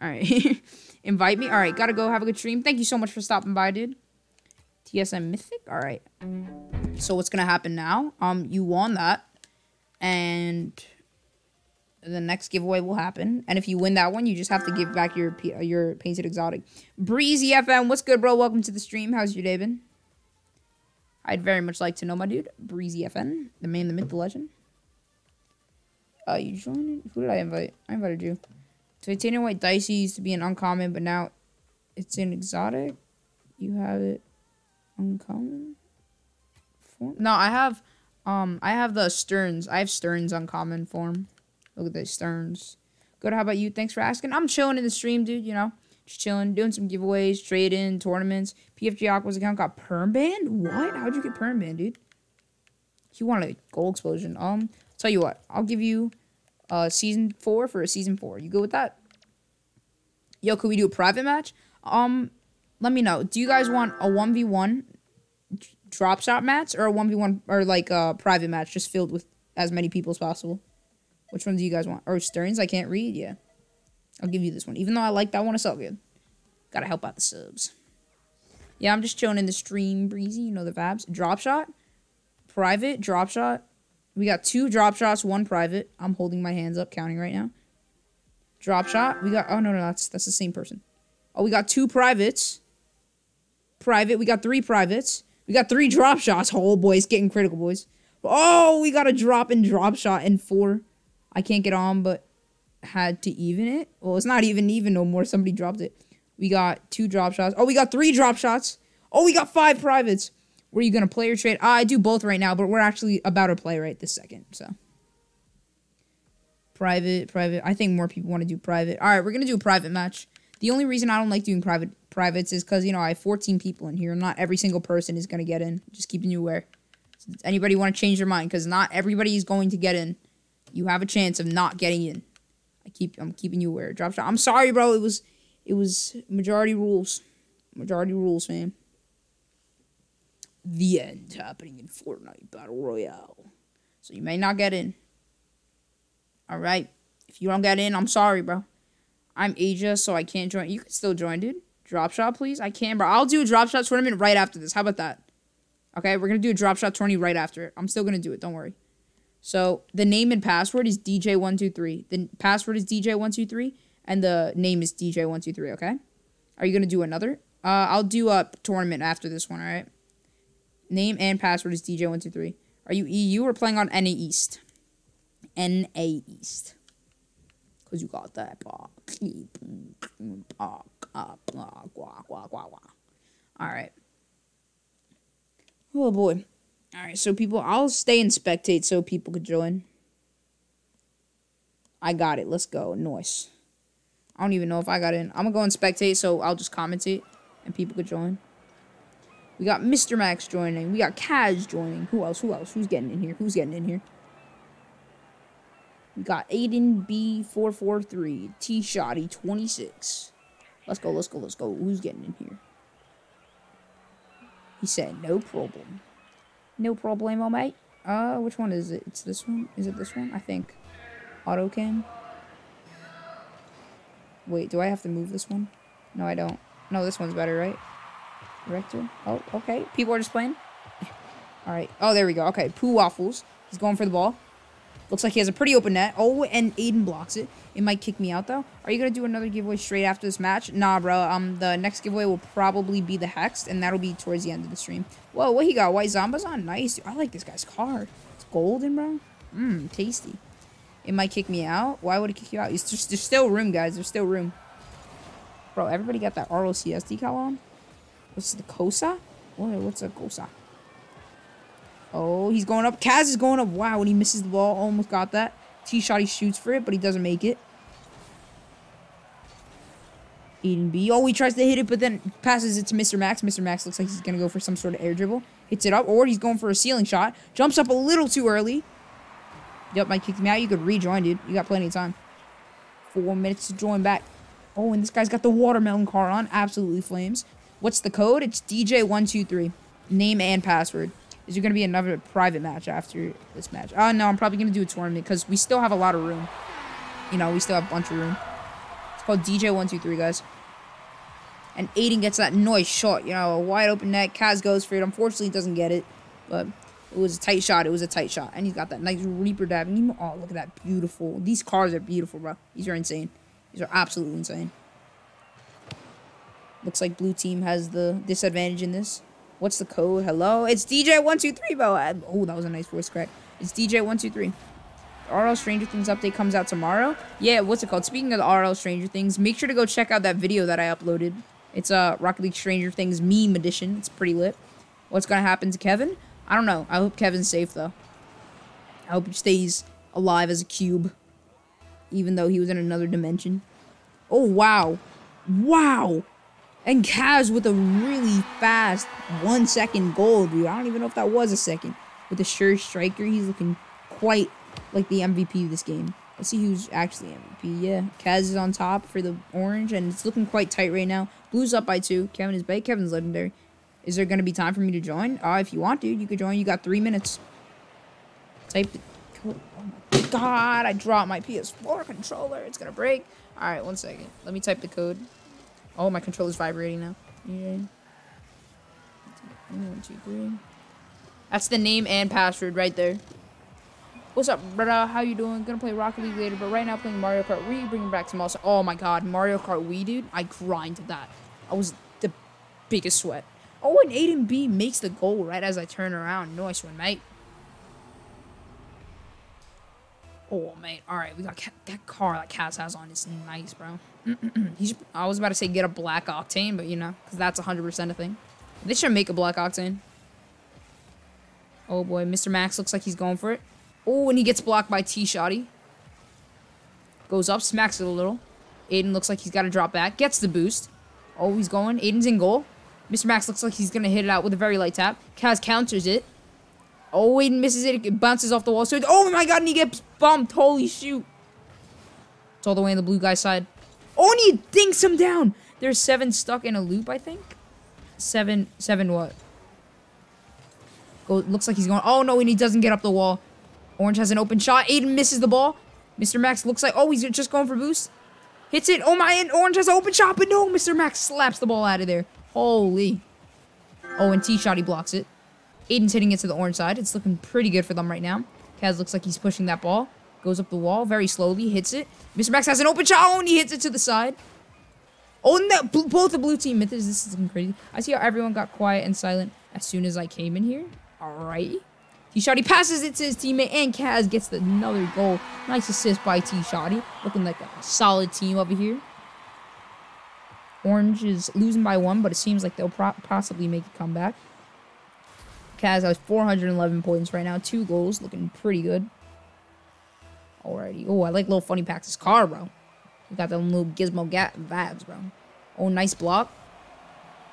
Alright. Invite me? Alright, gotta go, have a good stream. Thank you so much for stopping by, dude. TSM Mythic? Alright. So what's gonna happen now? Um, you won that. And the next giveaway will happen. And if you win that one, you just have to give back your your painted exotic. Breezy FM, what's good, bro? Welcome to the stream. How's your day been? I'd very much like to know, my dude. Breezy FN, the man, the myth, the legend. Uh, you joined? Who did I invite? I invited you. Titanium White Dieci used to be an uncommon, but now it's an exotic. You have it uncommon form. No, I have um I have the Sterns. I have Stearns uncommon form. Look at these Sterns. Good, how about you? Thanks for asking. I'm chilling in the stream, dude, you know. Just chilling, doing some giveaways, trading, tournaments. PFG Aqua's account got perm banned? What? How'd you get perm banned, dude? He wanted a goal explosion. Um, tell you what, I'll give you uh season four for a season four. You go with that? Yo, could we do a private match? Um, let me know. Do you guys want a 1v1 drop shot match or a 1v1 or like a private match just filled with as many people as possible? Which one do you guys want? Or Stearns, I can't read. Yeah. I'll give you this one. Even though I like that one, it's all good. Gotta help out the subs. Yeah, I'm just chilling in the stream, breezy. You know the vibes. Drop shot, private, drop shot. We got two drop shots, one private. I'm holding my hands up, counting right now. Drop shot. We got. Oh no, no, that's that's the same person. Oh, we got two privates private. We got three privates. We got three drop shots. Oh, boys, getting critical, boys. Oh, we got a drop and drop shot and four. I can't get on, but had to even it. Well, it's not even even no more. Somebody dropped it. We got two drop shots. Oh, we got three drop shots. Oh, we got five privates. Were you going to play or trade? I do both right now, but we're actually about to play right this second, so. Private, private. I think more people want to do private. All right, we're going to do a private match. The only reason I don't like doing private privates is because, you know, I have 14 people in here. Not every single person is going to get in. Just keeping you aware. Does anybody want to change their mind? Because not everybody is going to get in. You have a chance of not getting in. I keep, I'm keeping you aware. Drop shot. I'm sorry, bro. It was, It was majority rules. Majority rules, man. The end happening in Fortnite Battle Royale. So you may not get in. Alright. If you don't get in, I'm sorry, bro. I'm Asia, so I can't join. You can still join, dude. Drop shot, please. I can't, bro. I'll do a drop shot tournament right after this. How about that? Okay, we're gonna do a drop shot tourney right after it. I'm still gonna do it. Don't worry. So the name and password is DJ123. The password is DJ123, and the name is DJ123. Okay. Are you gonna do another? Uh, I'll do a tournament after this one. All right. Name and password is DJ123. Are you EU or playing on NA East? NA East. Cause you got that. All right. Oh boy. All right, so people, I'll stay and spectate so people could join. I got it. Let's go. Noise. I don't even know if I got in. I'm gonna go and spectate, so I'll just commentate and people could join. We got Mr. Max joining. We got Kaz joining. Who else? Who else? Who's getting in here? Who's getting in here? Got Aiden B443, T Shotty 26. Let's go, let's go, let's go. Who's getting in here? He said, no problem. No problemo, mate. Uh, which one is it? It's this one? Is it this one? I think. Auto cam. Wait, do I have to move this one? No, I don't. No, this one's better, right? Director. Oh, okay. People are just playing. All right. Oh, there we go. Okay, Poo Waffles. He's going for the ball. Looks like he has a pretty open net. Oh, and Aiden blocks it. It might kick me out, though. Are you going to do another giveaway straight after this match? Nah, bro. Um, The next giveaway will probably be the Hexed, and that'll be towards the end of the stream. Whoa, what he got? White Zombas on? Nice. I like this guy's car. It's golden, bro. Mmm, tasty. It might kick me out. Why would it kick you out? It's just, there's still room, guys. There's still room. Bro, everybody got that ROCS decal on? What's the Kosa? What, what's a Kosa? Oh, he's going up. Kaz is going up. Wow, when he misses the ball, almost got that. T-shot, he shoots for it, but he doesn't make it. Aiden B. Oh, he tries to hit it, but then passes it to Mr. Max. Mr. Max looks like he's going to go for some sort of air dribble. Hits it up, or he's going for a ceiling shot. Jumps up a little too early. Yep, Mike kicked me out. You could rejoin, dude. You got plenty of time. Four minutes to join back. Oh, and this guy's got the watermelon car on. Absolutely flames. What's the code? It's DJ123. Name and password. Is there going to be another private match after this match? Oh, no, I'm probably going to do a tournament because we still have a lot of room. You know, we still have a bunch of room. It's called DJ123, guys. And Aiden gets that noise shot. You know, a wide open net. Kaz goes for it. Unfortunately, doesn't get it. But it was a tight shot. It was a tight shot. And he's got that nice Reaper dab. Oh, look at that. Beautiful. These cars are beautiful, bro. These are insane. These are absolutely insane. Looks like blue team has the disadvantage in this. What's the code? Hello? It's DJ123, bro. Oh, that was a nice voice crack. It's DJ123. RL Stranger Things update comes out tomorrow. Yeah, what's it called? Speaking of the RL Stranger Things, make sure to go check out that video that I uploaded. It's a Rocket League Stranger Things meme edition. It's pretty lit. What's going to happen to Kevin? I don't know. I hope Kevin's safe, though. I hope he stays alive as a cube. Even though he was in another dimension. Oh, wow. Wow. And Kaz with a really fast one second goal, dude. I don't even know if that was a second. With a sure striker, he's looking quite like the MVP of this game. Let's see who's actually MVP. Yeah, Kaz is on top for the orange, and it's looking quite tight right now. Blue's up by two. Kevin is back. Kevin's legendary. Is there going to be time for me to join? Uh, if you want to, you could join. You got three minutes. Type code. Oh my god, I dropped my PS4 controller. It's going to break. All right, one second. Let me type the code. Oh, my controller's vibrating now. Yeah. One, two, three. That's the name and password right there. What's up, brother? How you doing? Gonna play Rocket League later, but right now playing Mario Kart Wii, bringing back some also. Oh my god, Mario Kart Wii, dude. I grinded that. I was the biggest sweat. Oh, and Aiden B makes the goal right as I turn around. Nice one, mate. Oh, mate. All right, we got that car that Kaz has on is nice, bro. I was about to say get a black octane, but you know, because that's 100% a thing. They should make a black octane. Oh boy, Mr. Max looks like he's going for it. Oh, and he gets blocked by T Shotty. Goes up, smacks it a little. Aiden looks like he's got to drop back. Gets the boost. Oh, he's going. Aiden's in goal. Mr. Max looks like he's going to hit it out with a very light tap. Kaz counters it. Oh, Aiden misses it. It bounces off the wall. So, oh my god, and he gets bumped. Holy shoot. It's all the way on the blue guy's side. Oh, and he dinks him down. There's seven stuck in a loop, I think. Seven, seven what? Go, looks like he's going. Oh, no, and he doesn't get up the wall. Orange has an open shot. Aiden misses the ball. Mr. Max looks like, oh, he's just going for boost. Hits it. Oh, my, and Orange has an open shot, but no, Mr. Max slaps the ball out of there. Holy. Oh, and T-shot, he blocks it. Aiden's hitting it to the orange side. It's looking pretty good for them right now. Kaz looks like he's pushing that ball. Goes up the wall very slowly, hits it. Mr. Max has an open shot, oh, and he hits it to the side. Oh, that, both the blue team mythos. This is looking crazy. I see how everyone got quiet and silent as soon as I came in here. All right. T Shotty passes it to his teammate, and Kaz gets another goal. Nice assist by T Shotty. Looking like a solid team over here. Orange is losing by one, but it seems like they'll possibly make a comeback. Kaz has 411 points right now. Two goals. Looking pretty good. Alrighty. Oh, I like little funny packs' car, bro. We got them little gizmo gat vibes, bro. Oh, nice block.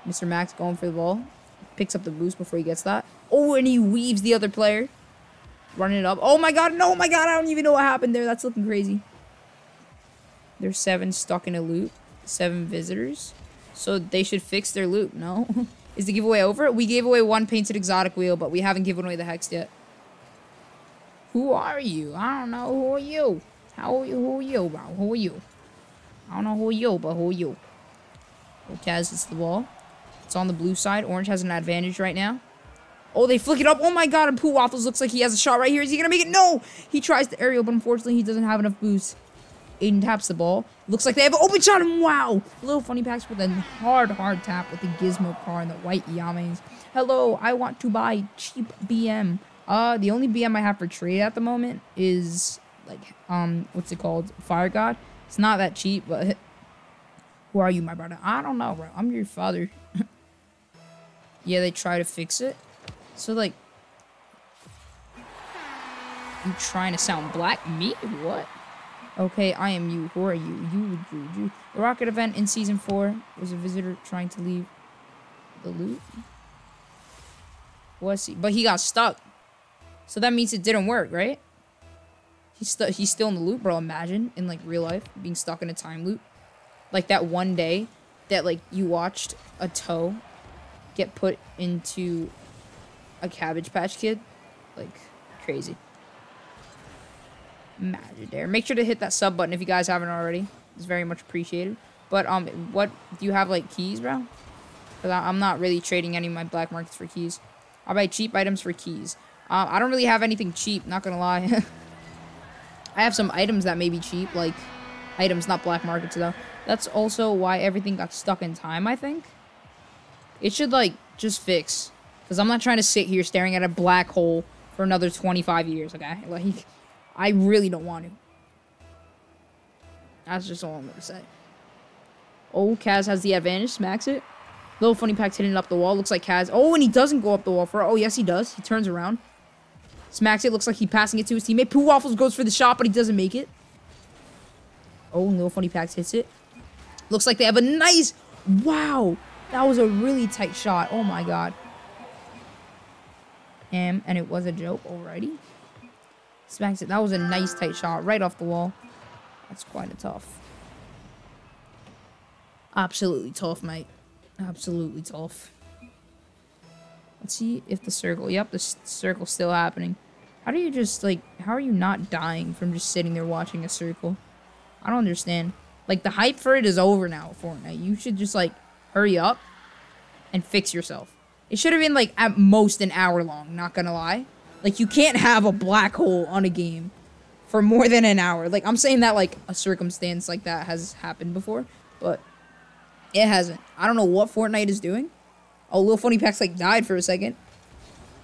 Mr. Max going for the ball. Picks up the boost before he gets that. Oh, and he weaves the other player. Running it up. Oh my god, no, oh my god, I don't even know what happened there. That's looking crazy. There's seven stuck in a loop. Seven visitors. So they should fix their loop, no? Is the giveaway over? We gave away one painted exotic wheel, but we haven't given away the hex yet. Who are you? I don't know. Who are you? How are you? Who are you, bro? Who are you? I don't know who are you, but who are you? Okay, it's the ball. It's on the blue side. Orange has an advantage right now. Oh, they flick it up. Oh my god, and Pooh Waffles looks like he has a shot right here. Is he gonna make it? No! He tries the aerial, but unfortunately he doesn't have enough boost. Aiden taps the ball. Looks like they have an open shot, and wow! Little funny packs with a hard, hard tap with the Gizmo car and the white Yames. Hello, I want to buy cheap BM. Uh, the only BM I have for trade at the moment is, like, um, what's it called? Fire God. It's not that cheap, but who are you, my brother? I don't know, bro. I'm your father. yeah, they try to fix it. So, like, you trying to sound black? Me? What? Okay, I am you. Who are you? You, you, you. The rocket event in season four was a visitor trying to leave the loot. Was he? But he got stuck. So that means it didn't work, right? He's still he's still in the loop, bro. Imagine in like real life being stuck in a time loop, like that one day that like you watched a toe get put into a Cabbage Patch Kid, like crazy. Make sure to hit that sub button if you guys haven't already. It's very much appreciated. But um, what do you have like keys, bro? Cause I'm not really trading any of my black markets for keys. I'll buy cheap items for keys. Uh, I don't really have anything cheap, not gonna lie. I have some items that may be cheap, like items, not black markets though. That's also why everything got stuck in time, I think. It should like just fix. Because I'm not trying to sit here staring at a black hole for another 25 years, okay? Like, I really don't want to. That's just all I'm gonna say. Oh, Kaz has the advantage, smacks it. Little funny pack's hitting up the wall. Looks like Kaz. Oh, and he doesn't go up the wall for. Oh, yes, he does. He turns around. Smacks it. Looks like he's passing it to his teammate. Pooh Waffles goes for the shot, but he doesn't make it. Oh, Little Funny Packs hits it. Looks like they have a nice... Wow. That was a really tight shot. Oh, my God. And, and it was a joke already. Smacks it. That was a nice tight shot right off the wall. That's quite a tough. Absolutely tough, mate. Absolutely tough. Let's see if the circle... Yep, the circle's still happening. How do you just, like, how are you not dying from just sitting there watching a circle? I don't understand. Like, the hype for it is over now, Fortnite. You should just, like, hurry up and fix yourself. It should have been, like, at most an hour long, not gonna lie. Like, you can't have a black hole on a game for more than an hour. Like, I'm saying that, like, a circumstance like that has happened before, but it hasn't. I don't know what Fortnite is doing. Oh, Little Funny Packs, like, died for a second.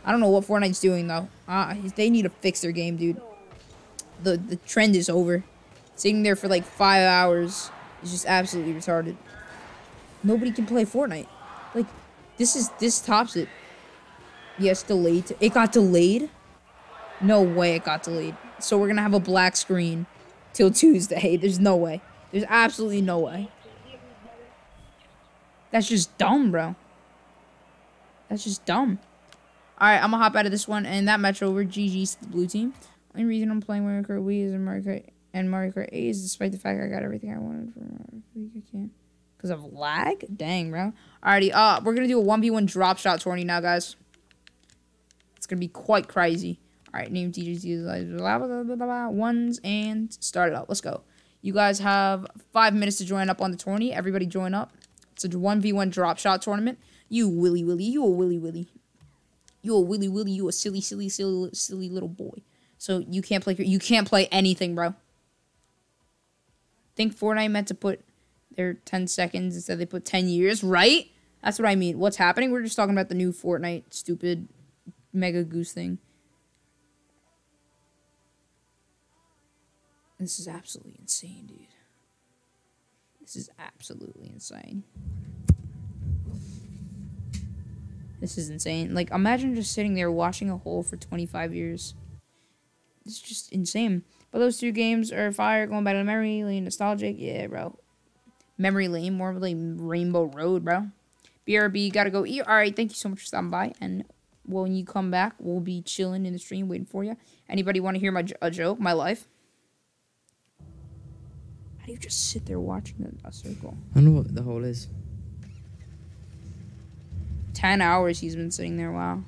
I don't know what Fortnite's doing though. Uh, they need to fix their game, dude. The the trend is over. Sitting there for like five hours is just absolutely retarded. Nobody can play Fortnite. Like, this is this tops it. Yes, delayed. It got delayed. No way it got delayed. So we're gonna have a black screen till Tuesday. There's no way. There's absolutely no way. That's just dumb, bro. That's just dumb. Alright, I'm gonna hop out of this one. And that match over. GG's the blue team. Only reason I'm playing Mario Kart Wii is Mario Kart and Mario Kart 8 is despite the fact I got everything I wanted from Mario Kart. I can't. Because of lag? Dang, bro. Alrighty, uh, we're going to do a 1v1 drop shot tourney now, guys. To be quite crazy. Alright, name teachers, ones, and start it up. Let's go. You guys have five minutes to join up on the tourney. Everybody join up. It's a 1v1 drop shot tournament. You willy willy, you a willy willy. You a willy willy, you a silly, silly, silly, silly little boy. So you can't play you can't play anything, bro. Think Fortnite meant to put their 10 seconds instead they put 10 years, right? That's what I mean. What's happening? We're just talking about the new Fortnite stupid mega goose thing. This is absolutely insane, dude. This is absolutely insane. This is insane. Like, imagine just sitting there watching a hole for 25 years. It's just insane. But those two games are fire. Going back to memory lane, nostalgic. Yeah, bro. Memory lane, more like Rainbow Road, bro. BRB, gotta go eat. All right, thank you so much for stopping by. And when you come back, we'll be chilling in the stream waiting for you. Anybody want to hear my a joke, my life? How do you just sit there watching a, a circle? I don't know what the hole is. 10 hours he's been sitting there. Wow.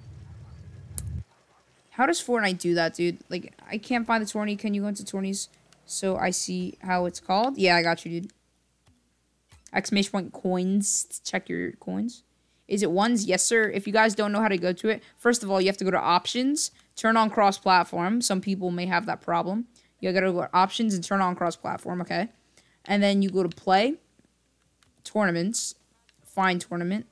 How does Fortnite do that, dude? Like, I can't find the tourney. Can you go into tourneys so I see how it's called? Yeah, I got you, dude. Exclamation point coins. Check your coins. Is it ones? Yes, sir. If you guys don't know how to go to it, first of all, you have to go to options, turn on cross-platform. Some people may have that problem. You gotta go to options and turn on cross-platform, okay? And then you go to play, tournaments, find tournament,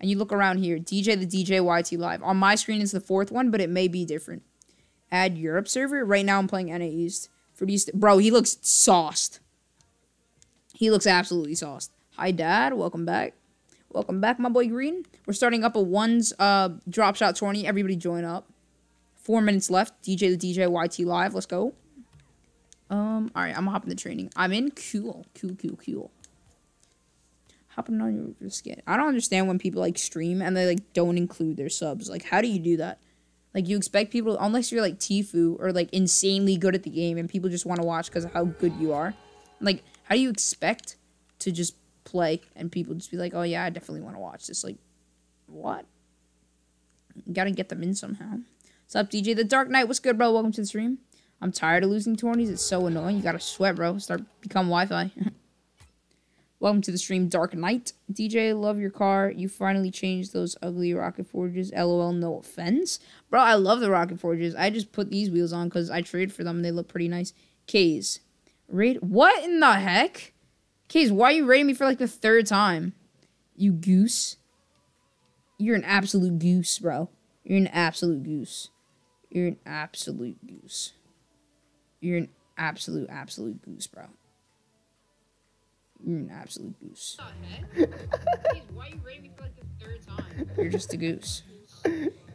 and you look around here, DJ the DJ YT Live. On my screen is the fourth one, but it may be different. Add Europe server. Right now I'm playing NA East. For these, bro, he looks sauced. He looks absolutely sauced. Hi, Dad. Welcome back. Welcome back, my boy Green. We're starting up a ones uh drop shot tourney. Everybody join up. Four minutes left. DJ the DJ YT Live. Let's go. Um. All right. I'm hopping the training. I'm in. Cool. Cool. Cool. Cool hopping on your skin. I don't understand when people like stream and they like don't include their subs. Like, how do you do that? Like, you expect people, unless you're like Tfue or like insanely good at the game and people just want to watch because of how good you are. Like, how do you expect to just play and people just be like, oh yeah, I definitely want to watch this? Like, what? You gotta get them in somehow. What's up, DJ? The Dark Knight. What's good, bro? Welcome to the stream. I'm tired of losing 20s. It's so annoying. You gotta sweat, bro. Start become Wi-Fi. Welcome to the stream, Dark Knight. DJ, love your car. You finally changed those ugly rocket forges. LOL, no offense. Bro, I love the rocket forges. I just put these wheels on because I traded for them and they look pretty nice. K's. Rate. What in the heck? K's, why are you rating me for like the third time? You goose. You're an absolute goose, bro. You're an absolute goose. You're an absolute goose. You're an absolute, absolute goose, bro. You're an absolute goose. Why you me for like the third time? You're just a goose.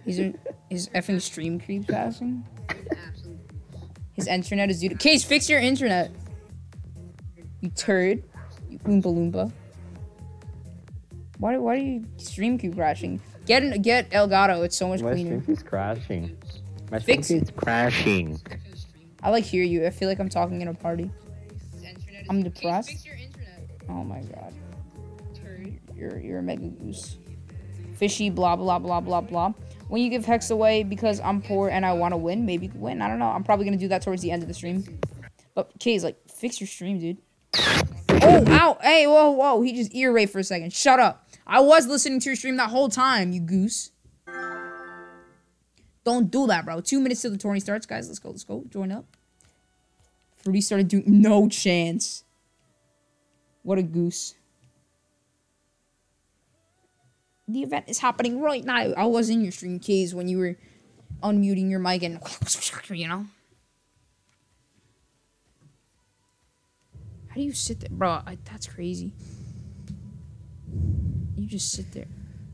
He's a, his effing stream creep passing. His internet is due to. Case, fix your internet. You turd. You Oompa Loompa. Why, why are you stream keep crashing? Get get Elgato. It's so much My cleaner. stream keeps crashing. My Fix stream keeps crashing. I like hear you. I feel like I'm talking in a party. I'm depressed. Oh my god. You're you're a mega goose. Fishy blah blah blah blah blah. When you give Hex away because I'm poor and I want to win, maybe win. I don't know. I'm probably gonna do that towards the end of the stream. But K's like, fix your stream, dude. Oh, ow! Hey, whoa, whoa! He just ear raped for a second. Shut up. I was listening to your stream that whole time, you goose. Don't do that, bro. Two minutes till the tourney starts, guys. Let's go. Let's go. Join up. Fruity started doing no chance. What a goose. The event is happening right now. I was in your stream keys when you were unmuting your mic and you know. How do you sit there, bro? I, that's crazy. You just sit there.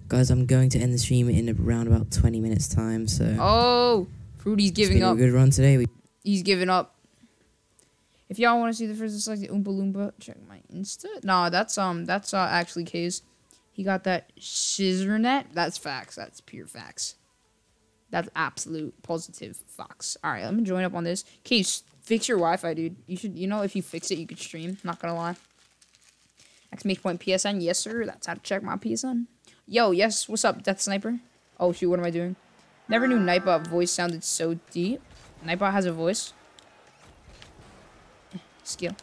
Guys, I'm going to end the stream in around about 20 minutes time, so... Oh, Fruity's giving up. a good run today. We He's giving up. If y'all want to see the first like the Oompa Loompa, check my Insta. Nah, that's um, that's uh, actually K's. He got that scissornet. That's facts. That's pure facts. That's absolute positive facts. All right, let me join up on this. Case, fix your Wi-Fi, dude. You should, you know, if you fix it, you could stream. Not gonna lie. Exclamation point PSN. Yes, sir. That's how to check my PSN. Yo, yes. What's up, Death Sniper? Oh shoot, what am I doing? Never knew Nightbot voice sounded so deep. Nightbot has a voice. Skill.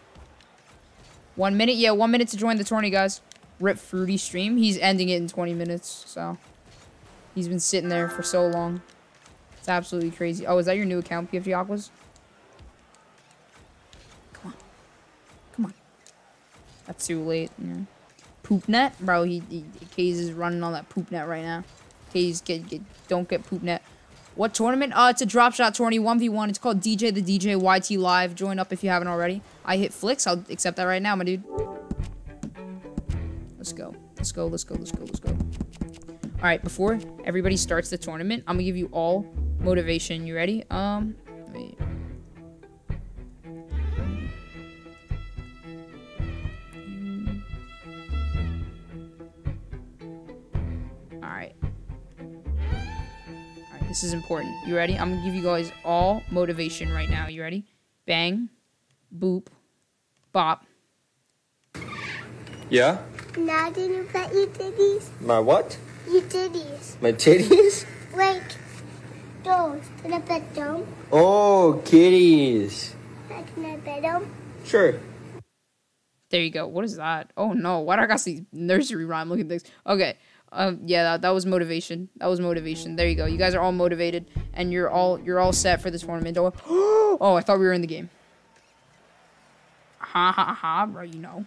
One minute, yeah, one minute to join the tourney, guys. Rip Fruity stream. He's ending it in 20 minutes, so he's been sitting there for so long. It's absolutely crazy. Oh, is that your new account, PFG Aquas? Come on. Come on. That's too late. Yeah. Poop net? Bro, he, he Kaze is running on that poop net right now. Kaze, get, get, don't get poop net. What tournament? Uh, it's a drop shot tourney, 1v1. It's called DJ the DJ YT Live. Join up if you haven't already. I hit flicks. I'll accept that right now, my dude. Let's go. Let's go, let's go, let's go, let's go. Alright, before everybody starts the tournament, I'm gonna give you all motivation. You ready? Um, wait. This is important. You ready? I'm gonna give you guys all motivation right now. You ready? Bang, boop, bop. Yeah? Now did you pet your titties? My what? Your titties. My titties? Like those. Can I pet them? Oh, kitties. Can I pet them? Sure. There you go. What is that? Oh no, why do I got these nursery rhyme looking things? Okay. Um yeah, that, that was motivation. That was motivation. There you go. You guys are all motivated and you're all you're all set for this tournament. Oh, I thought we were in the game. Ha ha ha, bro, you know.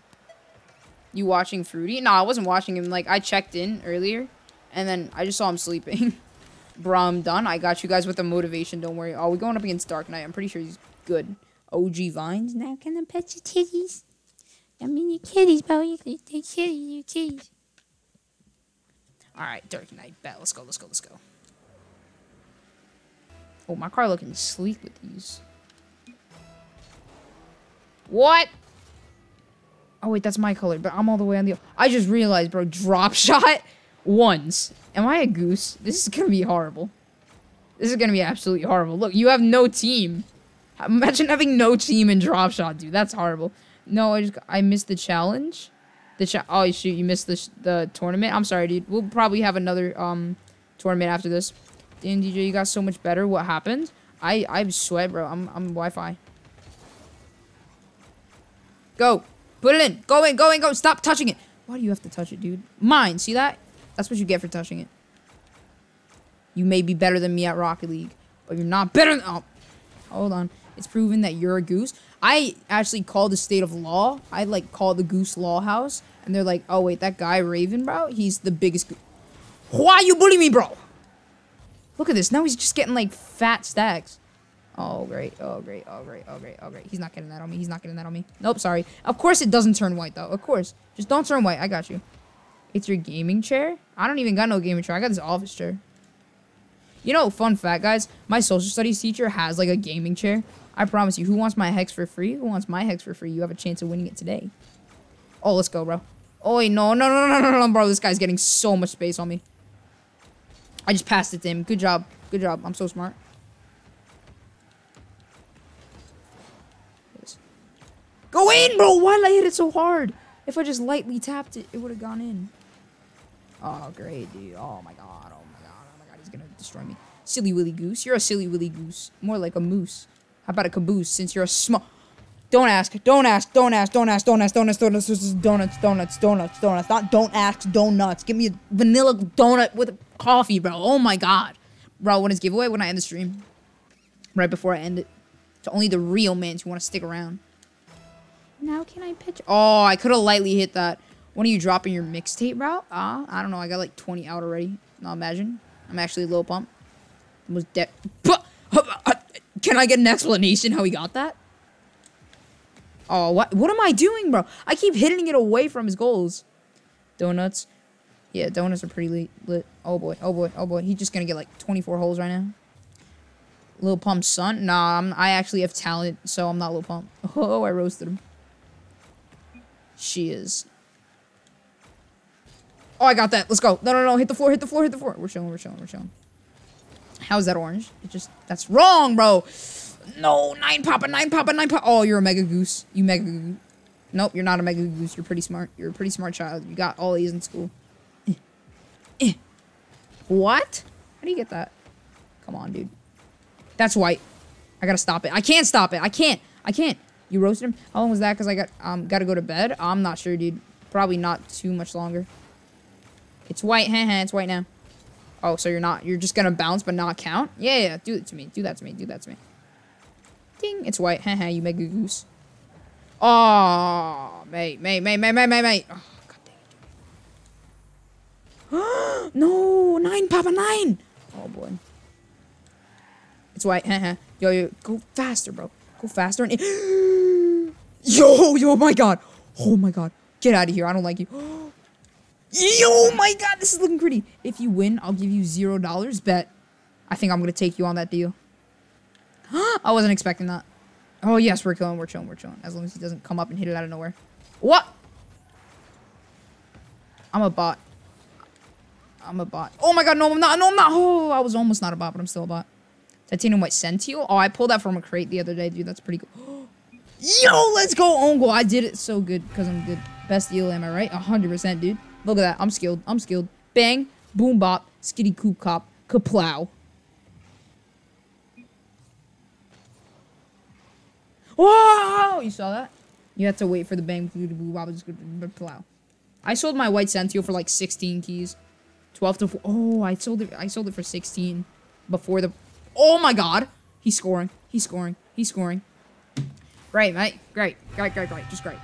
You watching Fruity? No, I wasn't watching him. Like I checked in earlier and then I just saw him sleeping. bro, I'm done. I got you guys with the motivation. Don't worry. Oh, we're going up against Dark Knight. I'm pretty sure he's good. OG Vines. Now can I pet your titties? I mean, your kitties, bro. You they kitty, you kitties. All right, Dark Knight. Bet. Let's go. Let's go. Let's go. Oh, my car looking sleek with these. What? Oh wait, that's my color, but I'm all the way on the. I just realized, bro. Drop shot ones. Am I a goose? This is gonna be horrible. This is gonna be absolutely horrible. Look, you have no team. Imagine having no team in drop shot, dude. That's horrible. No, I just I missed the challenge. The cha- oh shoot, you missed the the tournament. I'm sorry, dude. We'll probably have another um tournament after this. Damn, DJ, you got so much better. What happened? I I sweat, bro. I'm I'm Wi-Fi. Go, put it in. Go in. Go in. Go. Stop touching it. Why do you have to touch it, dude? Mine. See that? That's what you get for touching it. You may be better than me at Rocket League, but you're not better. Than- oh, hold on. It's proven that you're a goose. I actually called the state of law. I like called the Goose Law House, and they're like, "Oh wait, that guy Raven, bro, he's the biggest." Why you bully me, bro? Look at this. Now he's just getting like fat stacks. Oh great. Oh great. Oh great. Oh great. Oh great. He's not getting that on me. He's not getting that on me. Nope. Sorry. Of course it doesn't turn white though. Of course. Just don't turn white. I got you. It's your gaming chair. I don't even got no gaming chair. I got this office chair. You know, fun fact, guys. My social studies teacher has like a gaming chair. I promise you. Who wants my hex for free? Who wants my hex for free? You have a chance of winning it today. Oh, let's go, bro. Oh, wait, no, no, no, no, no, no, bro. This guy's getting so much space on me. I just passed it to him. Good job. Good job. I'm so smart. Yes. Go in, bro. Why did I hit it so hard? If I just lightly tapped it, it would have gone in. Oh, great, dude. Oh, my God. Oh, my God. Oh, my God. He's going to destroy me. Silly Willy Goose. You're a silly Willy Goose. More like a moose. How about a caboose since you're a small... Don't ask. Don't ask. Don't ask. Don't ask. Don't ask. Don't ask. Donuts. Donuts. Donuts. Donuts. Donuts. Not don't ask. Donuts. Give me a vanilla donut with coffee, bro. Oh my god, bro. When it's giveaway, when I end the stream, right before I end it, to only the real mans who want to stick around. Now can I pitch? Oh, I could have lightly hit that. When are you dropping your mixtape, bro? Ah, uh, I don't know. I got like 20 out already. Now imagine. I'm actually Lil Pump. Was dead. Can I get an explanation how he got that? Oh, what what am I doing, bro? I keep hitting it away from his goals. Donuts. Yeah, donuts are pretty lit. Oh boy, oh boy, oh boy. He's just gonna get like 24 holes right now. Lil Pump's son? Nah, I'm, I actually have talent, so I'm not Lil Pump. Oh, I roasted him. She is. Oh, I got that. Let's go. No, no, no. Hit the floor, hit the floor, hit the floor. We're showing. we're showing. we're showing. How's that orange? It just, that's wrong, bro. No, nine papa, nine papa, nine papa. Oh, you're a mega goose. You mega goose. Nope, you're not a mega goose. You're pretty smart. You're a pretty smart child. You got all A's in school. Eh. Eh. What? How do you get that? Come on, dude. That's white. I gotta stop it. I can't stop it. I can't. I can't. You roasted him? How long was that? Because I got um gotta go to bed. I'm not sure, dude. Probably not too much longer. It's white. Heh it's white now. Oh, so you're not. You're just gonna bounce but not count? Yeah, yeah. Do it to me. Do that to me. Do that to me. Ding. It's white. Heh you mega goose. Oh, mate, mate, mate, mate, mate, mate, mate. Oh, god dang it. no, nine, Papa, nine. Oh boy. It's white. yo, yo, go faster, bro. Go faster. And yo, yo, oh my god. Oh my god. Get out of here. I don't like you. Yo, oh my god, this is looking pretty. If you win, I'll give you zero dollars. Bet. I think I'm gonna take you on that deal. I wasn't expecting that. Oh yes, we're killing, we're chilling, we're chilling. As long as he doesn't come up and hit it out of nowhere. What? I'm a bot. I'm a bot. Oh my god, no, I'm not. No, I'm not. Oh, I was almost not a bot, but I'm still a bot. Titanium White Centio? Oh, I pulled that from a crate the other day, dude. That's pretty cool. Yo, let's go, Ongo. I did it so good because I'm good. Best deal, am I right? 100%, dude. Look at that. I'm skilled. I'm skilled. Bang. Boom bop. Skitty coop cop. Kaplow. Whoa! You saw that? You had to wait for the bang. Plow. I sold my white Centio for like 16 keys. 12 to 4. Oh, I sold it. I sold it for 16 before the. Oh my god. He's scoring. He's scoring. He's scoring. Great, mate. Great. Great, great, great. Just great.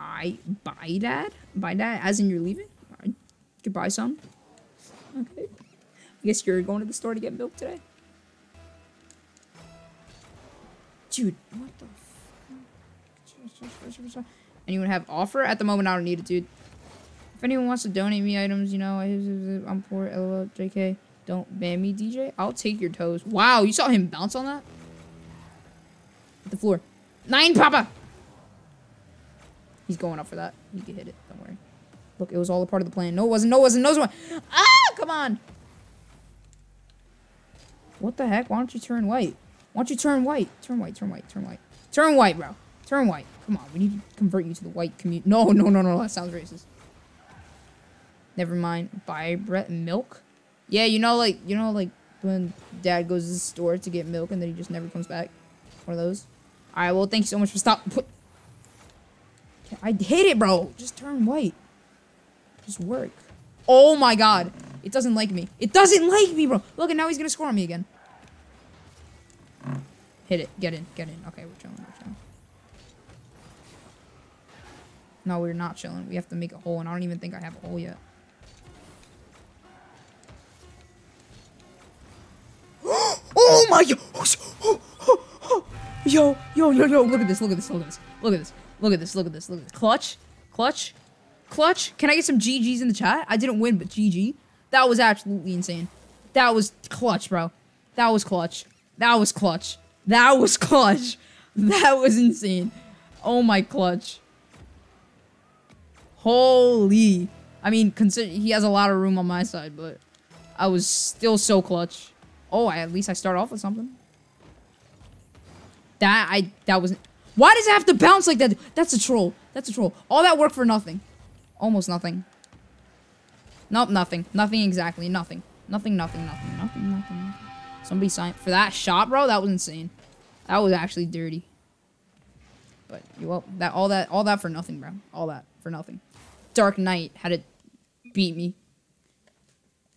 I buy that? Buy that as in you're leaving? Right. Could buy some. Okay. I guess you're going to the store to get milk today. Dude, what the Anyone have offer? At the moment, I don't need it, dude. If anyone wants to donate me items, you know, I'm poor, lol, JK. Don't ban me, DJ. I'll take your toes. Wow, you saw him bounce on that? Hit the floor. Nine, Papa! He's going up for that. You can hit it. Don't worry. Look, it was all a part of the plan. No, it wasn't. No, it wasn't. No, it wasn't. Ah, come on. What the heck? Why don't you turn white? Why don't you turn white? Turn white, turn white, turn white. Turn white, bro. Turn white. Come on, we need to convert you to the white community. No, no, no, no, that sounds racist. Never mind. Buy bread and milk? Yeah, you know, like, you know, like, when dad goes to the store to get milk and then he just never comes back? One of those? Alright, well, thank you so much for stop. Put I hate it, bro. Just turn white. Just work. Oh my god. It doesn't like me. It doesn't like me, bro. Look, and now he's gonna score on me again. Hit it. Get in. Get in. Okay, we're chilling. We're chilling. No, we're not chilling. We have to make a hole, and I don't even think I have a hole yet. oh my god! Yo, yo, yo, yo, look at this, look at this, look at this, look at this. Look at this, look at this, look at this. Clutch, clutch, clutch. Can I get some GGs in the chat? I didn't win, but GG. That was absolutely insane. That was clutch, bro. That was clutch. That was clutch. That was clutch. That was insane. Oh my clutch. Holy. I mean, consider he has a lot of room on my side, but I was still so clutch. Oh, I, at least I start off with something. That I that was why does it have to bounce like that? That's a troll. That's a troll. All that work for nothing. Almost nothing. Nope, nothing. Nothing exactly. Nothing. Nothing, nothing, nothing, nothing, nothing, nothing. Somebody signed for that shot, bro. That was insane. That was actually dirty. But you well, that all that all that for nothing, bro. All that for nothing. Dark Knight had it beat me.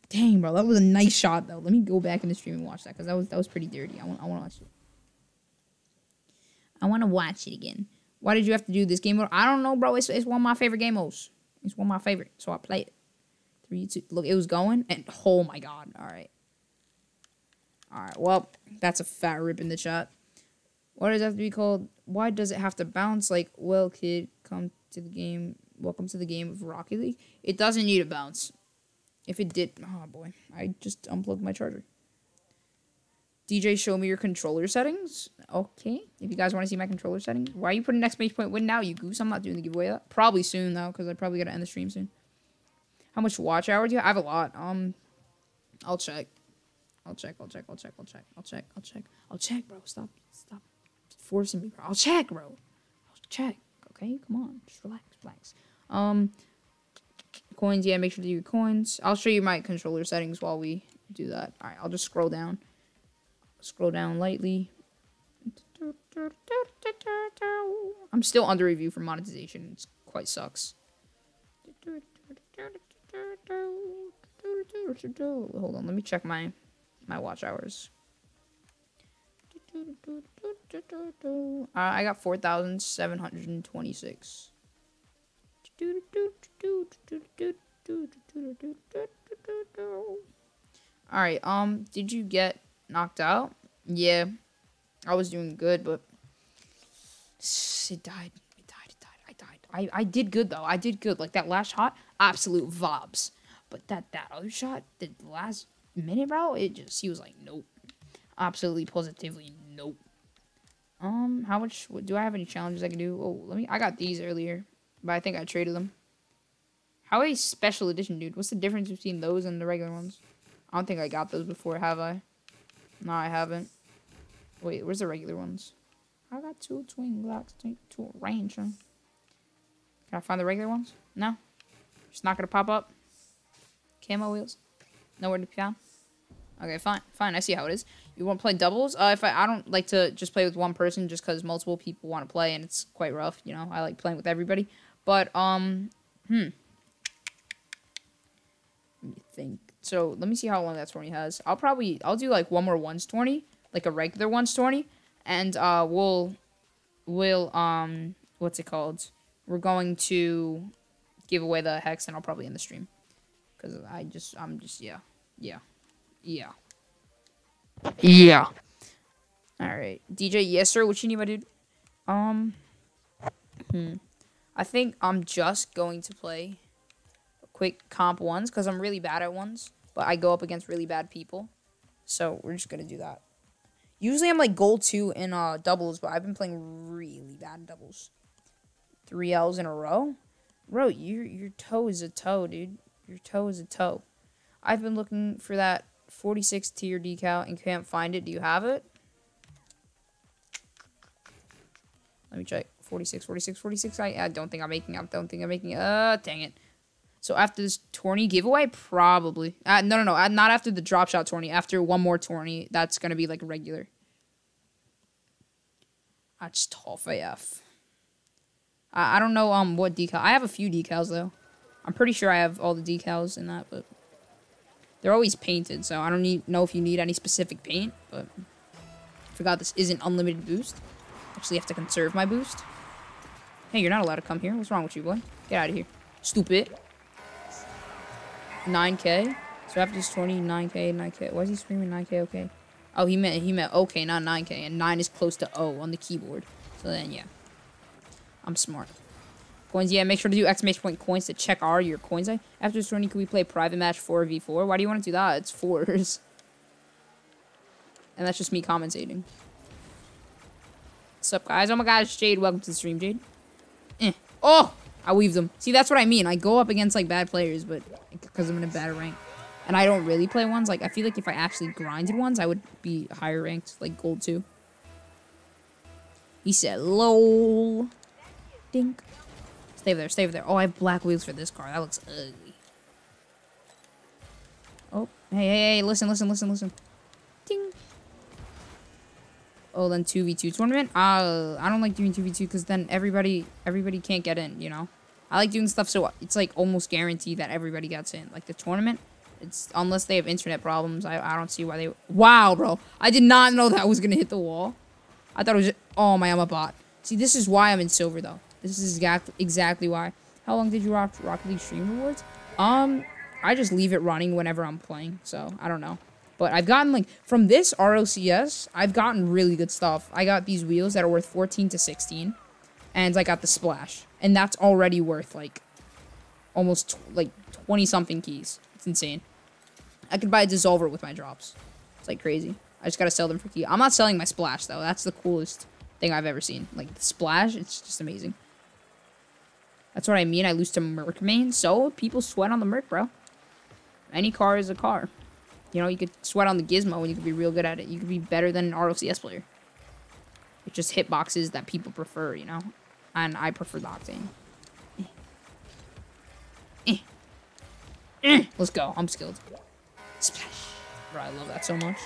Dang, bro, that was a nice shot though. Let me go back in the stream and watch that because that was that was pretty dirty. I want I want to watch it. I want to watch it again. Why did you have to do this game mode? I don't know, bro. It's, it's one of my favorite game modes. It's one of my favorite, so I play it. Three, two, look, it was going, and oh my god. All right. All right, well, that's a fat rip in the chat. What does it have to be called? Why does it have to bounce like, well, kid, come to the game. Welcome to the game of Rocket League. It doesn't need a bounce. If it did, oh boy, I just unplugged my charger. DJ, show me your controller settings. Okay. If you guys want to see my controller settings. Why are you putting exclamation point win now, you goose? I'm not doing the giveaway that. Probably soon, though, because I probably got to end the stream soon. How much watch hours do you have? I have a lot. Um, I'll check. I'll check. I'll check. I'll check. I'll check. I'll check. I'll check. I'll check, bro. Stop. Stop forcing me, bro. I'll check, bro. I'll check. Okay, come on. Just relax, relax. Um, coins. Yeah, make sure to do your coins. I'll show you my controller settings while we do that. All right, I'll just scroll down. Scroll down lightly. I'm still under review for monetization. It quite sucks. Hold on, let me check my my watch hours. Uh, I got 4,726. Alright, um, did you get knocked out? Yeah. I was doing good, but it died. It died. It died. I died. I, I did good though. I did good. Like that last shot, absolute vibes. But that that other shot, the last minute, bro, it just he was like, nope, absolutely positively nope. Um, how much do I have any challenges I can do? Oh, let me. I got these earlier, but I think I traded them. How a special edition, dude? What's the difference between those and the regular ones? I don't think I got those before, have I? No, I haven't. Wait, where's the regular ones? I got two twin glocks, two range. Can I find the regular ones? No. Just not gonna pop up. Camo wheels. Nowhere to be found. Okay, fine, fine. I see how it is. You want to play doubles? Uh, if I, I don't like to just play with one person just because multiple people want to play and it's quite rough. You know, I like playing with everybody. But um, hmm. Let me think. So let me see how long that tourney has. I'll probably I'll do like one more ones tourney, like a regular ones tourney, and uh, we'll we'll um what's it called? We're going to give away the hex, and I'll probably end the stream because I just I'm just yeah yeah yeah. Yeah. All right, DJ. Yes, sir. What you need, my dude? Um. Hmm. I think I'm just going to play quick comp ones because I'm really bad at ones, but I go up against really bad people, so we're just gonna do that. Usually I'm like gold two in uh doubles, but I've been playing really bad doubles. Three L's in a row, bro. Your your toe is a toe, dude. Your toe is a toe. I've been looking for that 46 tier decal and can't find it. Do you have it? Let me check. 46, 46, 46. I, I don't think I'm making I don't think I'm making Uh, dang it. So after this tourney giveaway, probably. Uh, no, no, no. Uh, not after the drop shot tourney. After one more tourney, that's going to be like regular. That's tough AF. I, I don't know um what decal. I have a few decals, though. I'm pretty sure I have all the decals in that, but... They're always painted, so I don't need, know if you need any specific paint, but I forgot this isn't unlimited boost. Actually, have to conserve my boost. Hey, you're not allowed to come here. What's wrong with you, boy? Get out of here. Stupid. 9k. So after this 20, 9k, 9k. Why is he screaming 9k, okay? Oh, he meant, he meant okay, not 9k. And 9 is close to O on the keyboard. So then, yeah. I'm smart. Coins, yeah, make sure to do exclamation point coins to check are your coins. After this tourney, can we play private match 4v4? Why do you want to do that? It's fours. And that's just me commentating. What's up, guys? Oh my gosh, Jade. Welcome to the stream, Jade. Eh. Oh! I weave them. See, that's what I mean. I go up against, like, bad players, but because I'm in a bad rank. And I don't really play ones. Like, I feel like if I actually grinded ones, I would be higher ranked, like gold 2. He said, lol. Dink. Stay there, stay there. Oh, I have black wheels for this car. That looks ugly. Oh, hey, hey, hey, listen, listen, listen, listen. Ding. Oh, then 2v2 tournament? Uh, I don't like doing 2v2 because then everybody, everybody can't get in, you know? I like doing stuff so it's like almost guaranteed that everybody gets in. Like the tournament, it's unless they have internet problems, I, I don't see why they... Wow, bro. I did not know that was going to hit the wall. I thought it was... Oh, my, I'm a bot. See, this is why I'm in silver, though. This is exactly why. How long did you rock Rocket League stream rewards? Um, I just leave it running whenever I'm playing, so I don't know. But I've gotten like from this RLCS, I've gotten really good stuff. I got these wheels that are worth 14 to 16, and I got the splash, and that's already worth like almost like 20 something keys. It's insane. I could buy a dissolver with my drops. It's like crazy. I just gotta sell them for key. I'm not selling my splash though. That's the coolest thing I've ever seen. Like the splash, it's just amazing. That's what I mean. I lose to Merc main. So people sweat on the Merc, bro. Any car is a car. You know, you could sweat on the gizmo and you could be real good at it. You could be better than an RLCS player. It's just hitboxes that people prefer, you know? And I prefer the Octane. Eh. Eh. Eh. Let's go. I'm skilled. Splash. Bro, I love that so much.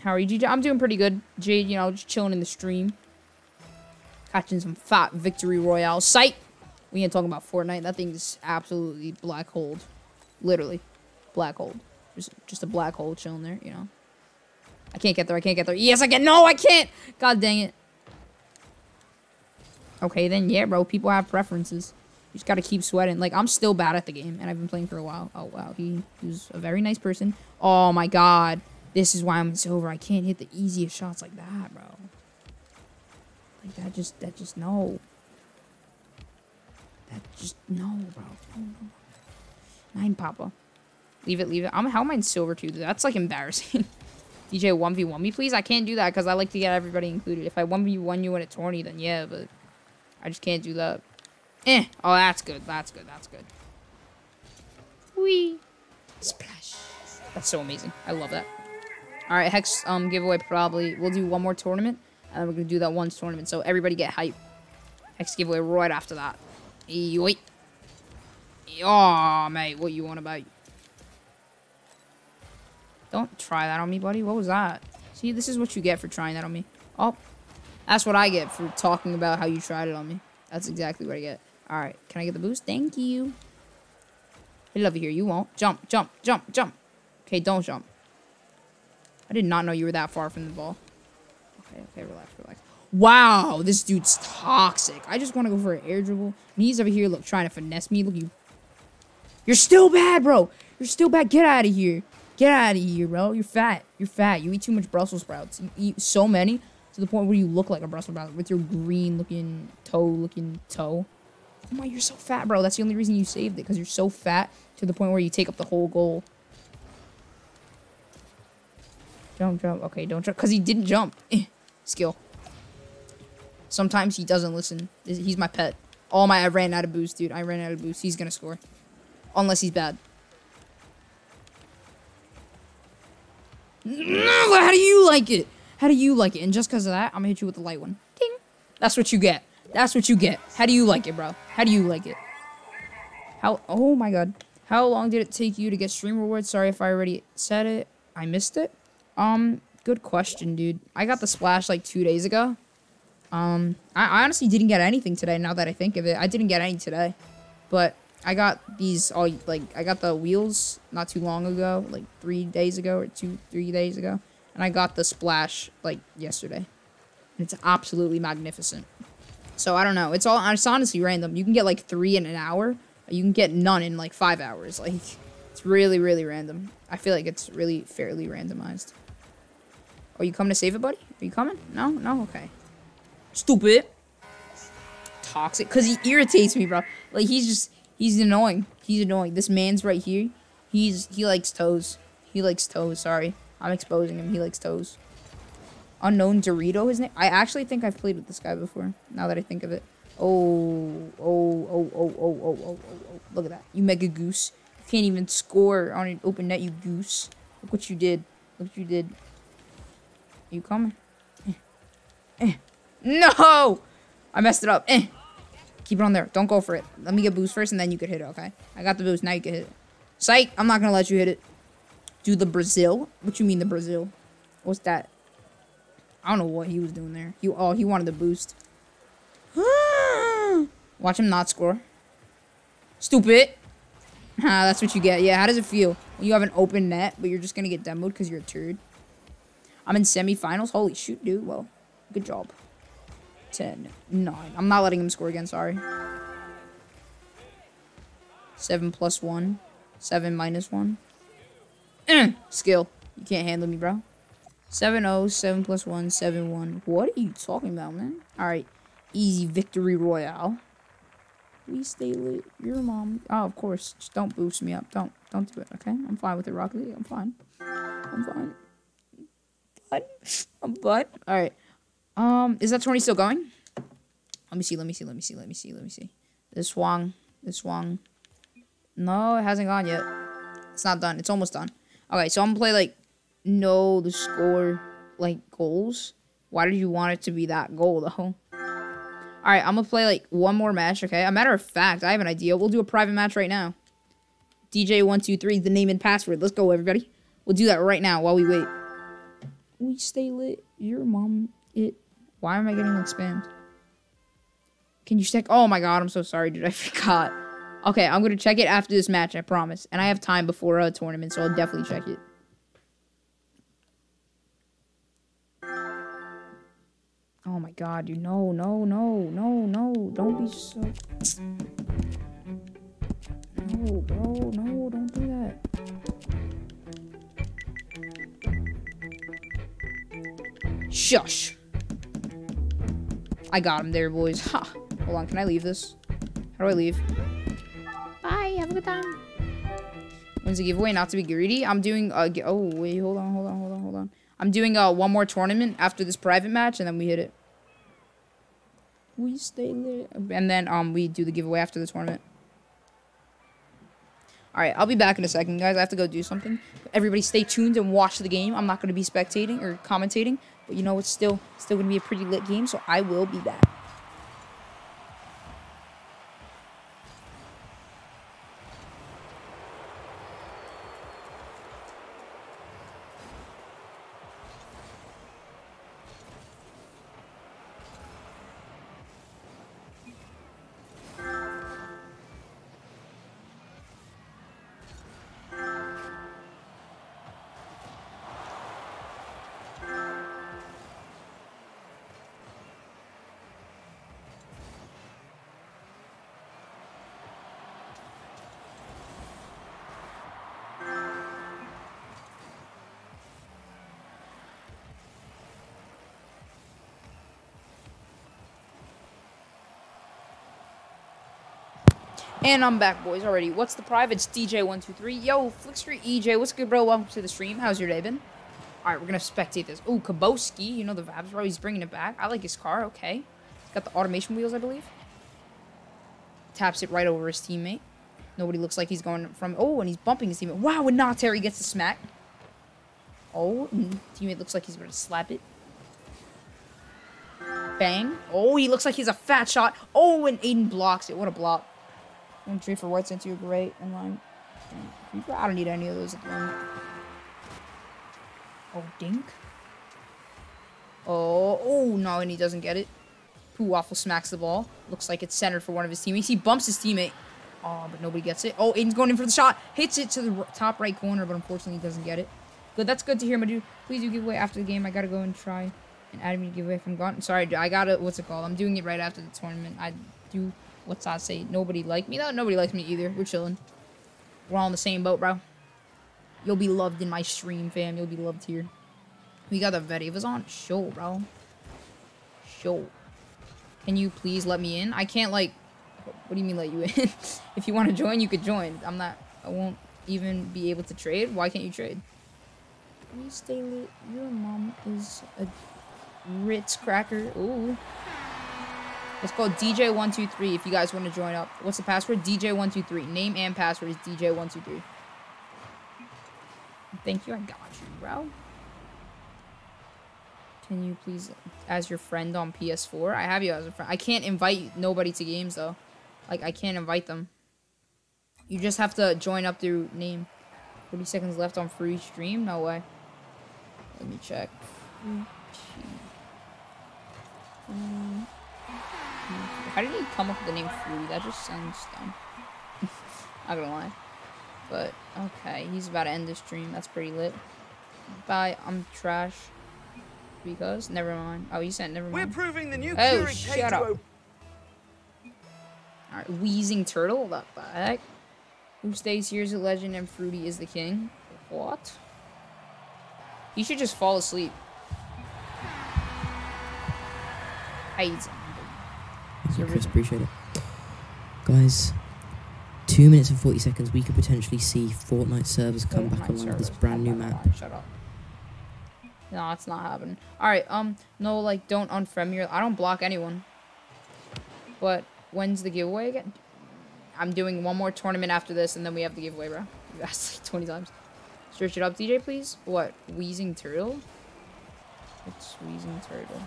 How are you, GJ? I'm doing pretty good. Jade, you know, just chilling in the stream. Catching some fat victory royale. Sight! We ain't talking about Fortnite. That thing's absolutely black hole. Literally. Black hole. Just, just a black hole chilling there, you know? I can't get there. I can't get there. Yes, I can. No, I can't. God dang it. Okay, then, yeah, bro. People have preferences. You just gotta keep sweating. Like, I'm still bad at the game, and I've been playing for a while. Oh, wow. He, he's a very nice person. Oh, my God. This is why I'm silver. I can't hit the easiest shots like that, bro. Like, that just, that just, no. That just, no, bro. No, no. Nine Papa. Leave it, leave it. I'm, how am I in silver, too? That's, like, embarrassing. DJ 1v1 me, please? I can't do that because I like to get everybody included. If I 1v1 you in a tourney, then yeah, but I just can't do that. Eh. Oh, that's good. That's good. That's good. Wee. Splash. That's so amazing. I love that. All right, Hex um giveaway probably. We'll do one more tournament, and we're going to do that once tournament. So everybody get hype. Next giveaway right after that. Yoit. Oh, mate, what you want about? Don't try that on me, buddy. What was that? See, this is what you get for trying that on me. Oh, that's what I get for talking about how you tried it on me. That's exactly what I get. All right, can I get the boost? Thank you. I love you here. You won't. Jump, jump, jump, jump. Okay, don't jump. I did not know you were that far from the ball. Okay, okay, relax, relax. Wow, this dude's toxic. I just want to go for an air dribble. And he's over here, look, trying to finesse me. Look, you. You're still bad, bro. You're still bad. Get out of here. Get out of here, bro. You're fat. You're fat. You eat too much Brussels sprouts. You eat so many to the point where you look like a Brussels sprout with your green looking toe looking toe. Oh my, you're so fat, bro. That's the only reason you saved it because you're so fat to the point where you take up the whole goal. Jump, jump. Okay, don't jump. Because he didn't jump. Skill. Sometimes he doesn't listen. He's my pet. All my, I ran out of boost, dude. I ran out of boost. He's to score. Unless he's bad. No, how do you like it? How do you like it? And just because of that, I'm to hit you with the light one. Ding. That's what you get. That's what you get. How do you like it, bro? How do you like it? How, oh my god. How long did it take you to get stream rewards? Sorry if I already said it. I missed it. Um, good question, dude. I got the splash like two days ago. Um, I, I honestly didn't get anything today now that I think of it. I didn't get any today. But I got these all like I got the wheels not too long ago, like three days ago or two, three days ago. And I got the splash like yesterday. And it's absolutely magnificent. So I don't know. It's all it's honestly random. You can get like three in an hour. You can get none in like five hours. Like it's really, really random. I feel like it's really fairly randomized. Are you coming to save it, buddy? Are you coming? No? No? Okay. Stupid. Toxic. Because he irritates me, bro. Like, he's just, he's annoying. He's annoying. This man's right here. He's, he likes toes. He likes toes. Sorry. I'm exposing him. He likes toes. Unknown Dorito, his name? I actually think I've played with this guy before, now that I think of it. Oh, oh, oh, oh, oh, oh, oh, oh, oh. Look at that. You mega goose. You can't even score on an open net, you goose. Look what you did. Look what you did. You coming? Eh. Eh. No! I messed it up. Eh. Keep it on there. Don't go for it. Let me get boost first, and then you can hit it, okay? I got the boost. Now you can hit it. Psych! I'm not gonna let you hit it. Do the Brazil? What you mean the Brazil? What's that? I don't know what he was doing there. He oh he wanted the boost. Watch him not score. Stupid. That's what you get. Yeah, how does it feel? You have an open net, but you're just gonna get demoed because you're a turd. I'm in semifinals. Holy shoot, dude. Well, good job. 10, 9. I'm not letting him score again, sorry. 7 plus 1. 7 minus 1. Mm, skill. You can't handle me, bro. 7 0, 7 plus 1, 7 1. What are you talking about, man? Alright. Easy victory royale. We stay lit. Your mom. Oh, of course. Just don't boost me up. Don't. Don't do it, okay? I'm fine with it, Rocket League. I'm fine. I'm fine. But I'm but alright. Um, is that 20 still going? Let me see, let me see, let me see, let me see, let me see. This swung. This swung. No, it hasn't gone yet. It's not done. It's almost done. Okay, so I'm gonna play like no the score like goals. Why did you want it to be that goal though? All right, I'm gonna play like one more match. Okay, a matter of fact, I have an idea. We'll do a private match right now. DJ one two three, the name and password. Let's go, everybody. We'll do that right now while we wait. We stay lit. Your mom. It. Why am I getting like spammed? Can you check? Oh my god, I'm so sorry, dude. I forgot. Okay, I'm gonna check it after this match. I promise. And I have time before a tournament, so I'll definitely check it. Oh my god, dude. No, no, no, no, no. Don't be so. No, bro. No, don't do that. Shush. I got him there, boys. Ha. Hold on, can I leave this? How do I leave? Bye, have a good time. When's the giveaway? Not to be greedy. I'm doing a. Oh wait, hold on, hold on, hold on, hold on. I'm doing uh one more tournament after this private match, and then we hit it. We stay there. and then um we do the giveaway after the tournament. All right, I'll be back in a second, guys. I have to go do something. Everybody, stay tuned and watch the game. I'm not going to be spectating or commentating, but you know it's still still going to be a pretty lit game, so I will be back. And I'm back, boys, already. What's the privates? DJ123. Yo, Flick Street EJ. What's good, bro? Welcome to the stream. How's your day been? All right, we're going to spectate this. Oh, Kaboski. You know the Vabs, bro. He's bringing it back. I like his car. Okay. He's got the automation wheels, I believe. Taps it right over his teammate. Nobody looks like he's going from... Oh, and he's bumping his teammate. Wow, and not Terry gets the smack. Oh, and teammate looks like he's going to slap it. Bang. Oh, he looks like he's a fat shot. Oh, and Aiden blocks it. What a block. One trade for White into a great and line. I don't need any of those at the moment. Oh, dink. Oh, oh, no, and he doesn't get it. Pooh Waffle smacks the ball. Looks like it's centered for one of his teammates. He bumps his teammate. Oh, but nobody gets it. Oh, Aiden's going in for the shot. Hits it to the top right corner, but unfortunately he doesn't get it. Good, that's good to hear, my dude. Please do giveaway after the game. I gotta go and try and add me to giveaway if I'm gone. Sorry, I gotta, what's it called? I'm doing it right after the tournament. I do, what's that say? Nobody like me? No, nobody likes me either. We're chilling. We're all in the same boat, bro. You'll be loved in my stream, fam. You'll be loved here. We got the Vedivas on. Show, bro. Show. Can you please let me in? I can't, like... What do you mean let you in? if you want to join, you could join. I'm not... I won't even be able to trade. Why can't you trade? Please stay lit. Your mom is a Ritz cracker. Ooh. It's called DJ123 if you guys want to join up. What's the password? DJ123. Name and password is DJ123. Thank you. I got you, bro. Can you please, as your friend on PS4? I have you as a friend. I can't invite nobody to games, though. Like, I can't invite them. You just have to join up through name. 30 seconds left on free stream? No way. Let me check. Um, How did he come up with the name Fruity? That just sounds dumb. Not gonna lie. But, okay. He's about to end this stream. That's pretty lit. Bye. I'm trash. Because? Never mind. Oh, you said never mind. We're proving the new Oh, Keurig shut up. K2O Alright, Wheezing Turtle? What the heck? Who stays here is a legend and Fruity is the king? What? He should just fall asleep. You, Chris. Appreciate it. Guys, two minutes and 40 seconds, we could potentially see Fortnite servers come back online with this brand new map. Shut up. No, it's not happening. Alright, um, no, like, don't unfriend me. I don't block anyone. But, when's the giveaway again? I'm doing one more tournament after this, and then we have the giveaway, bro. You asked like 20 times. Search it up, DJ, please. What? Wheezing turtle? It's wheezing turtle.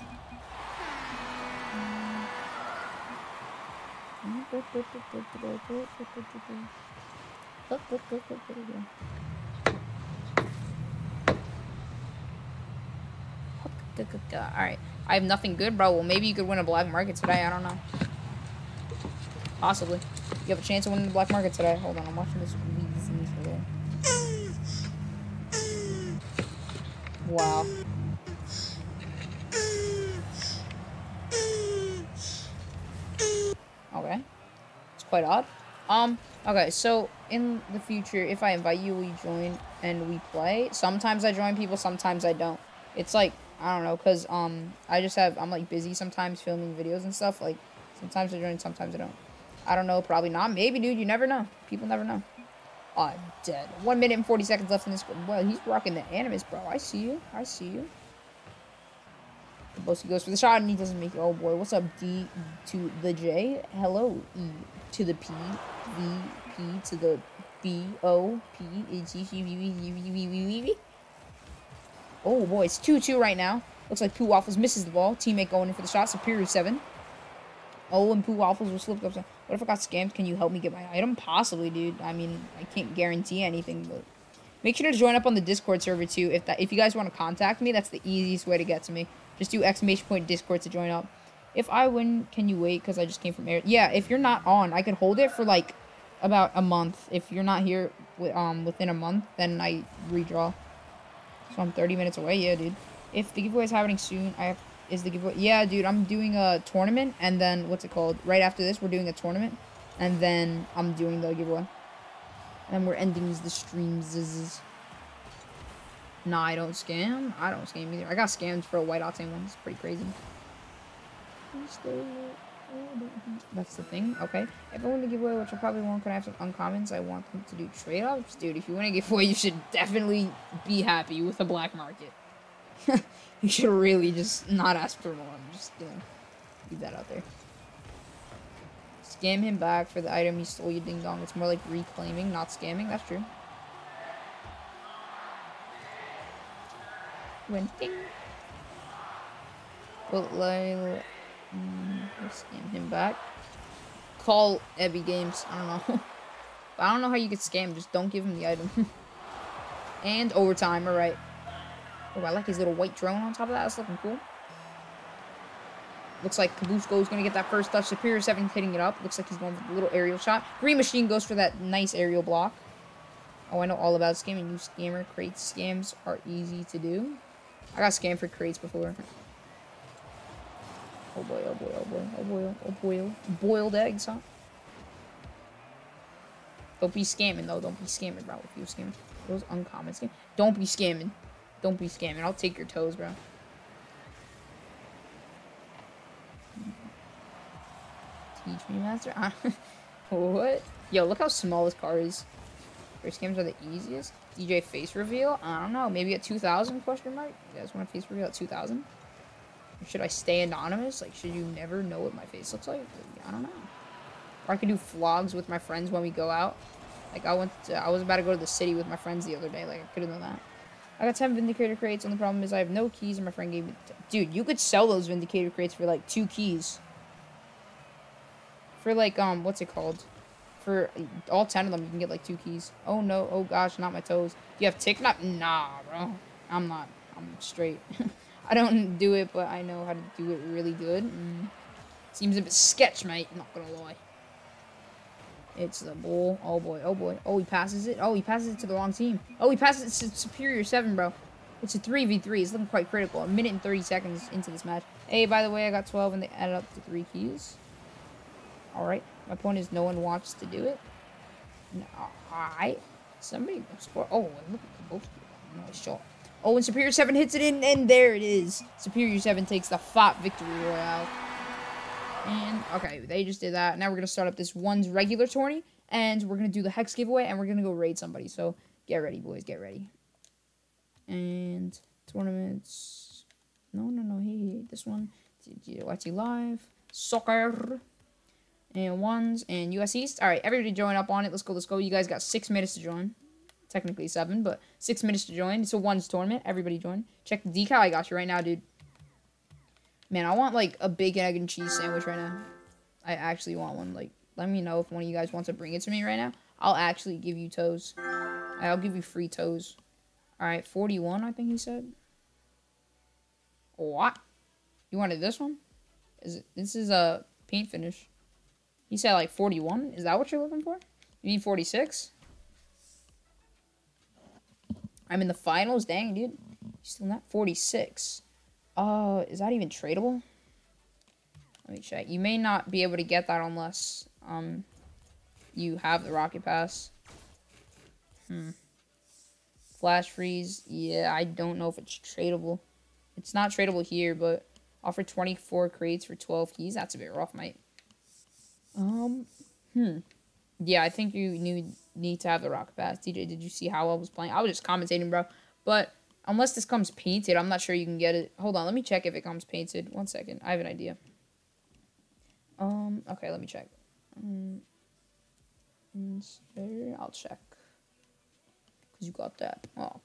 Alright. I have nothing good, bro. Well, maybe you could win a black market today. I don't know. Possibly. You have a chance of winning the black market today. Hold on, I'm watching this Wow. Okay. It's quite odd. Um, okay, so in the future, if I invite you, we join and we play. Sometimes I join people, sometimes I don't. It's like, I don't know, because um, I just have, I'm like busy sometimes filming videos and stuff. Like, sometimes I join, sometimes I don't. I don't know, probably not. Maybe, dude, you never know. People never know. I'm dead. One minute and 40 seconds left in this. Well, he's rocking the animus, bro. I see you. I see you. The Boski goes for the shot and he doesn't make it. Oh boy, what's up? D to the J. Hello, E to the P. V P to the B O P G C V V V V V V V. Oh boy, it's 2 2 right now. Looks like Pooh Waffles misses the ball. Teammate going in for the shot. Superior 7. Oh, and Pooh Waffles will slip up. What if I got scammed? Can you help me get my item? Possibly, dude. I mean, I can't guarantee anything, but make sure to join up on the Discord server too. If that, if you guys want to contact me, that's the easiest way to get to me. Just do exclamation point Discord to join up. If I win, can you wait? Because I just came from air. Yeah, if you're not on, I could hold it for like about a month. If you're not here um within a month, then I redraw. So I'm 30 minutes away. Yeah, dude. If the giveaway is happening soon, I have is the giveaway. Yeah, dude, I'm doing a tournament, and then what's it called? Right after this, we're doing a tournament, and then I'm doing the giveaway. And we're ending the streams. Nah, I don't scam. I don't scam either. I got scammed for a white octane one. It's pretty crazy. That's the thing. Okay. If I want to give away, which I probably won't, can I have some uncommons? I want them to do trade-offs. Dude, if you want to give away, you should definitely be happy with the black market. you should really just not ask for more. I'm Just know, leave that out there. Scam him back for the item he stole, you ding dong. It's more like reclaiming, not scamming. That's true. Went ding. Well, like, mm, scam him back. Call Ebby Games. I don't know. I don't know how you get scammed. Just don't give him the item. and overtime. All right. Oh, I like his little white drone on top of that. That's looking cool. Looks like Kabusko is going to get that first touch. Superior 7 hitting it up. Looks like he's going for the little aerial shot. Green Machine goes for that nice aerial block. Oh, I know all about scamming. You scammer crates. Scams are easy to do. I got scammed for crates before. Oh boy, oh boy, oh boy, oh boy, oh boy. Boiled eggs, huh? Don't be scamming, though. Don't be scamming, bro. If you're scamming. Those uncommon scam. Don't be scamming. Don't be scamming. I'll take your toes, bro. Teach me, master. what? Yo, look how small this car is. First games are the easiest. DJ face reveal? I don't know. Maybe at 2,000 question mark? You guys want a face reveal at 2,000? Should I stay anonymous? Like, should you never know what my face looks like? I don't know. Or I could do vlogs with my friends when we go out. Like, I went to, I was about to go to the city with my friends the other day. Like, I could have done that. I got 10 Vindicator crates, and the problem is I have no keys, and my friend gave me... Dude, you could sell those Vindicator crates for, like, two keys. For, like, um, what's it called? For all 10 of them, you can get, like, two keys. Oh, no. Oh, gosh, not my toes. Do you have TikTok? Nah, bro. I'm not. I'm straight. I don't do it, but I know how to do it really good. Seems a bit sketch, mate. Not gonna lie. It's the ball. Oh boy. Oh boy. Oh, he passes it. Oh, he passes it to the wrong team. Oh, he passes it to Superior 7, bro. It's a 3v3. It's looking quite critical. A minute and 30 seconds into this match. Hey, by the way, I got 12 and they added up to three keys. Alright. My point is no one wants to do it. No, Alright. Somebody. Oh, look at the both. Nice shot. Oh, and Superior 7 hits it in, and there it is. Superior 7 takes the FOP victory royale. And, okay, they just did that. Now we're going to start up this one's regular tourney, and we're going to do the Hex giveaway, and we're going to go raid somebody. So, get ready, boys, get ready. And, tournaments. No, no, no, hey, this one. YT Live. Soccer. And ones, and US East. Alright, everybody join up on it. Let's go, let's go. You guys got six minutes to join. Technically seven, but six minutes to join. It's a ones tournament. Everybody join. Check the decal. I got you right now, dude. Man, I want like a big egg and cheese sandwich right now. I actually want one. Like, let me know if one of you guys wants to bring it to me right now. I'll actually give you toes. I'll give you free toes. All right, 41, I think he said. What? You wanted this one? Is it, this is a paint finish. He said like 41. Is that what you're looking for? You mean 46? I'm in the finals. Dang, dude. Still not 46. Uh, is that even tradable? Let me check. You may not be able to get that unless um you have the rocket pass. Hmm. Flash freeze. Yeah, I don't know if it's tradable. It's not tradable here, but offer 24 crates for 12 keys. That's a bit rough, mate. Um, hmm. Yeah, I think you need need to have the rocket pass. DJ, did you see how I was playing? I was just commentating, bro. But unless this comes painted, I'm not sure you can get it. Hold on, let me check if it comes painted. One second. I have an idea. Um, okay, let me check. Um, I'll check. Cause you got that. Oh,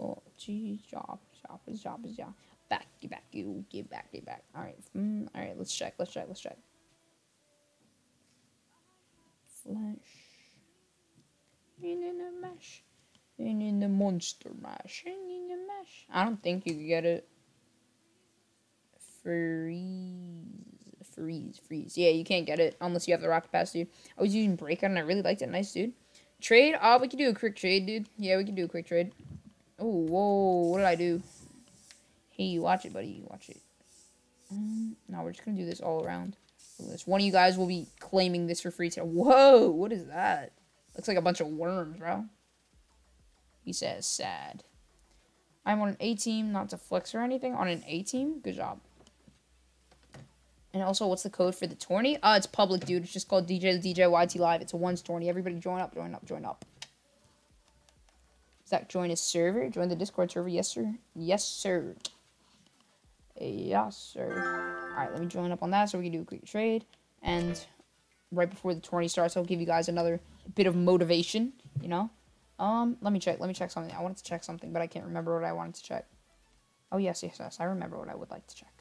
oh, gee, job, job, job, job. Back, get back, you get back, get back. All right, mm, all right. Let's check. Let's check. Let's check. Flash. In in the mesh. In in the monster mash. In in the mesh. I don't think you could get it. Freeze. Freeze. Freeze. Yeah, you can't get it unless you have the rock pass, dude. I was using breakout and I really liked it. Nice, dude. Trade? Oh, we can do a quick trade, dude. Yeah, we can do a quick trade. Oh, whoa. What did I do? Hey, you watch it, buddy. You Watch it. Um, no, we're just going to do this all around. This One of you guys will be claiming this for free today. Whoa, what is that? Looks like a bunch of worms, bro. He says, sad. I'm on an A team, not to flex or anything. On an A team? Good job. And also, what's the code for the tourney? Uh, it's public, dude. It's just called DJ the DJ YT Live. It's a ones tourney. Everybody join up, join up, join up. Zach, join his server. Join the Discord server. Yes, sir. Yes, sir. Yes, sir. Alright, let me join up on that so we can do a quick trade. And right before the tourney starts, I'll give you guys another bit of motivation, you know? Um, let me check. Let me check something. I wanted to check something, but I can't remember what I wanted to check. Oh, yes, yes, yes. I remember what I would like to check.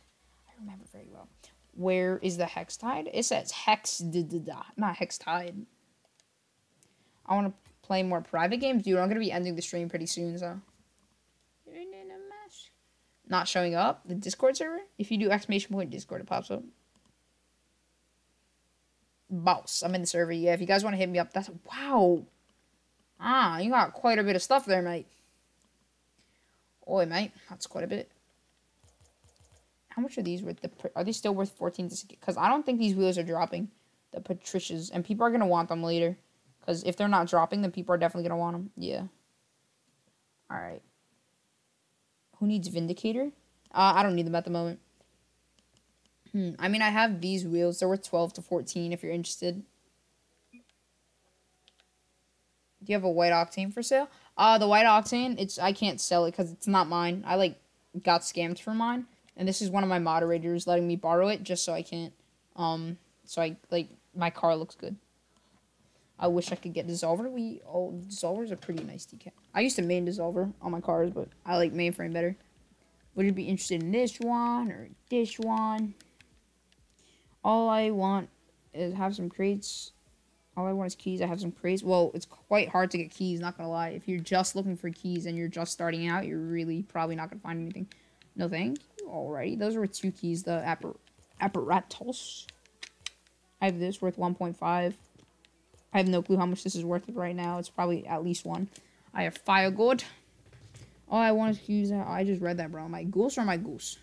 I remember very well. Where is the hex tide? It says hex da da da, not hex tide. I want to play more private games, dude. I'm gonna be ending the stream pretty soon, so. Not showing up the Discord server. If you do exclamation point Discord, it pops up. Boss, I'm in the server. Yeah, if you guys want to hit me up, that's wow. Ah, you got quite a bit of stuff there, mate. Oi, mate, that's quite a bit. How much are these worth? The are they still worth 14 to Because I don't think these wheels are dropping. The Patricias. And people are going to want them later. Because if they're not dropping, then people are definitely going to want them. Yeah. Alright. Who needs Vindicator? Uh, I don't need them at the moment. Hmm. I mean, I have these wheels. They're worth 12 to 14 if you're interested. Do you have a white octane for sale? Uh, the white octane, it's I can't sell it because it's not mine. I, like, got scammed for mine. And this is one of my moderators letting me borrow it just so I can't, um, so I, like, my car looks good. I wish I could get Dissolver. We, oh, Dissolver's a pretty nice decal. I used to main Dissolver on my cars, but I like mainframe better. Would you be interested in this one or this one? All I want is have some crates. All I want is keys. I have some crates. Well, it's quite hard to get keys, not gonna lie. If you're just looking for keys and you're just starting out, you're really probably not gonna find anything. No thank you. Alrighty, those were two keys. The appar apparatus. I have this worth 1.5. I have no clue how much this is worth right now. It's probably at least one. I have Fire God. All I want is to use that. I just read that, bro. My goose or my goose?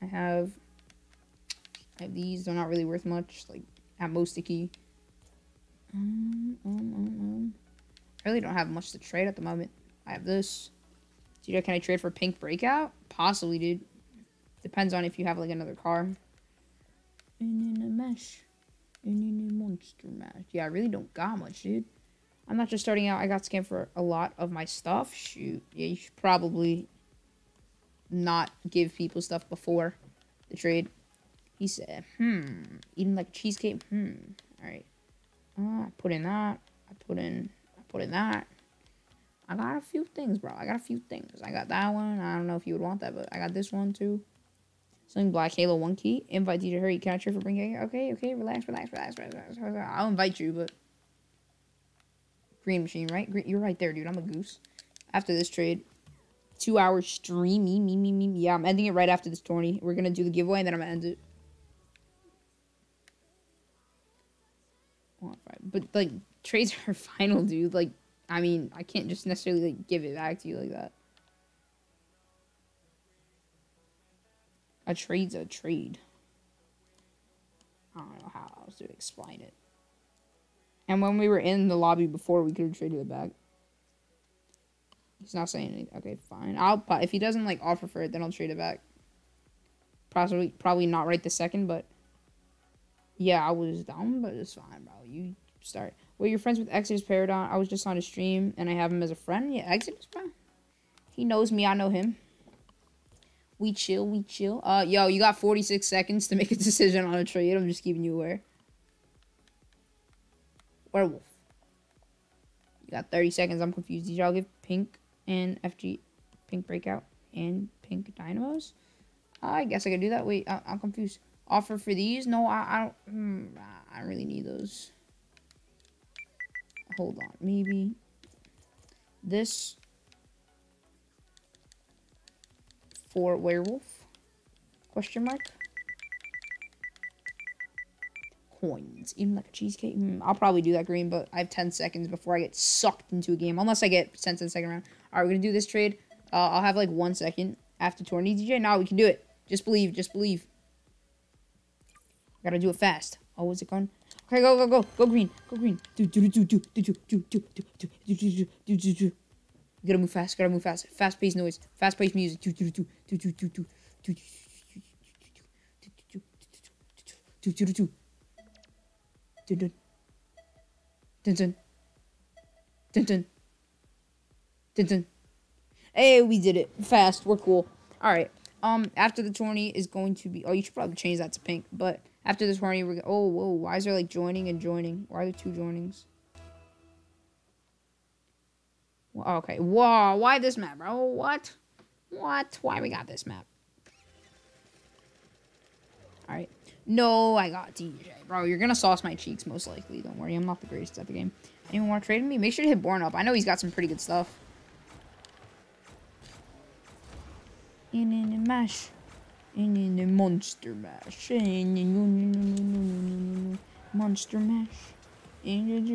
I have. I have these. They're not really worth much. Like at most a key. Um, um, um, um. I really don't have much to trade at the moment. I have this. Dude, can I trade for pink breakout? Possibly, dude. Depends on if you have like another car. And in a mesh. And in a monster mash. Yeah, I really don't got much, dude. I'm not just starting out. I got scammed for a lot of my stuff. Shoot. Yeah, you should probably not give people stuff before the trade. He said, hmm. Eating like cheesecake? Hmm. Alright. Uh, I put in that. I put in I put in that. I got a few things, bro. I got a few things. I got that one. I don't know if you would want that, but I got this one too. Something Black Halo 1 key. Invite DJ Hurry. Trade for bringing Okay, okay, relax, relax, relax, relax, relax. I'll invite you, but. Green machine, right? You're right there, dude. I'm a goose. After this trade, two hour stream. Me, me, me, me. Yeah, I'm ending it right after this tourney. We're gonna do the giveaway and then I'm gonna end it. But like trades are final, dude. Like, I mean, I can't just necessarily like give it back to you like that. A trade's a trade. I don't know how else to explain it. And when we were in the lobby before, we could have traded it back. He's not saying anything. Okay, fine. I'll if he doesn't like offer for it, then I'll trade it back. Probably probably not right the second, but yeah, I was dumb, but it's fine, bro. You start. Well, you're friends with Exodus Paradigm. I was just on a stream and I have him as a friend. Yeah, Exodus, bro. He knows me. I know him. We chill, we chill. Uh, yo, you got 46 seconds to make a decision on a trade. I'm just keeping you aware. Werewolf. You got 30 seconds. I'm confused. Did y'all give pink and FG pink breakout and pink dynamos? I guess I could do that. Wait, I am confused. Offer for these? No, I, I don't. Hmm, I really need those. Hold on. Maybe this for werewolf? Question mark. Coins. Even like a cheesecake. Mm, I'll probably do that green, but I have 10 seconds before I get sucked into a game. Unless I get sent to the second round. Alright, we're going to do this trade. Uh, I'll have like one second after tourney DJ. Now we can do it. Just believe. Just believe. Gotta do it fast. Oh, what's it going? Okay, go, go, go. Go green. Go green. Do, do, do, do, do, do, do, do, do, do, do, do, do, do, do. Gotta move fast. Gotta move fast. Fast paced noise. Fast paced music. Do, do, do, do, do, do, do, do, do, do, do. Dun dun. Dun dun. Dun dun. Dun dun. Hey, we did it. Fast. We're cool. Alright. Um, after the tourney is going to be... Oh, you should probably change that to pink. But after this tourney, we're... Oh, whoa. Why is there, like, joining and joining? Why are there two joinings? Okay. Whoa. Why this map, bro? What? What? Why we got this map? Alright. No, I got DJ. Bro, you're gonna sauce my cheeks most likely. Don't worry, I'm not the greatest at the game. Anyone want to trade me? Make sure to hit Born up. I know he's got some pretty good stuff. In in mash. In the monster mash. Monster mash.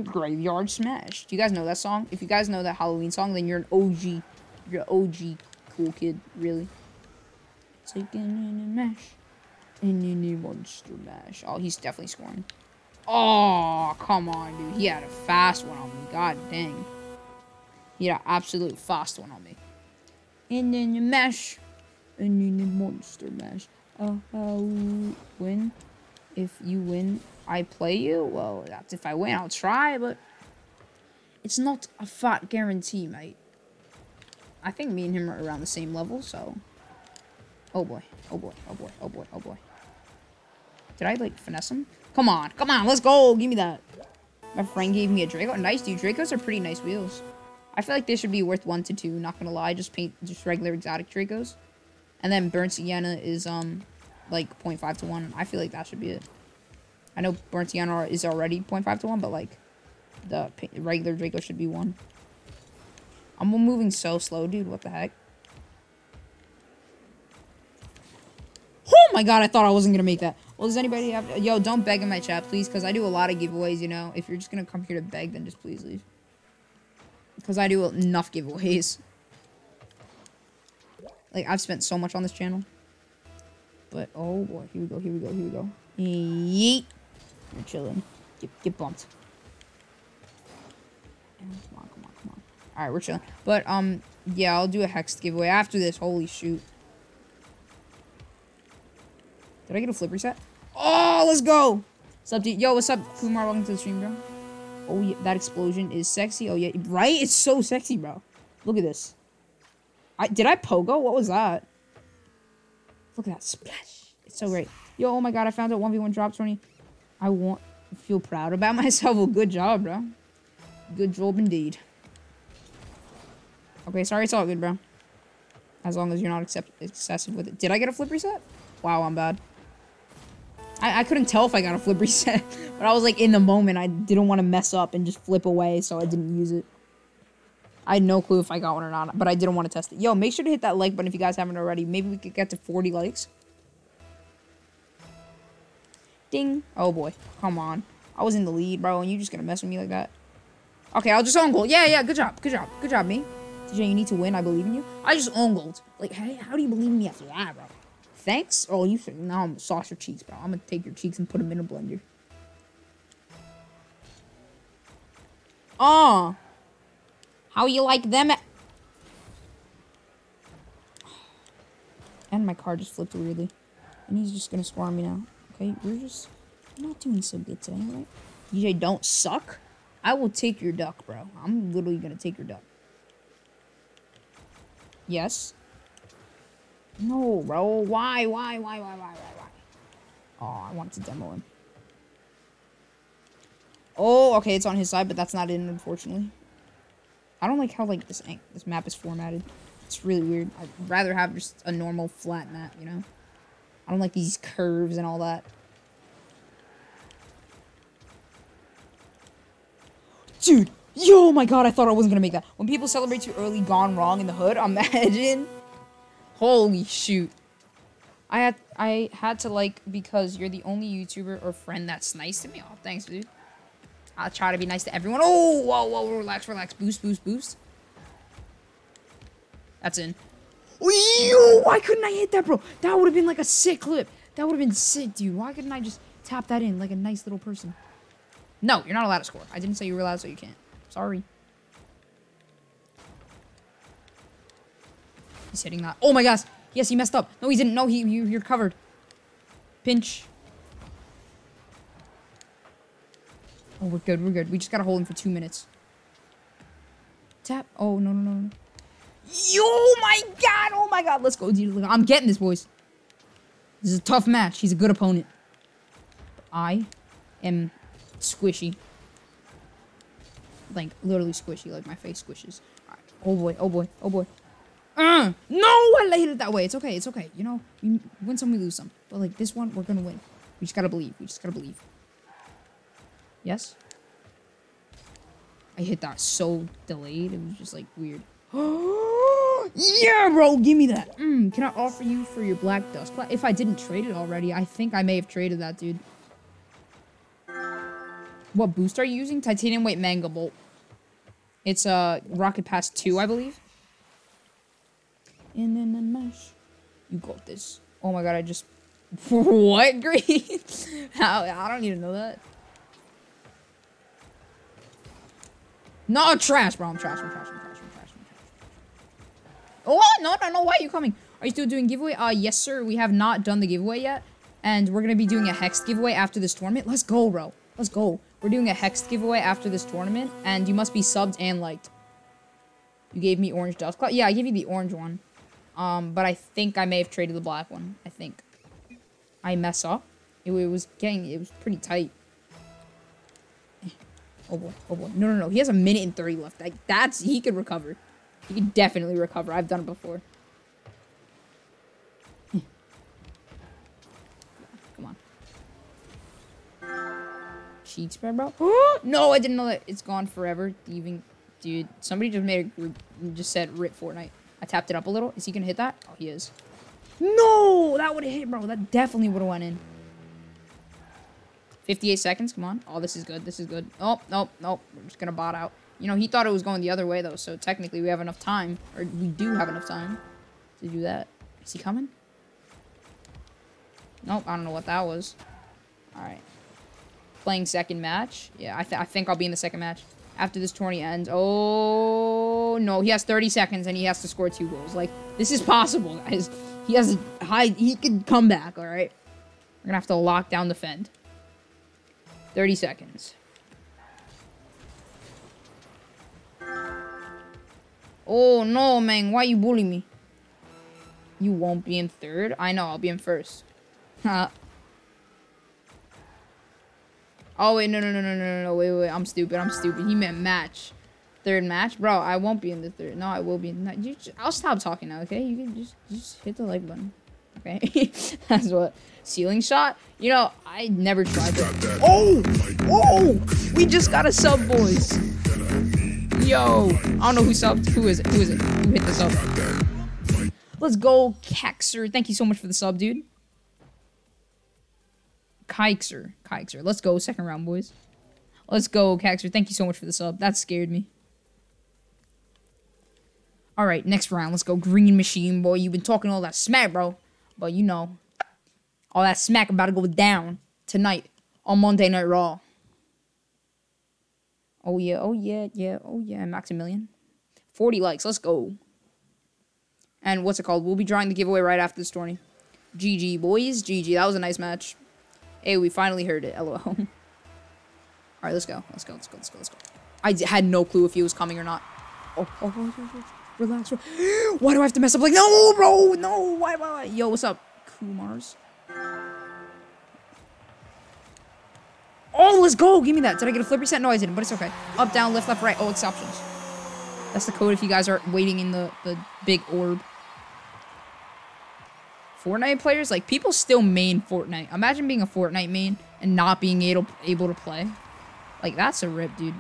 Graveyard smash. Do you guys know that song? If you guys know that Halloween song, then you're an OG. You're an OG cool kid, really. Taking in the mash. In the monster mash. Oh, he's definitely scoring. Oh, come on, dude. He had a fast one on me. God dang. He had an absolute fast one on me. And then the mash. And the monster mash. Uh, uh, win. If you win, I play you? Well, that's if I win. I'll try, but... It's not a fat guarantee, mate. I think me and him are around the same level, so... Oh boy. Oh boy. Oh boy. Oh boy. Oh boy. Did I, like, finesse him? Come on. Come on. Let's go. Give me that. My friend gave me a Draco. Nice, dude. Dracos are pretty nice wheels. I feel like they should be worth 1 to 2. Not gonna lie. Just paint just regular exotic Dracos. And then Burnt Sienna is, um, like, 0.5 to 1. I feel like that should be it. I know Burnt Sienna is already 0.5 to 1, but, like, the regular Draco should be 1. I'm moving so slow, dude. What the heck? Oh my god, I thought I wasn't gonna make that. Well, does anybody have... Yo, don't beg in my chat, please, because I do a lot of giveaways, you know? If you're just going to come here to beg, then just please leave. Because I do enough giveaways. Like, I've spent so much on this channel. But, oh boy, here we go, here we go, here we go. Yeet. You're chilling. Get, get bumped. Come on, come on, come on. Alright, we're chilling. But, um, yeah, I'll do a hex giveaway after this. Holy shoot. Did I get a flip reset? Oh, let's go. What's up? Yo, what's up, Kumar? Welcome to the stream, bro. Oh, yeah, that explosion is sexy. Oh, yeah. Right? It's so sexy, bro. Look at this. I Did I pogo? What was that? Look at that splash. It's so great. Yo, oh my god, I found out 1v1 drop 20. I want feel proud about myself. Well, good job, bro. Good job indeed. Okay, sorry, it's all good, bro. As long as you're not excessive with it. Did I get a flip reset? Wow, I'm bad. I, I couldn't tell if I got a flip reset, but I was like in the moment. I didn't want to mess up and just flip away, so I didn't use it. I had no clue if I got one or not, but I didn't want to test it. Yo, make sure to hit that like button if you guys haven't already. Maybe we could get to 40 likes. Ding. Oh boy. Come on. I was in the lead, bro, and you just gonna mess with me like that. Okay, I'll just own goal. Yeah, yeah, good job. Good job. Good job, me. DJ, you need to win. I believe in you. I just own gold. Like, hey, how do you believe in me after that, bro? Thanks? Oh, you should. Now I'm sauce your cheeks, bro. I'm gonna take your cheeks and put them in a blender. Oh. How you like them? And my car just flipped weirdly. And he's just gonna swarm me now. Okay, we're just not doing so good today, right? DJ, don't suck. I will take your duck, bro. I'm literally gonna take your duck. Yes. No, bro. Why? Why? Why? Why? Why? Why? Why? Oh, I wanted to demo him. Oh, okay, it's on his side, but that's not in, unfortunately. I don't like how like this this map is formatted. It's really weird. I'd rather have just a normal flat map, you know? I don't like these curves and all that. Dude, yo, oh my god, I thought I wasn't gonna make that. When people celebrate too early, gone wrong in the hood, imagine. Holy shoot. I had I had to like because you're the only YouTuber or friend that's nice to me. Oh, thanks, dude. I'll try to be nice to everyone. Oh, whoa, whoa, relax, relax. Boost, boost, boost. That's in. Why couldn't I hit that, bro? That would have been like a sick clip. That would have been sick, dude. Why couldn't I just tap that in like a nice little person? No, you're not allowed to score. I didn't say you were allowed, so you can't. Sorry. He's hitting that. Oh my gosh. Yes, he messed up. No, he didn't. No, he, you, you're covered. Pinch. Oh, we're good. We're good. We just gotta hold him for two minutes. Tap. Oh, no, no, no, no. Yo, my God. Oh, my God. Let's go, dude. I'm getting this, boys. This is a tough match. He's a good opponent. I am squishy. Like, literally squishy. Like, my face squishes. Alright. Oh, boy. Oh, boy. Oh, boy. Uh, no, I laid it that way. It's okay. It's okay. You know, we win some, we lose some. But, like, this one, we're gonna win. We just gotta believe. We just gotta believe. Yes? I hit that so delayed. It was just, like, weird. yeah, bro, give me that. Mm, can I offer you for your black dust? If I didn't trade it already, I think I may have traded that, dude. What boost are you using? Titanium white Mangabolt. It's a uh, Rocket Pass 2, I believe. And then the mesh. You got this. Oh my god, I just... what, Green? How? I don't even know that. No, trash, bro. I'm trash, I'm trash, I'm trash, I'm trash, I'm trash. Oh, no, no, no. Why are you coming? Are you still doing giveaway? Uh, yes, sir. We have not done the giveaway yet. And we're going to be doing a Hex giveaway after this tournament. Let's go, bro. Let's go. We're doing a Hex giveaway after this tournament. And you must be subbed and liked. You gave me orange dust cloud. Yeah, I gave you the orange one. Um, but I think I may have traded the black one. I think. I mess up. It, it was getting, it was pretty tight. Oh boy, oh boy. No, no, no. He has a minute and 30 left. Like, that's, he could recover. He could definitely recover. I've done it before. Come on. Cheek spread, bro. no, I didn't know that it's gone forever. Even, dude, somebody just made a group and just said rip Fortnite. I tapped it up a little. Is he gonna hit that? Oh, he is. No, that would have hit, bro. That definitely would have went in. 58 seconds. Come on. Oh, this is good. This is good. Oh, nope, nope. We're just gonna bot out. You know, he thought it was going the other way, though, so technically we have enough time. Or we do have enough time to do that. Is he coming? Nope, I don't know what that was. Alright. Playing second match. Yeah, I, th I think I'll be in the second match. After this tourney ends. Oh, no. He has 30 seconds, and he has to score two goals. Like, this is possible, guys. He has a high... He can come back, alright? We're gonna have to lock down defend. 30 seconds. Oh, no, man. Why you bully me? You won't be in third? I know, I'll be in first. oh, wait, no, no, no, no, no, no, wait, wait, I'm stupid, I'm stupid. He meant match. Third match, bro. I won't be in the third. No, I will be. In you, I'll stop talking now. Okay, you can just just hit the like button. Okay, that's what ceiling shot. You know, I never tried that. Oh, oh, we just got a sub, boys. Yo, I don't know who subbed. Who is it? Who is it? Who hit the sub? Let's go, Kexer. Thank you so much for the sub, dude. Kixer, Kixer. Let's go, second round, boys. Let's go, Kexer. Thank you so much for the sub. That scared me. All right, next round. Let's go, Green Machine, boy. You've been talking all that smack, bro. But you know, all that smack about to go down tonight on Monday Night Raw. Oh yeah, oh yeah, yeah, oh yeah, Maximilian. 40 likes, let's go. And what's it called? We'll be drawing the giveaway right after this tourney. GG, boys. GG. That was a nice match. Hey, we finally heard it. LOL. Alright, let's go. Let's go, let's go, let's go, let's go. I had no clue if he was coming or not. Oh, oh, oh, oh, oh. relax. Why do I have to mess up? Like, no, bro, no. Why, why, why? Yo, what's up, Kumars? Oh, let's go. Give me that. Did I get a flip reset? No, I didn't, but it's okay. Up, down, left, left, right. Oh, it's options. That's the code if you guys are waiting in the, the big orb. Fortnite players, like, people still main Fortnite. Imagine being a Fortnite main and not being able, able to play. Like, that's a rip, dude.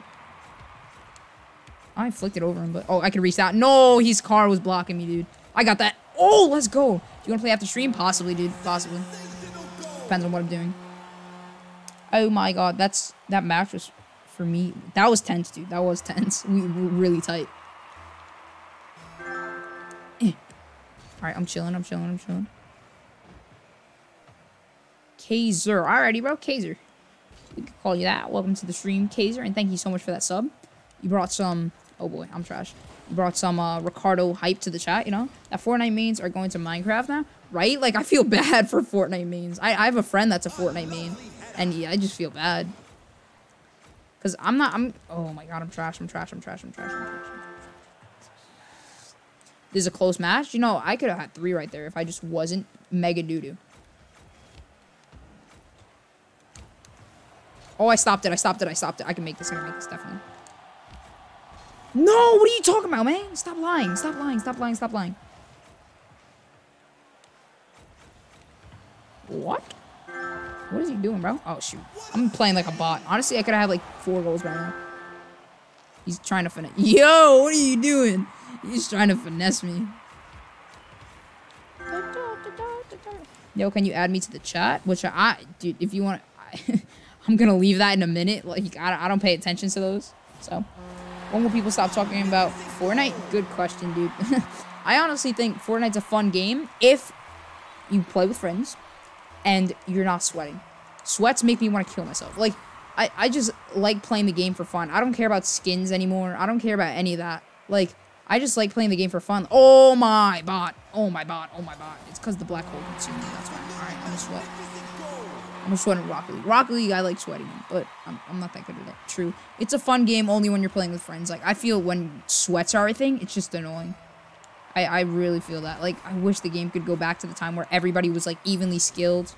I flicked it over him, but... Oh, I reach that. No, his car was blocking me, dude. I got that. Oh, let's go. Do you want to play after stream? Possibly, dude. Possibly. Depends on what I'm doing. Oh my god, that's... That match was... For me... That was tense, dude. That was tense. We were really tight. Eh. Alright, I'm chilling. I'm chilling. I'm chilling. Kaiser. Alrighty, bro. Kaiser. We could call you that. Welcome to the stream, Kaiser, and thank you so much for that sub. You brought some... Oh boy, I'm trash. You brought some uh, Ricardo hype to the chat, you know? That Fortnite mains are going to Minecraft now, right? Like, I feel bad for Fortnite mains. I, I have a friend that's a Fortnite main, and yeah, I just feel bad. Because I'm not... I'm... Oh my god, I'm trash. I'm trash. I'm trash. I'm trash. I'm trash. I'm trash. This is a close match. You know, I could have had three right there if I just wasn't mega doo-doo. Oh, I stopped it. I stopped it. I stopped it. I can make this. I can make this, definitely. No, what are you talking about, man? Stop lying. Stop lying. Stop lying. Stop lying. What? What is he doing, bro? Oh, shoot. I'm playing like a bot. Honestly, I could have like four goals right now. He's trying to finesse. Yo, what are you doing? He's trying to finesse me. Yo, can you add me to the chat? Which I, dude, if you want, I, I'm gonna leave that in a minute. Like, I, I don't pay attention to those. So, when will people stop talking about Fortnite? Good question, dude. I honestly think Fortnite's a fun game if you play with friends and you're not sweating. Sweats make me want to kill myself. Like, I, I just like playing the game for fun. I don't care about skins anymore. I don't care about any of that. Like, I just like playing the game for fun. Oh my bot. Oh my bot. Oh my bot. It's because the black hole consumed me. That's why. Alright, I'm gonna sweat. I'm gonna Rocket League. Rocket League, I like sweating but I'm, I'm not that good at it. True. It's a fun game only when you're playing with friends. Like, I feel when sweats are a thing, it's just annoying. I, I really feel that. Like, I wish the game could go back to the time where everybody was, like, evenly skilled.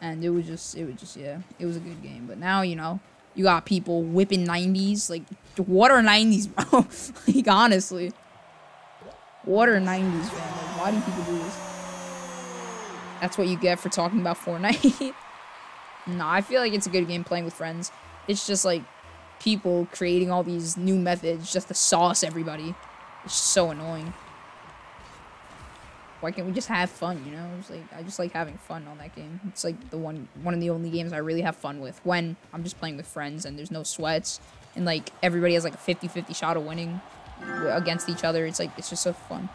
And it was just, it was just, yeah. It was a good game. But now, you know, you got people whipping 90s. Like, what are 90s, bro? like, honestly. What are 90s, man? Like, why do people do this? That's what you get for talking about Fortnite. no, I feel like it's a good game playing with friends. It's just, like, people creating all these new methods just to sauce everybody. It's so annoying. Why can't we just have fun, you know? It's like I just like having fun on that game. It's like the one one of the only games I really have fun with when I'm just playing with friends and there's no sweats and like everybody has like a 50-50 shot of winning against each other. It's like it's just so fun.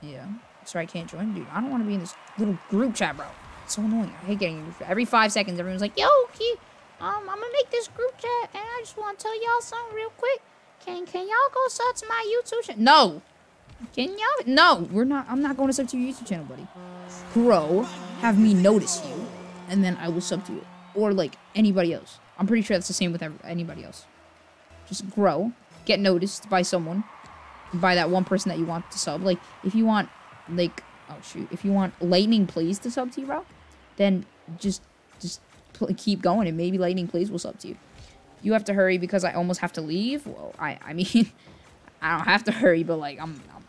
Yeah. Sorry I can't join, dude. I don't want to be in this little group chat, bro. It's so annoying. I hate getting every five seconds everyone's like, yo, key, um, I'm gonna make this group chat and I just wanna tell y'all something real quick. Can can y'all go sub to my YouTube channel? No. Can y'all? No, we're not. I'm not going to sub to your YouTube channel, buddy. Grow, have me notice you, and then I will sub to you, or like anybody else. I'm pretty sure that's the same with anybody else. Just grow, get noticed by someone, by that one person that you want to sub. Like if you want, like oh shoot, if you want Lightning Plays to sub to you, bro, then just just keep going, and maybe Lightning Plays will sub to you. You have to hurry because I almost have to leave. Well, I I mean, I don't have to hurry, but like I'm, I'm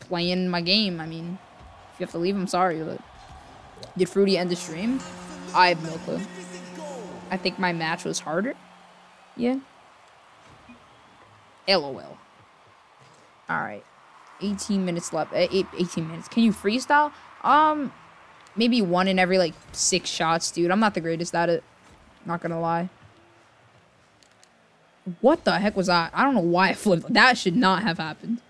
playing my game. I mean, if you have to leave, I'm sorry. But did Fruity end the stream? I have no clue. I think my match was harder. Yeah. LOL. All right. 18 minutes left. Eh, eight, 18 minutes. Can you freestyle? Um, maybe one in every like six shots, dude. I'm not the greatest at it. Not gonna lie. What the heck was that? I don't know why I flipped. That should not have happened.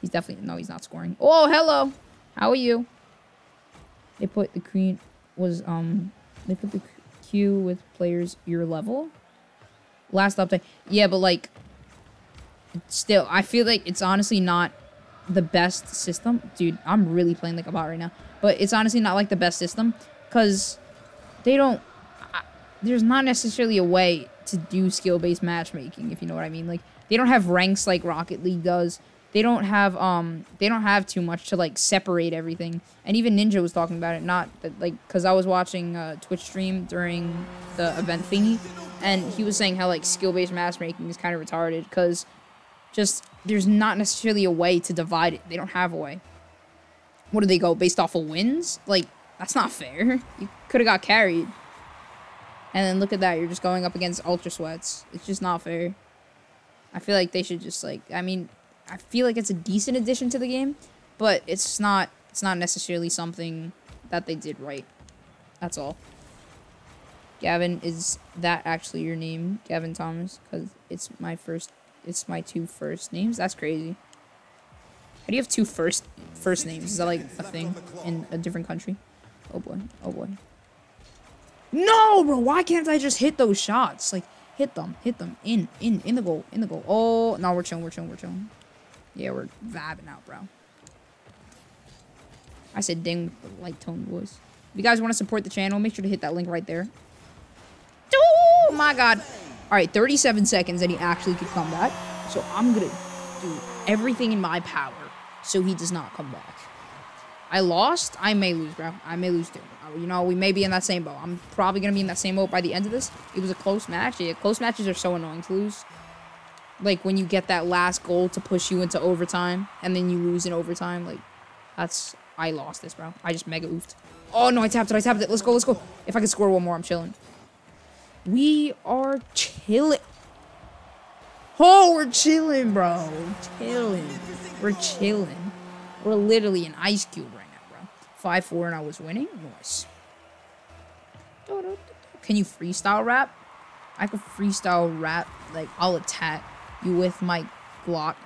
He's definitely no. He's not scoring. Oh, hello. How are you? They put the queen was um. They put the queue with players your level. Last update. Yeah, but like. Still, I feel like it's honestly not the best system. Dude, I'm really playing like a bot right now. But it's honestly not like the best system. Because they don't... I, there's not necessarily a way to do skill-based matchmaking, if you know what I mean. Like, they don't have ranks like Rocket League does. They don't have, um... They don't have too much to, like, separate everything. And even Ninja was talking about it. Not, that, like... Because I was watching a Twitch stream during the event thingy. And he was saying how, like, skill-based matchmaking is kind of retarded. Because just there's not necessarily a way to divide it. They don't have a way. What do they go based off of wins? Like that's not fair. You could have got carried. And then look at that, you're just going up against Ultra Sweats. It's just not fair. I feel like they should just like I mean, I feel like it's a decent addition to the game, but it's not it's not necessarily something that they did right. That's all. Gavin, is that actually your name, Gavin Thomas? Because it's my first it's my two first names. That's crazy. How do you have two first first names? Is that like a thing in a different country? Oh boy. Oh boy. No, bro. Why can't I just hit those shots? Like, hit them. Hit them. In. In. In the goal. In the goal. Oh, no. We're chilling. We're chilling. We're chilling. Yeah, we're vabbing out, bro. I said ding with the light tone voice. If you guys want to support the channel, make sure to hit that link right there. Oh, my God. All right, 37 seconds and he actually could come back. So I'm going to do everything in my power so he does not come back. I lost. I may lose, bro. I may lose too. You know, we may be in that same boat. I'm probably going to be in that same boat by the end of this. It was a close match. Yeah, close matches are so annoying to lose. Like when you get that last goal to push you into overtime and then you lose in overtime. Like, that's... I lost this, bro. I just mega oofed. Oh, no, I tapped it. I tapped it. Let's go. Let's go. If I can score one more, I'm chilling. We are chilling. Oh, we're chilling, bro. Chilling. We're chilling. We're literally an ice cube. 5-4 and I was winning. Nice. Can you freestyle rap? I can freestyle rap. Like, I'll attack you with my Glock.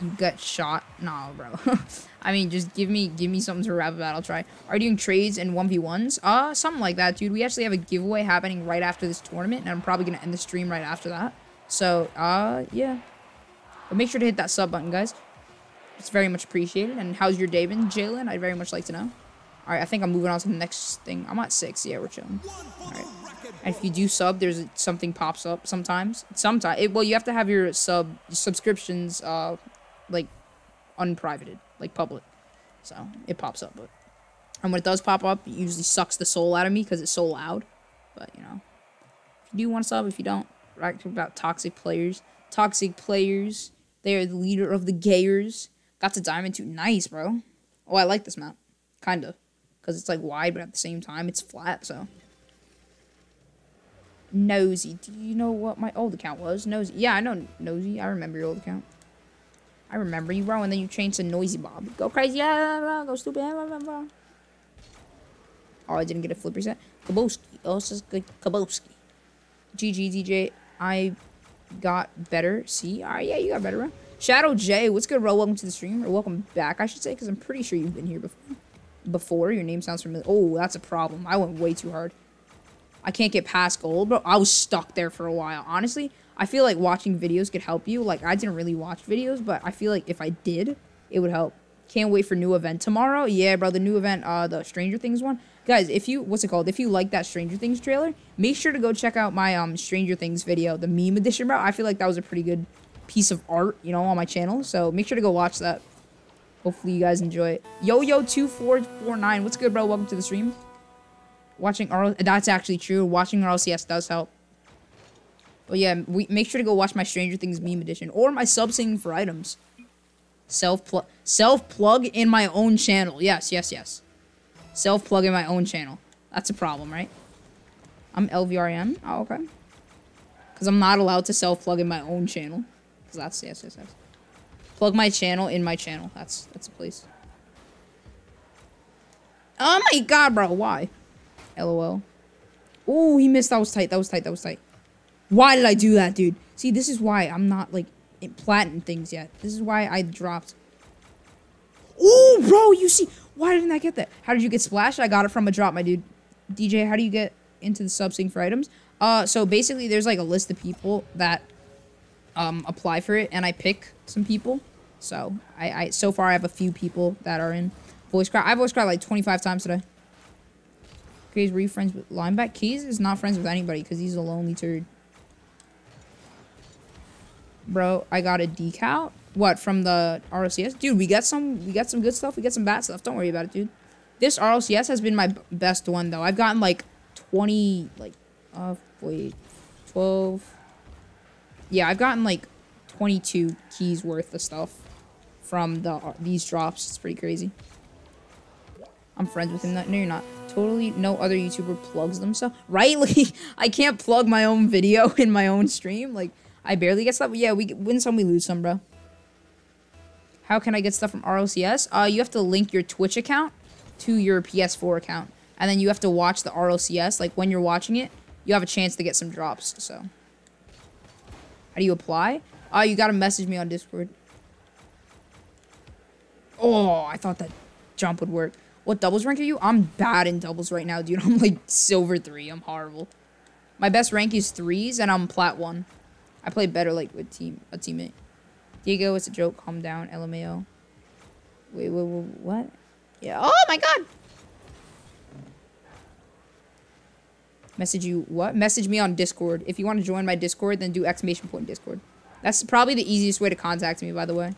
You get shot. Nah, bro. I mean, just give me give me something to rap about. I'll try. Are you doing trades and 1v1s? Uh, something like that, dude. We actually have a giveaway happening right after this tournament, and I'm probably going to end the stream right after that. So, uh, yeah. But make sure to hit that sub button, guys. It's very much appreciated. And how's your day been, Jalen? I'd very much like to know. All right, I think I'm moving on to the next thing. I'm at six. Yeah, we're chilling. All right. And if you do sub, there's something pops up sometimes. Sometimes, it, well, you have to have your sub subscriptions, uh, like, unprivated like public. So it pops up, but and when it does pop up, it usually sucks the soul out of me because it's so loud. But you know, if you do want to sub, if you don't, right about toxic players. Toxic players. They are the leader of the gayers. Got to diamond too. Nice, bro. Oh, I like this map. Kinda. Because it's like wide, but at the same time, it's flat, so. Nosy. Do you know what my old account was? Nosy. Yeah, I know Nosy. I remember your old account. I remember you, bro, and then you changed to Noisy Bob. Go crazy, go stupid, Oh, I didn't get a flip reset. Kaboski. Oh, this is good. Kaboski. GG, DJ. I got better. See? Alright, yeah, you got better, bro. Shadow J, what's good, bro? Welcome to the stream. Or welcome back, I should say, because I'm pretty sure you've been here before. Before, your name sounds familiar. Oh, that's a problem. I went way too hard. I can't get past gold, bro. I was stuck there for a while. Honestly, I feel like watching videos could help you. Like, I didn't really watch videos, but I feel like if I did, it would help. Can't wait for new event tomorrow. Yeah, bro, the new event, uh, the Stranger Things one. Guys, if you, what's it called? If you like that Stranger Things trailer, make sure to go check out my, um, Stranger Things video, the meme edition, bro. I feel like that was a pretty good piece of art, you know, on my channel. So make sure to go watch that. Hopefully you guys enjoy it. Yo-Yo2449, what's good, bro? Welcome to the stream. Watching R, that's actually true. Watching RLCS does help. But yeah, we make sure to go watch my Stranger Things meme edition or my sub singing for items. Self plug self plug in my own channel. Yes, yes, yes. Self plug in my own channel. That's a problem, right? I'm LVRN. Oh, okay. Because I'm not allowed to self plug in my own channel. Because that's yes, yes, yes. Plug my channel in my channel. That's that's a place. Oh my god, bro. Why? LOL. Oh, he missed. That was tight. That was tight. That was tight. Why did I do that, dude? See, this is why I'm not, like, in platinum things yet. This is why I dropped. Oh, bro, you see. Why didn't I get that? How did you get splashed? I got it from a drop, my dude. DJ, how do you get into the sub sync for items? Uh, so basically, there's, like, a list of people that um, apply for it, and I pick some people. So, I, I so far, I have a few people that are in voice cry. I voice cried, like, 25 times today. Keys, were friends with Lineback? Keys is not friends with anybody because he's a lonely turd. Bro, I got a decal. What, from the RLCS? Dude, we got some we got some good stuff. We got some bad stuff. Don't worry about it, dude. This RLCS has been my best one, though. I've gotten, like, 20, like, uh, wait, 12. Yeah, I've gotten, like, 22 keys worth of stuff from the these drops. It's pretty crazy. I'm friends with him. No, you're not. Totally no other YouTuber plugs themselves. Right? Like, I can't plug my own video in my own stream. Like, I barely get stuff. Yeah, we win some, we lose some, bro. How can I get stuff from RLCS? Uh, you have to link your Twitch account to your PS4 account. And then you have to watch the RLCS. Like, when you're watching it, you have a chance to get some drops, so. How do you apply? Uh, you gotta message me on Discord. Oh, I thought that jump would work. What doubles rank are you? I'm bad in doubles right now, dude. I'm like silver three. I'm horrible. My best rank is threes, and I'm plat one. I play better like with team a teammate. Diego, it's a joke. Calm down, LMAO. Wait, wait, wait, what? Yeah. Oh my god. Message you what? Message me on Discord. If you want to join my Discord, then do exclamation point Discord. That's probably the easiest way to contact me, by the way.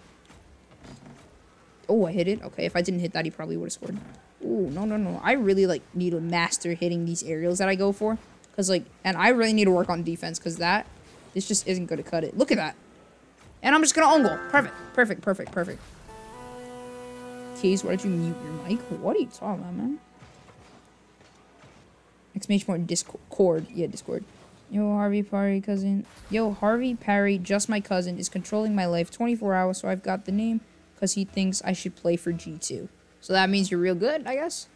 Oh, I hit it. Okay, if I didn't hit that, he probably would have scored. Oh, no, no, no. I really, like, need to master hitting these aerials that I go for. Because, like, and I really need to work on defense. Because that, this just isn't going to cut it. Look at that. And I'm just going to own. Perfect. Perfect, perfect, perfect. Keys, why did you mute your mic? What are you talking about, man? Exclamation point Discord. Yeah, Discord. Yo, Harvey Parry, cousin. Yo, Harvey Parry, just my cousin, is controlling my life 24 hours, so I've got the name because he thinks I should play for G2. So that means you're real good, I guess.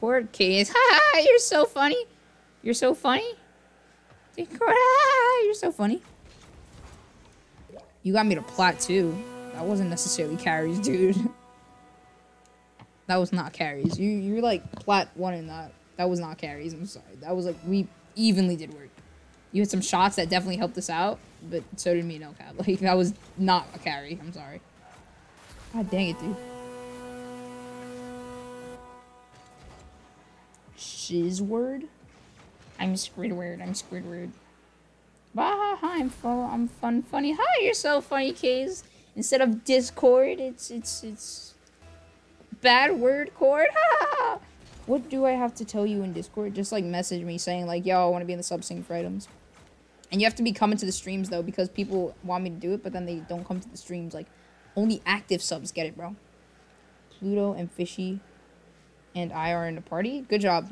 Court case. Ha you're so funny. You're so funny. You're so funny. You got me to plat too. That wasn't necessarily carries, dude. that was not carries. You you're like plat one in that. That was not carries. I'm sorry. That was like we evenly did work. You had some shots that definitely helped us out, but so did me, no cap. Like that was not a carry. I'm sorry. God dang it, dude. Shizword? I'm Squidward. I'm Squidward. Bah, I'm fun. I'm fun, funny. Hi, you're so funny, Kays. Instead of Discord, it's it's it's bad word cord. Ha! What do I have to tell you in Discord? Just like message me saying like, yo, I want to be in the sub sync for items. And you have to be coming to the streams though, because people want me to do it, but then they don't come to the streams. Like, only active subs get it, bro. Pluto and Fishy and I are in the party. Good job.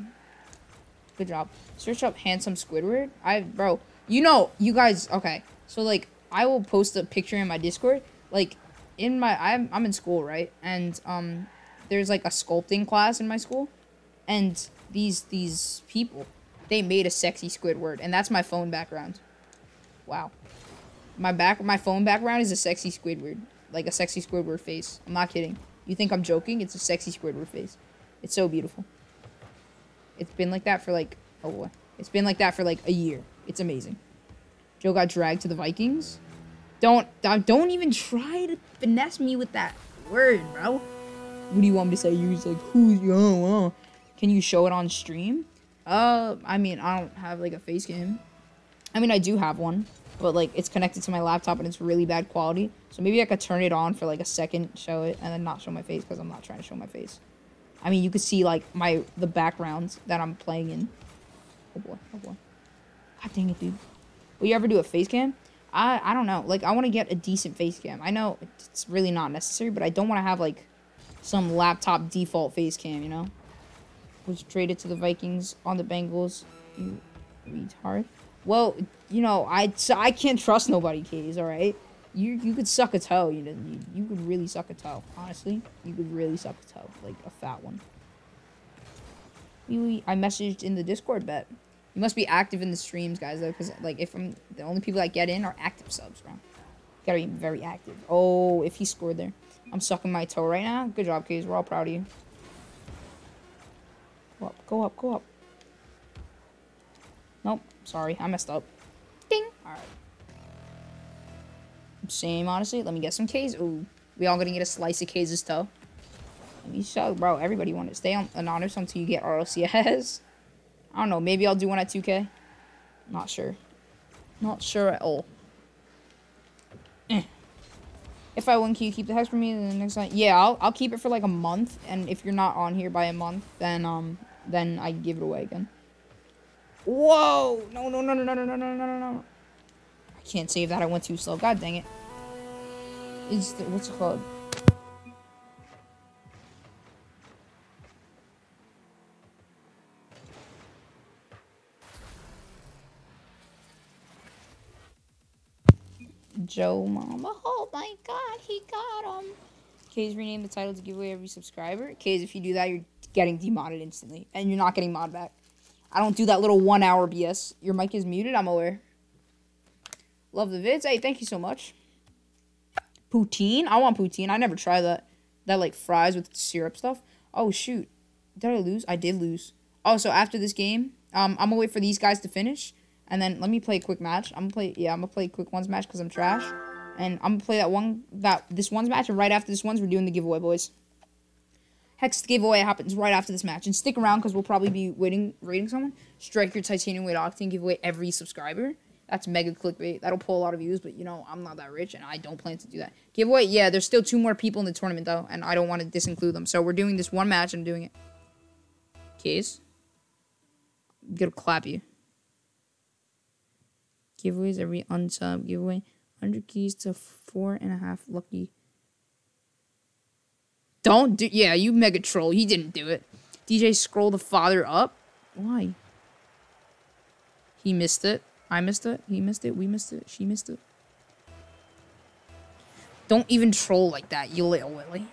Good job. Search up handsome Squidward. I, bro, you know, you guys, okay. So, like, I will post a picture in my Discord. Like, in my, I'm, I'm in school, right? And, um, there's, like, a sculpting class in my school. And these, these people, they made a sexy Squidward. And that's my phone background. Wow. My back, my phone background is a sexy Squidward. Like, a sexy Squidward face. I'm not kidding. You think I'm joking? It's a sexy Squidward face. It's so beautiful. It's been like that for like oh boy. It's been like that for like a year. It's amazing. Joe got dragged to the Vikings. Don't don't even try to finesse me with that word, bro. What do you want me to say? You're like who's yo? Oh, Can you show it on stream? Uh, I mean, I don't have like a face cam. I mean, I do have one, but like it's connected to my laptop and it's really bad quality. So maybe I could turn it on for like a second, show it, and then not show my face because I'm not trying to show my face. I mean, you could see like my the backgrounds that I'm playing in. Oh boy, oh boy. God dang it, dude. Will you ever do a face cam? I I don't know. Like I want to get a decent face cam. I know it's really not necessary, but I don't want to have like some laptop default face cam. You know, was traded to the Vikings on the Bengals. You retard. Well, you know I I can't trust nobody, Katie's all right. You you could suck a toe. You know you, you could really suck a toe. Honestly, you could really suck a toe, like a fat one. We, I messaged in the Discord bet. You must be active in the streams, guys, though, because like if I'm the only people that get in are active subs, bro. Gotta be very active. Oh, if he scored there, I'm sucking my toe right now. Good job, kids. We're all proud of you. Go up, go up, go up. Nope, sorry, I messed up. Ding. All right. Same, honestly. Let me get some K's. Ooh, we all gonna get a slice of K's toe. Let me show, bro. Everybody want to stay on anonymous until you get RLCS. I don't know. Maybe I'll do one at 2K. Not sure. Not sure at all. Eh. If I win, can you keep the hex for me the next time? Yeah, I'll, I'll keep it for like a month. And if you're not on here by a month, then um then I give it away again. Whoa! No, no, no, no, no, no, no, no, no, no. I can't save that. I went too slow. God dang it. Is the, what's it called? Joe Mama. Oh my god, he got him. K's rename the title to give away every subscriber. K's, if you do that, you're getting demodded instantly. And you're not getting mod back. I don't do that little one hour BS. Your mic is muted, I'm aware. Love the vids. Hey, thank you so much. Poutine? I want poutine. I never try that. That like fries with syrup stuff. Oh shoot. Did I lose? I did lose. Also, after this game, um, I'm gonna wait for these guys to finish. And then let me play a quick match. I'm gonna play yeah, I'm gonna play a quick ones match because I'm trash. And I'm gonna play that one that this one's match, and right after this one's we're doing the giveaway, boys. Hex giveaway happens right after this match. And stick around because we'll probably be waiting rating someone. Strike your titanium white octane giveaway every subscriber. That's mega clickbait. That'll pull a lot of views, but you know, I'm not that rich and I don't plan to do that. Giveaway, yeah, there's still two more people in the tournament though, and I don't want to disinclude them. So we're doing this one match and I'm doing it. Case. I'm gonna clap you giveaways every unsub giveaway. 100 keys to four and a half lucky. Don't do. Yeah, you mega troll. He didn't do it. DJ scroll the father up. Why? He missed it. I missed it. He missed it. We missed it. She missed it. Don't even troll like that, you little Willy.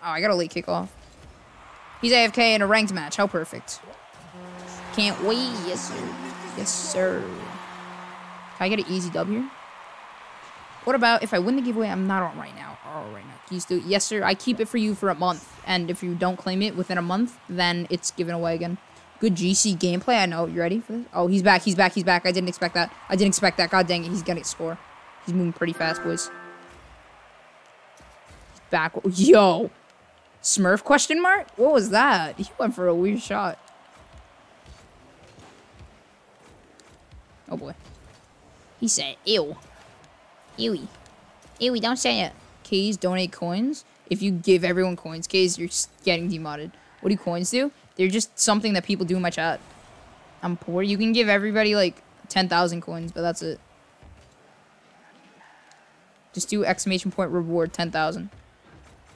Oh, I got a late kickoff. He's AFK in a ranked match. How perfect. Can't wait. Yes, sir. Yes, sir. Can I get an easy W here? What about if I win the giveaway? I'm not on right now. Oh, right now. Can you still? Yes, sir. I keep it for you for a month. And if you don't claim it within a month, then it's given away again. Good GC gameplay. I know. You ready for this? Oh, he's back. He's back. He's back. I didn't expect that. I didn't expect that. God dang it. He's going to score. He's moving pretty fast, boys. Back. Yo. Smurf question mark? What was that? He went for a weird shot. Oh, boy. He said, ew. Ewy. Ewy, don't say it. Keys donate coins. If you give everyone coins, Keys, you're getting demodded. What do coins do? They're just something that people do in my chat. I'm poor. You can give everybody like 10,000 coins, but that's it. Just do exclamation point reward 10,000.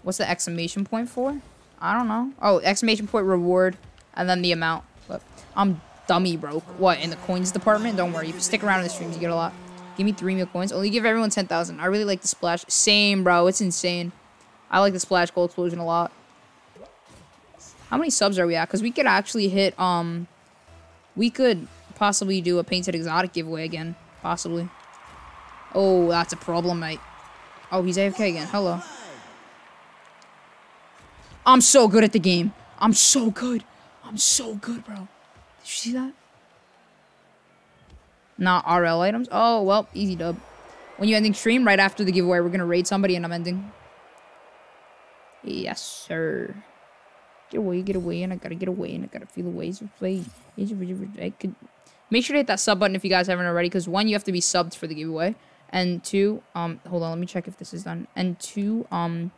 What's the exclamation point for? I don't know. Oh, exclamation point reward and then the amount. But I'm dummy broke. What, in the coins department? Don't worry. If you stick around in the streams, you get a lot. Give me three mil coins. Only give everyone 10,000. I really like the splash. Same, bro. It's insane. I like the splash gold explosion a lot. How many subs are we at? Because we could actually hit, um... We could possibly do a painted exotic giveaway again. Possibly. Oh, that's a problem, mate. Oh, he's AFK again. Hello. I'm so good at the game. I'm so good. I'm so good, bro. Did you see that? Not RL items. Oh, well, easy dub. When you ending stream, right after the giveaway, we're going to raid somebody and I'm ending. Yes, sir. Get away, get away, and I gotta get away, and I gotta feel the ways of play. I could make sure to hit that sub button if you guys haven't already, because one, you have to be subbed for the giveaway, and two, um, hold on, let me check if this is done, and two, um,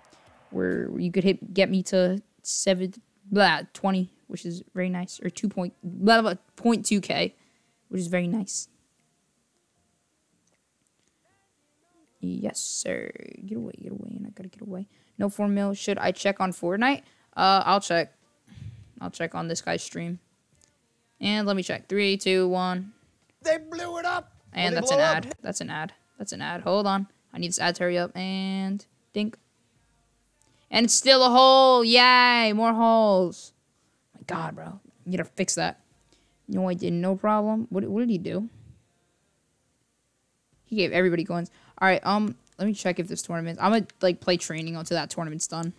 where you could hit get me to seven, blah, twenty, which is very nice, or two point, blah, blah, point two k, which is very nice. Yes, sir. Get away, get away, and I gotta get away. No four mil. Should I check on Fortnite? Uh, I'll check. I'll check on this guy's stream. And let me check. Three, two, one. They blew it up. And that's an up. ad. That's an ad. That's an ad. Hold on. I need this ad to hurry up. And dink. And it's still a hole. Yay. More holes. My God, bro. You gotta fix that. No, I didn't. No problem. What, what did he do? He gave everybody coins. All right. Um. Let me check if this tournament. I'm gonna like play training until that tournament's done.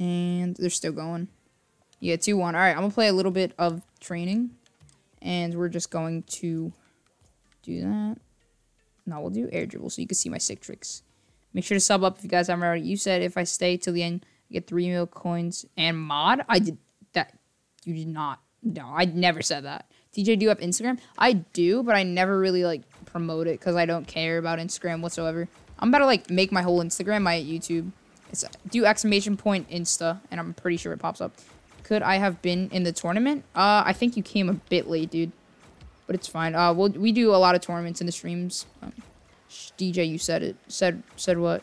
And they're still going. Yeah, two one. All right. I'm gonna play a little bit of training, and we're just going to do that. Now we'll do air dribble so you can see my sick tricks. Make sure to sub up if you guys haven't already. You said if I stay till the end, I get three mil coins and mod. I did that. You did not. No, I never said that. TJ, do you have Instagram? I do, but I never really like promote it because I don't care about Instagram whatsoever. I'm about to like make my whole Instagram my YouTube. It's do exclamation point Insta, and I'm pretty sure it pops up. Could I have been in the tournament? Uh, I think you came a bit late, dude. But it's fine. Uh, we'll, we do a lot of tournaments in the streams. Um, DJ, you said it. Said said what?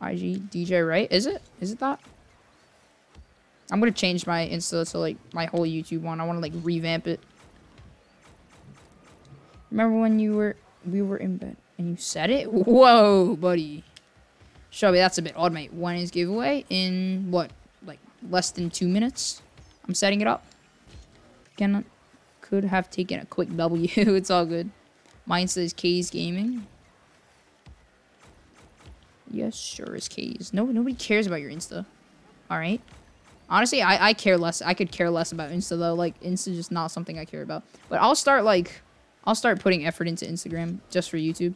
IG DJ, right? Is it? Is it that? I'm gonna change my Insta to like my whole YouTube one. I want to like revamp it. Remember when you were we were in bed and you said it? Whoa, buddy. Shelby, that's a bit odd, mate. When is giveaway in what, like less than two minutes? I'm setting it up. Can could have taken a quick W. it's all good. Mine says K's Gaming. Yes, sure is K's. No, nobody cares about your Insta. All right. Honestly, I, I care less. I could care less about Insta though. Like Insta just not something I care about. But I'll start like, I'll start putting effort into Instagram just for YouTube.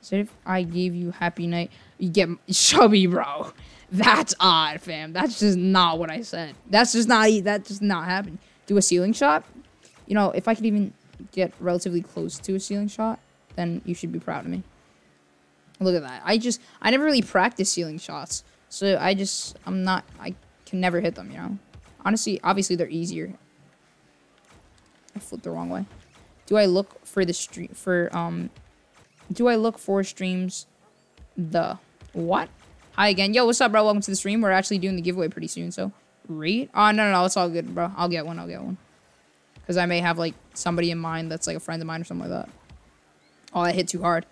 So if I gave you happy night, you get chubby, bro. That's odd, fam. That's just not what I said. That's just not. That just not happened. Do a ceiling shot. You know, if I could even get relatively close to a ceiling shot, then you should be proud of me. Look at that. I just I never really practice ceiling shots. So I just I'm not I can never hit them, you know. Honestly, obviously they're easier. I flipped the wrong way. Do I look for the stream for um do I look for streams the what? Hi again. Yo, what's up, bro? Welcome to the stream. We're actually doing the giveaway pretty soon, so rate. Oh no no no, it's all good, bro. I'll get one, I'll get one. Cause I may have like somebody in mind that's like a friend of mine or something like that. Oh, I hit too hard.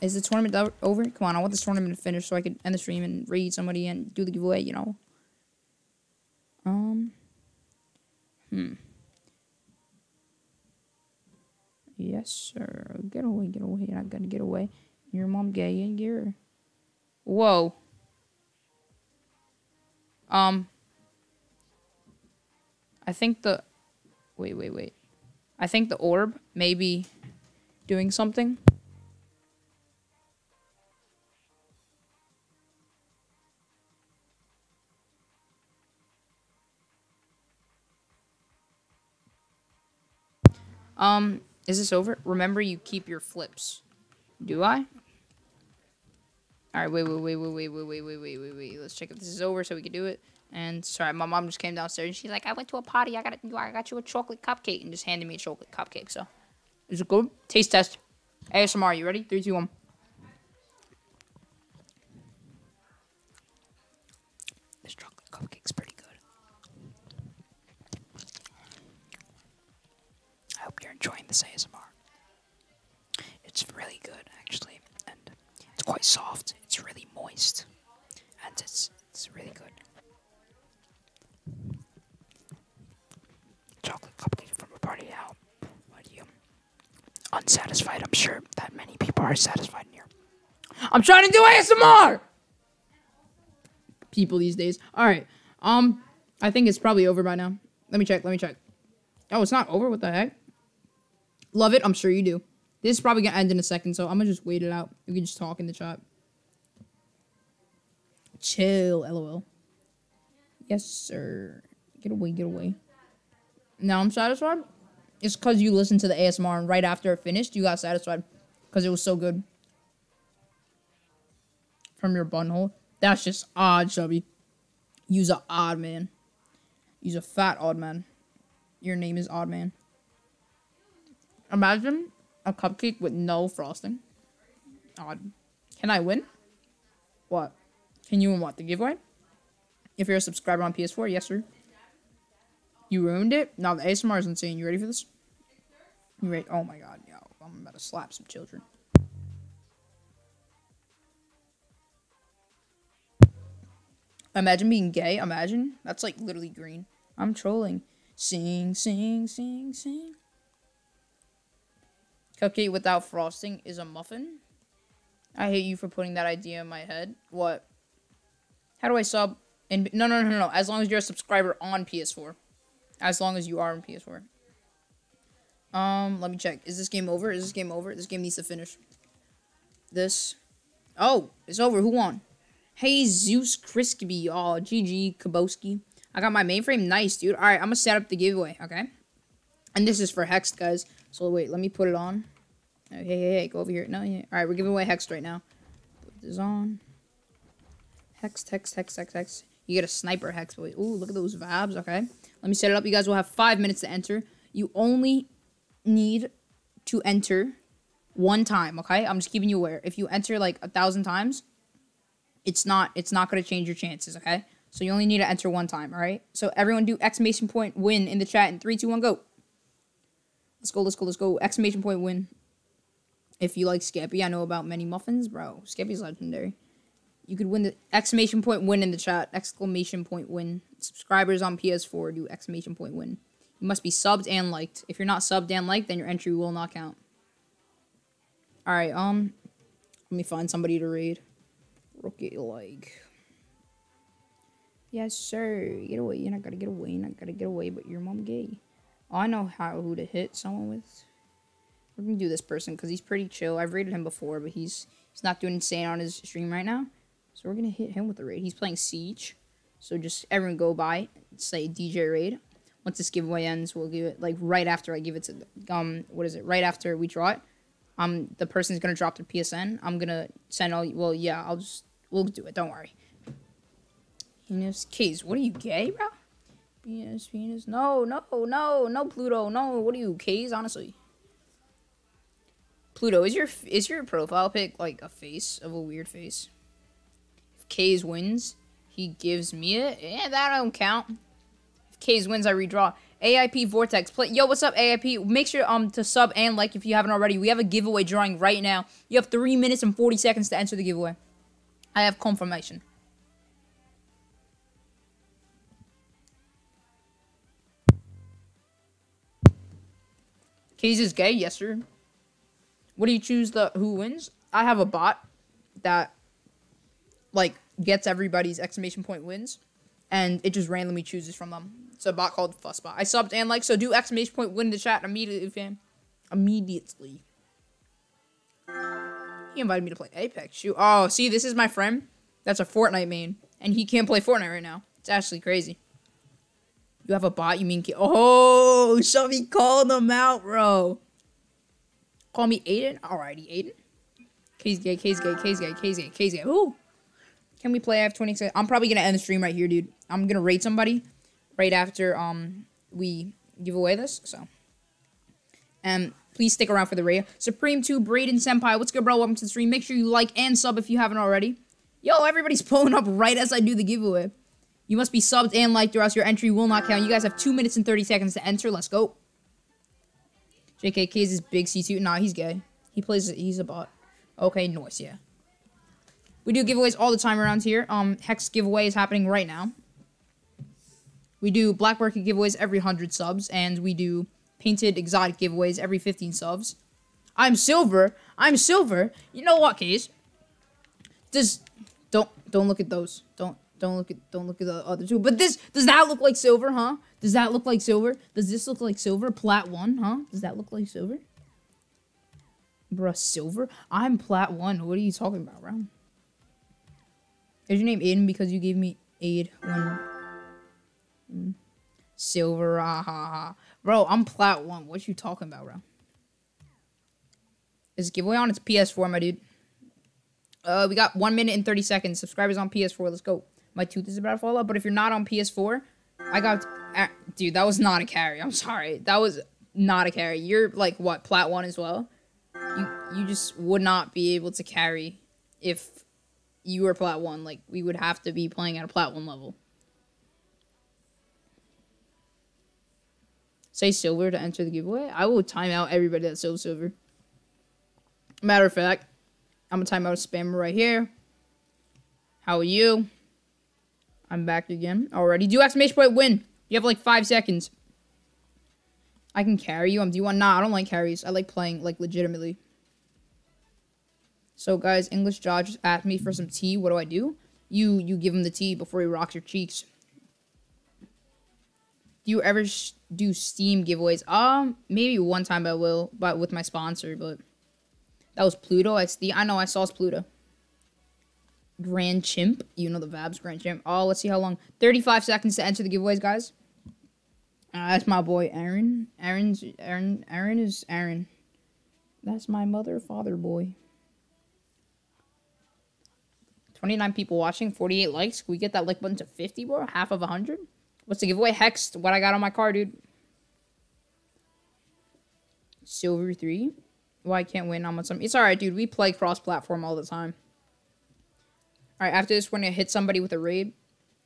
Is the tournament over? Come on, I want this tournament to finish so I could end the stream and read somebody and do the giveaway, you know? Um. Hmm. Yes, sir. Get away, get away. I gotta get away. Your mom gay and her. Whoa. Um. I think the. Wait, wait, wait. I think the orb may be doing something. Um, is this over? Remember, you keep your flips. Do I? All right, wait, wait, wait, wait, wait, wait, wait, wait, wait, wait, wait. Let's check if this is over so we can do it. And sorry, my mom just came downstairs and she's like, "I went to a party. I got a, I got you a chocolate cupcake," and just handed me a chocolate cupcake. So, is it good? Taste test. ASMR. You ready? Three, two, one. This chocolate cupcake's pretty enjoying this ASMR. It's really good, actually, and it's quite soft. It's really moist, and it's it's really good. Chocolate cupcake from a party out. What are you? Unsatisfied. I'm sure that many people are satisfied in here. I'm trying to do ASMR. People these days. All right. Um, I think it's probably over by now. Let me check. Let me check. Oh, it's not over. What the heck? Love it. I'm sure you do. This is probably gonna end in a second, so I'm gonna just wait it out. We can just talk in the chat. Chill, lol. Yes, sir. Get away, get away. Now I'm satisfied. It's because you listened to the ASMR and right after it finished, you got satisfied because it was so good. From your butthole. That's just odd, Chubby. You's a odd man. You's a fat odd man. Your name is Odd Man. Imagine, a cupcake with no frosting. Odd. Can I win? What? Can you win what? The giveaway? If you're a subscriber on PS4, yes, sir. You ruined it? Now the ASMR is insane. You ready for this? You ready? Oh my god, yo. I'm about to slap some children. Imagine being gay. Imagine. That's like literally green. I'm trolling. Sing, sing, sing, sing. Cupcake without frosting is a muffin. I hate you for putting that idea in my head. What? How do I sub? No, no, no, no, no. As long as you're a subscriber on PS4. As long as you are on PS4. Um, let me check. Is this game over? Is this game over? This game needs to finish. This. Oh, it's over. Who won? Hey, Zeus Crispy. Oh, GG, Kaboski. I got my mainframe. Nice, dude. All right, I'm going to set up the giveaway, okay? And this is for Hex, guys. So, wait, let me put it on. Hey, hey, hey, go over here. No, yeah. All right, we're giving away Hex right now. Put this on. Hex, Hex, Hex, Hex, Hex. You get a sniper Hex. Boy. Ooh, look at those vibes, okay? Let me set it up. You guys will have five minutes to enter. You only need to enter one time, okay? I'm just keeping you aware. If you enter like a thousand times, it's not it's not gonna change your chances, okay? So you only need to enter one time, all right? So everyone do exclamation point win in the chat in three, two, one, go. Let's go, let's go, let's go. Exclamation point win. If you like Scampy, I know about many muffins, bro. Scampy's legendary. You could win the exclamation point win in the chat. Exclamation point win. Subscribers on PS4 do exclamation point win. You must be subbed and liked. If you're not subbed and liked, then your entry will not count. Alright, um, let me find somebody to raid. Rocket like. Yes, sir. Get away. You're not gonna get away. You're not gonna get away, but your mom gay. Oh, I know how who to hit someone with. We're gonna do this person because he's pretty chill. I've raided him before, but he's he's not doing insane on his stream right now. So we're gonna hit him with the raid. He's playing Siege. So just everyone go by, say DJ raid. Once this giveaway ends, we'll give it like right after I give it to um what is it? Right after we draw it, um the person's gonna drop their PSN. I'm gonna send all. Well, yeah, I'll just we'll do it. Don't worry. Penis, Keys, what are you gay, bro? Penis, Venus. No, no, no, no, Pluto. No, what are you, Keys? Honestly. Pluto, is your is your profile pic like a face of a weird face? If Kays wins, he gives me it. Yeah, that don't count. If Kays wins, I redraw. AIP Vortex, play. Yo, what's up, AIP? Make sure um to sub and like if you haven't already. We have a giveaway drawing right now. You have three minutes and forty seconds to enter the giveaway. I have confirmation. Kays is gay, yes sir. What do you choose the who wins? I have a bot that like gets everybody's exclamation point wins and it just randomly chooses from them. It's a bot called Fussbot. I subbed and like so do exclamation point win the chat immediately, fam. Immediately. He invited me to play Apex. Shoot. Oh, see, this is my friend. That's a Fortnite main. And he can't play Fortnite right now. It's actually crazy. You have a bot? You mean... Oh, Shovey called him out, bro. Call me Aiden? Alrighty, Aiden. K's gay, K's gay, K's gay, K's gay, K's gay. Ooh. Can we play? I have 26. I'm probably going to end the stream right here, dude. I'm going to rate somebody right after um we give away this. So. Um, please stick around for the raid. Supreme 2, Braden Senpai. What's good, bro? Welcome to the stream. Make sure you like and sub if you haven't already. Yo, everybody's pulling up right as I do the giveaway. You must be subbed and liked or else your entry will not count. You guys have 2 minutes and 30 seconds to enter. Let's go. JKK is big C2. Nah, he's gay. He plays, he's a bot. Okay, noise, yeah. We do giveaways all the time around here. Um, Hex giveaway is happening right now. We do Black Market giveaways every 100 subs, and we do painted exotic giveaways every 15 subs. I'm silver. I'm silver. You know what, Case? Does don't don't look at those. Don't don't look at don't look at the other two. But this does that look like silver, huh? Does that look like silver? Does this look like silver? Plat one, huh? Does that look like silver? Bruh, silver? I'm plat one. What are you talking about, bro? Is your name Aiden because you gave me aid when mm. silver? Ah, ha, ha. Bro, I'm plat one. What you talking about, bro? Is giveaway on? It's PS4, my dude. Uh, we got one minute and 30 seconds. Subscribers on PS4. Let's go. My tooth is about to fall out, but if you're not on PS4, I got... Uh, dude, that was not a carry. I'm sorry. That was not a carry. You're, like, what, plat 1 as well? you you just would not be able to carry if you were plat one. Like we would have to be playing at a plat one level. Say silver to enter the giveaway. I will time out everybody that so silver. Matter of fact, I'm gonna time out a spammer right here. How are you? I'm back again already. Do exclamation point win. You have like five seconds. I can carry you. I'm D1. Nah, I don't like carries. I like playing like legitimately. So guys, English Josh just asked me for some tea. What do I do? You you give him the tea before he rocks your cheeks. Do you ever do Steam giveaways? Um, maybe one time I will, but with my sponsor. But that was Pluto. I. I know. I saw it's Pluto. Grand Chimp. You know the Vabs Grand Chimp. Oh, let's see how long. 35 seconds to enter the giveaways, guys. Uh, that's my boy Aaron. Aaron's Aaron. Aaron is Aaron. That's my mother, father, boy. 29 people watching, 48 likes. Can we get that like button to 50, bro? Half of 100? What's the giveaway? Hex, what I got on my car, dude. Silver 3. Well, can't win. On some. It's alright, dude. We play cross platform all the time. Alright, after this, we're going to hit somebody with a raid.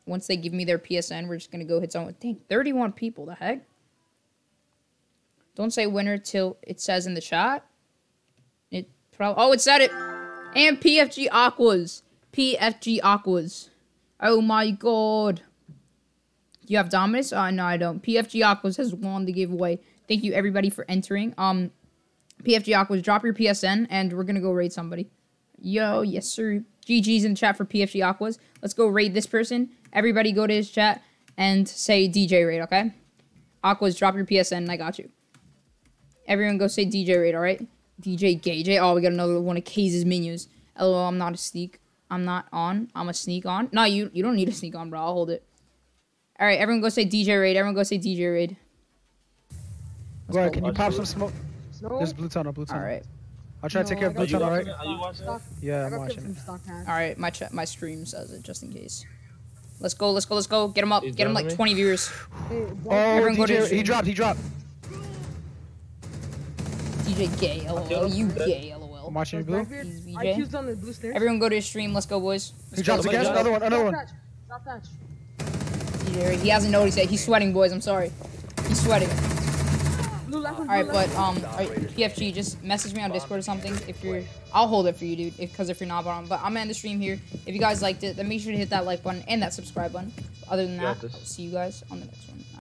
Once they give me their PSN, we're just going to go hit someone. Dang, 31 people. The heck? Don't say winner till it says in the chat. It probably. Oh, it said it. And PFG Aquas. PFG Aquas. Oh my god. You have Dominus? Uh, no, I don't. PFG Aquas has won the giveaway. Thank you everybody for entering. Um, PFG Aquas, drop your PSN and we're gonna go raid somebody. Yo, yes sir. GG's in the chat for PFG Aquas. Let's go raid this person. Everybody go to his chat and say DJ raid, okay? Aquas, drop your PSN I got you. Everyone go say DJ raid, alright? DJ Gay Oh, we got another one of K's minions. LOL, I'm not a sneak. I'm not on. I'm a sneak on. No, you you don't need to sneak on, bro. I'll hold it. All right, everyone go say DJ raid. Everyone go say DJ raid. Bro, can you pop some smoke? There's blue tunnel, blue tunnel. All right. I'll try to take care of blue tunnel, alright? Are you watching it? Yeah, I'm watching it. All right, my ch- my stream says it just in case. Let's go, let's go, let's go. Get him up. He's Get him like me? 20 viewers. Oh, Everyone go to he dropped, he dropped. DJ gay, lol. You gay, lol. I'm watching you, blue. He's I VJ. on the blue stairs. Everyone go to his stream. Let's go, boys. He dropped again. Somebody Another one, another one. Drop thatch. Drop thatch. DJ. He hasn't noticed yet. He's sweating, boys. I'm sorry. He's sweating. Blue left one, All right, but um, PFG, just message me on Discord or something if you're. I'll hold it for you, dude. Because if, you're not, but, um, but I'm gonna end the stream here. If you guys liked it, then make sure to hit that like button and that subscribe button. Other than that. I'll see you guys on the next one.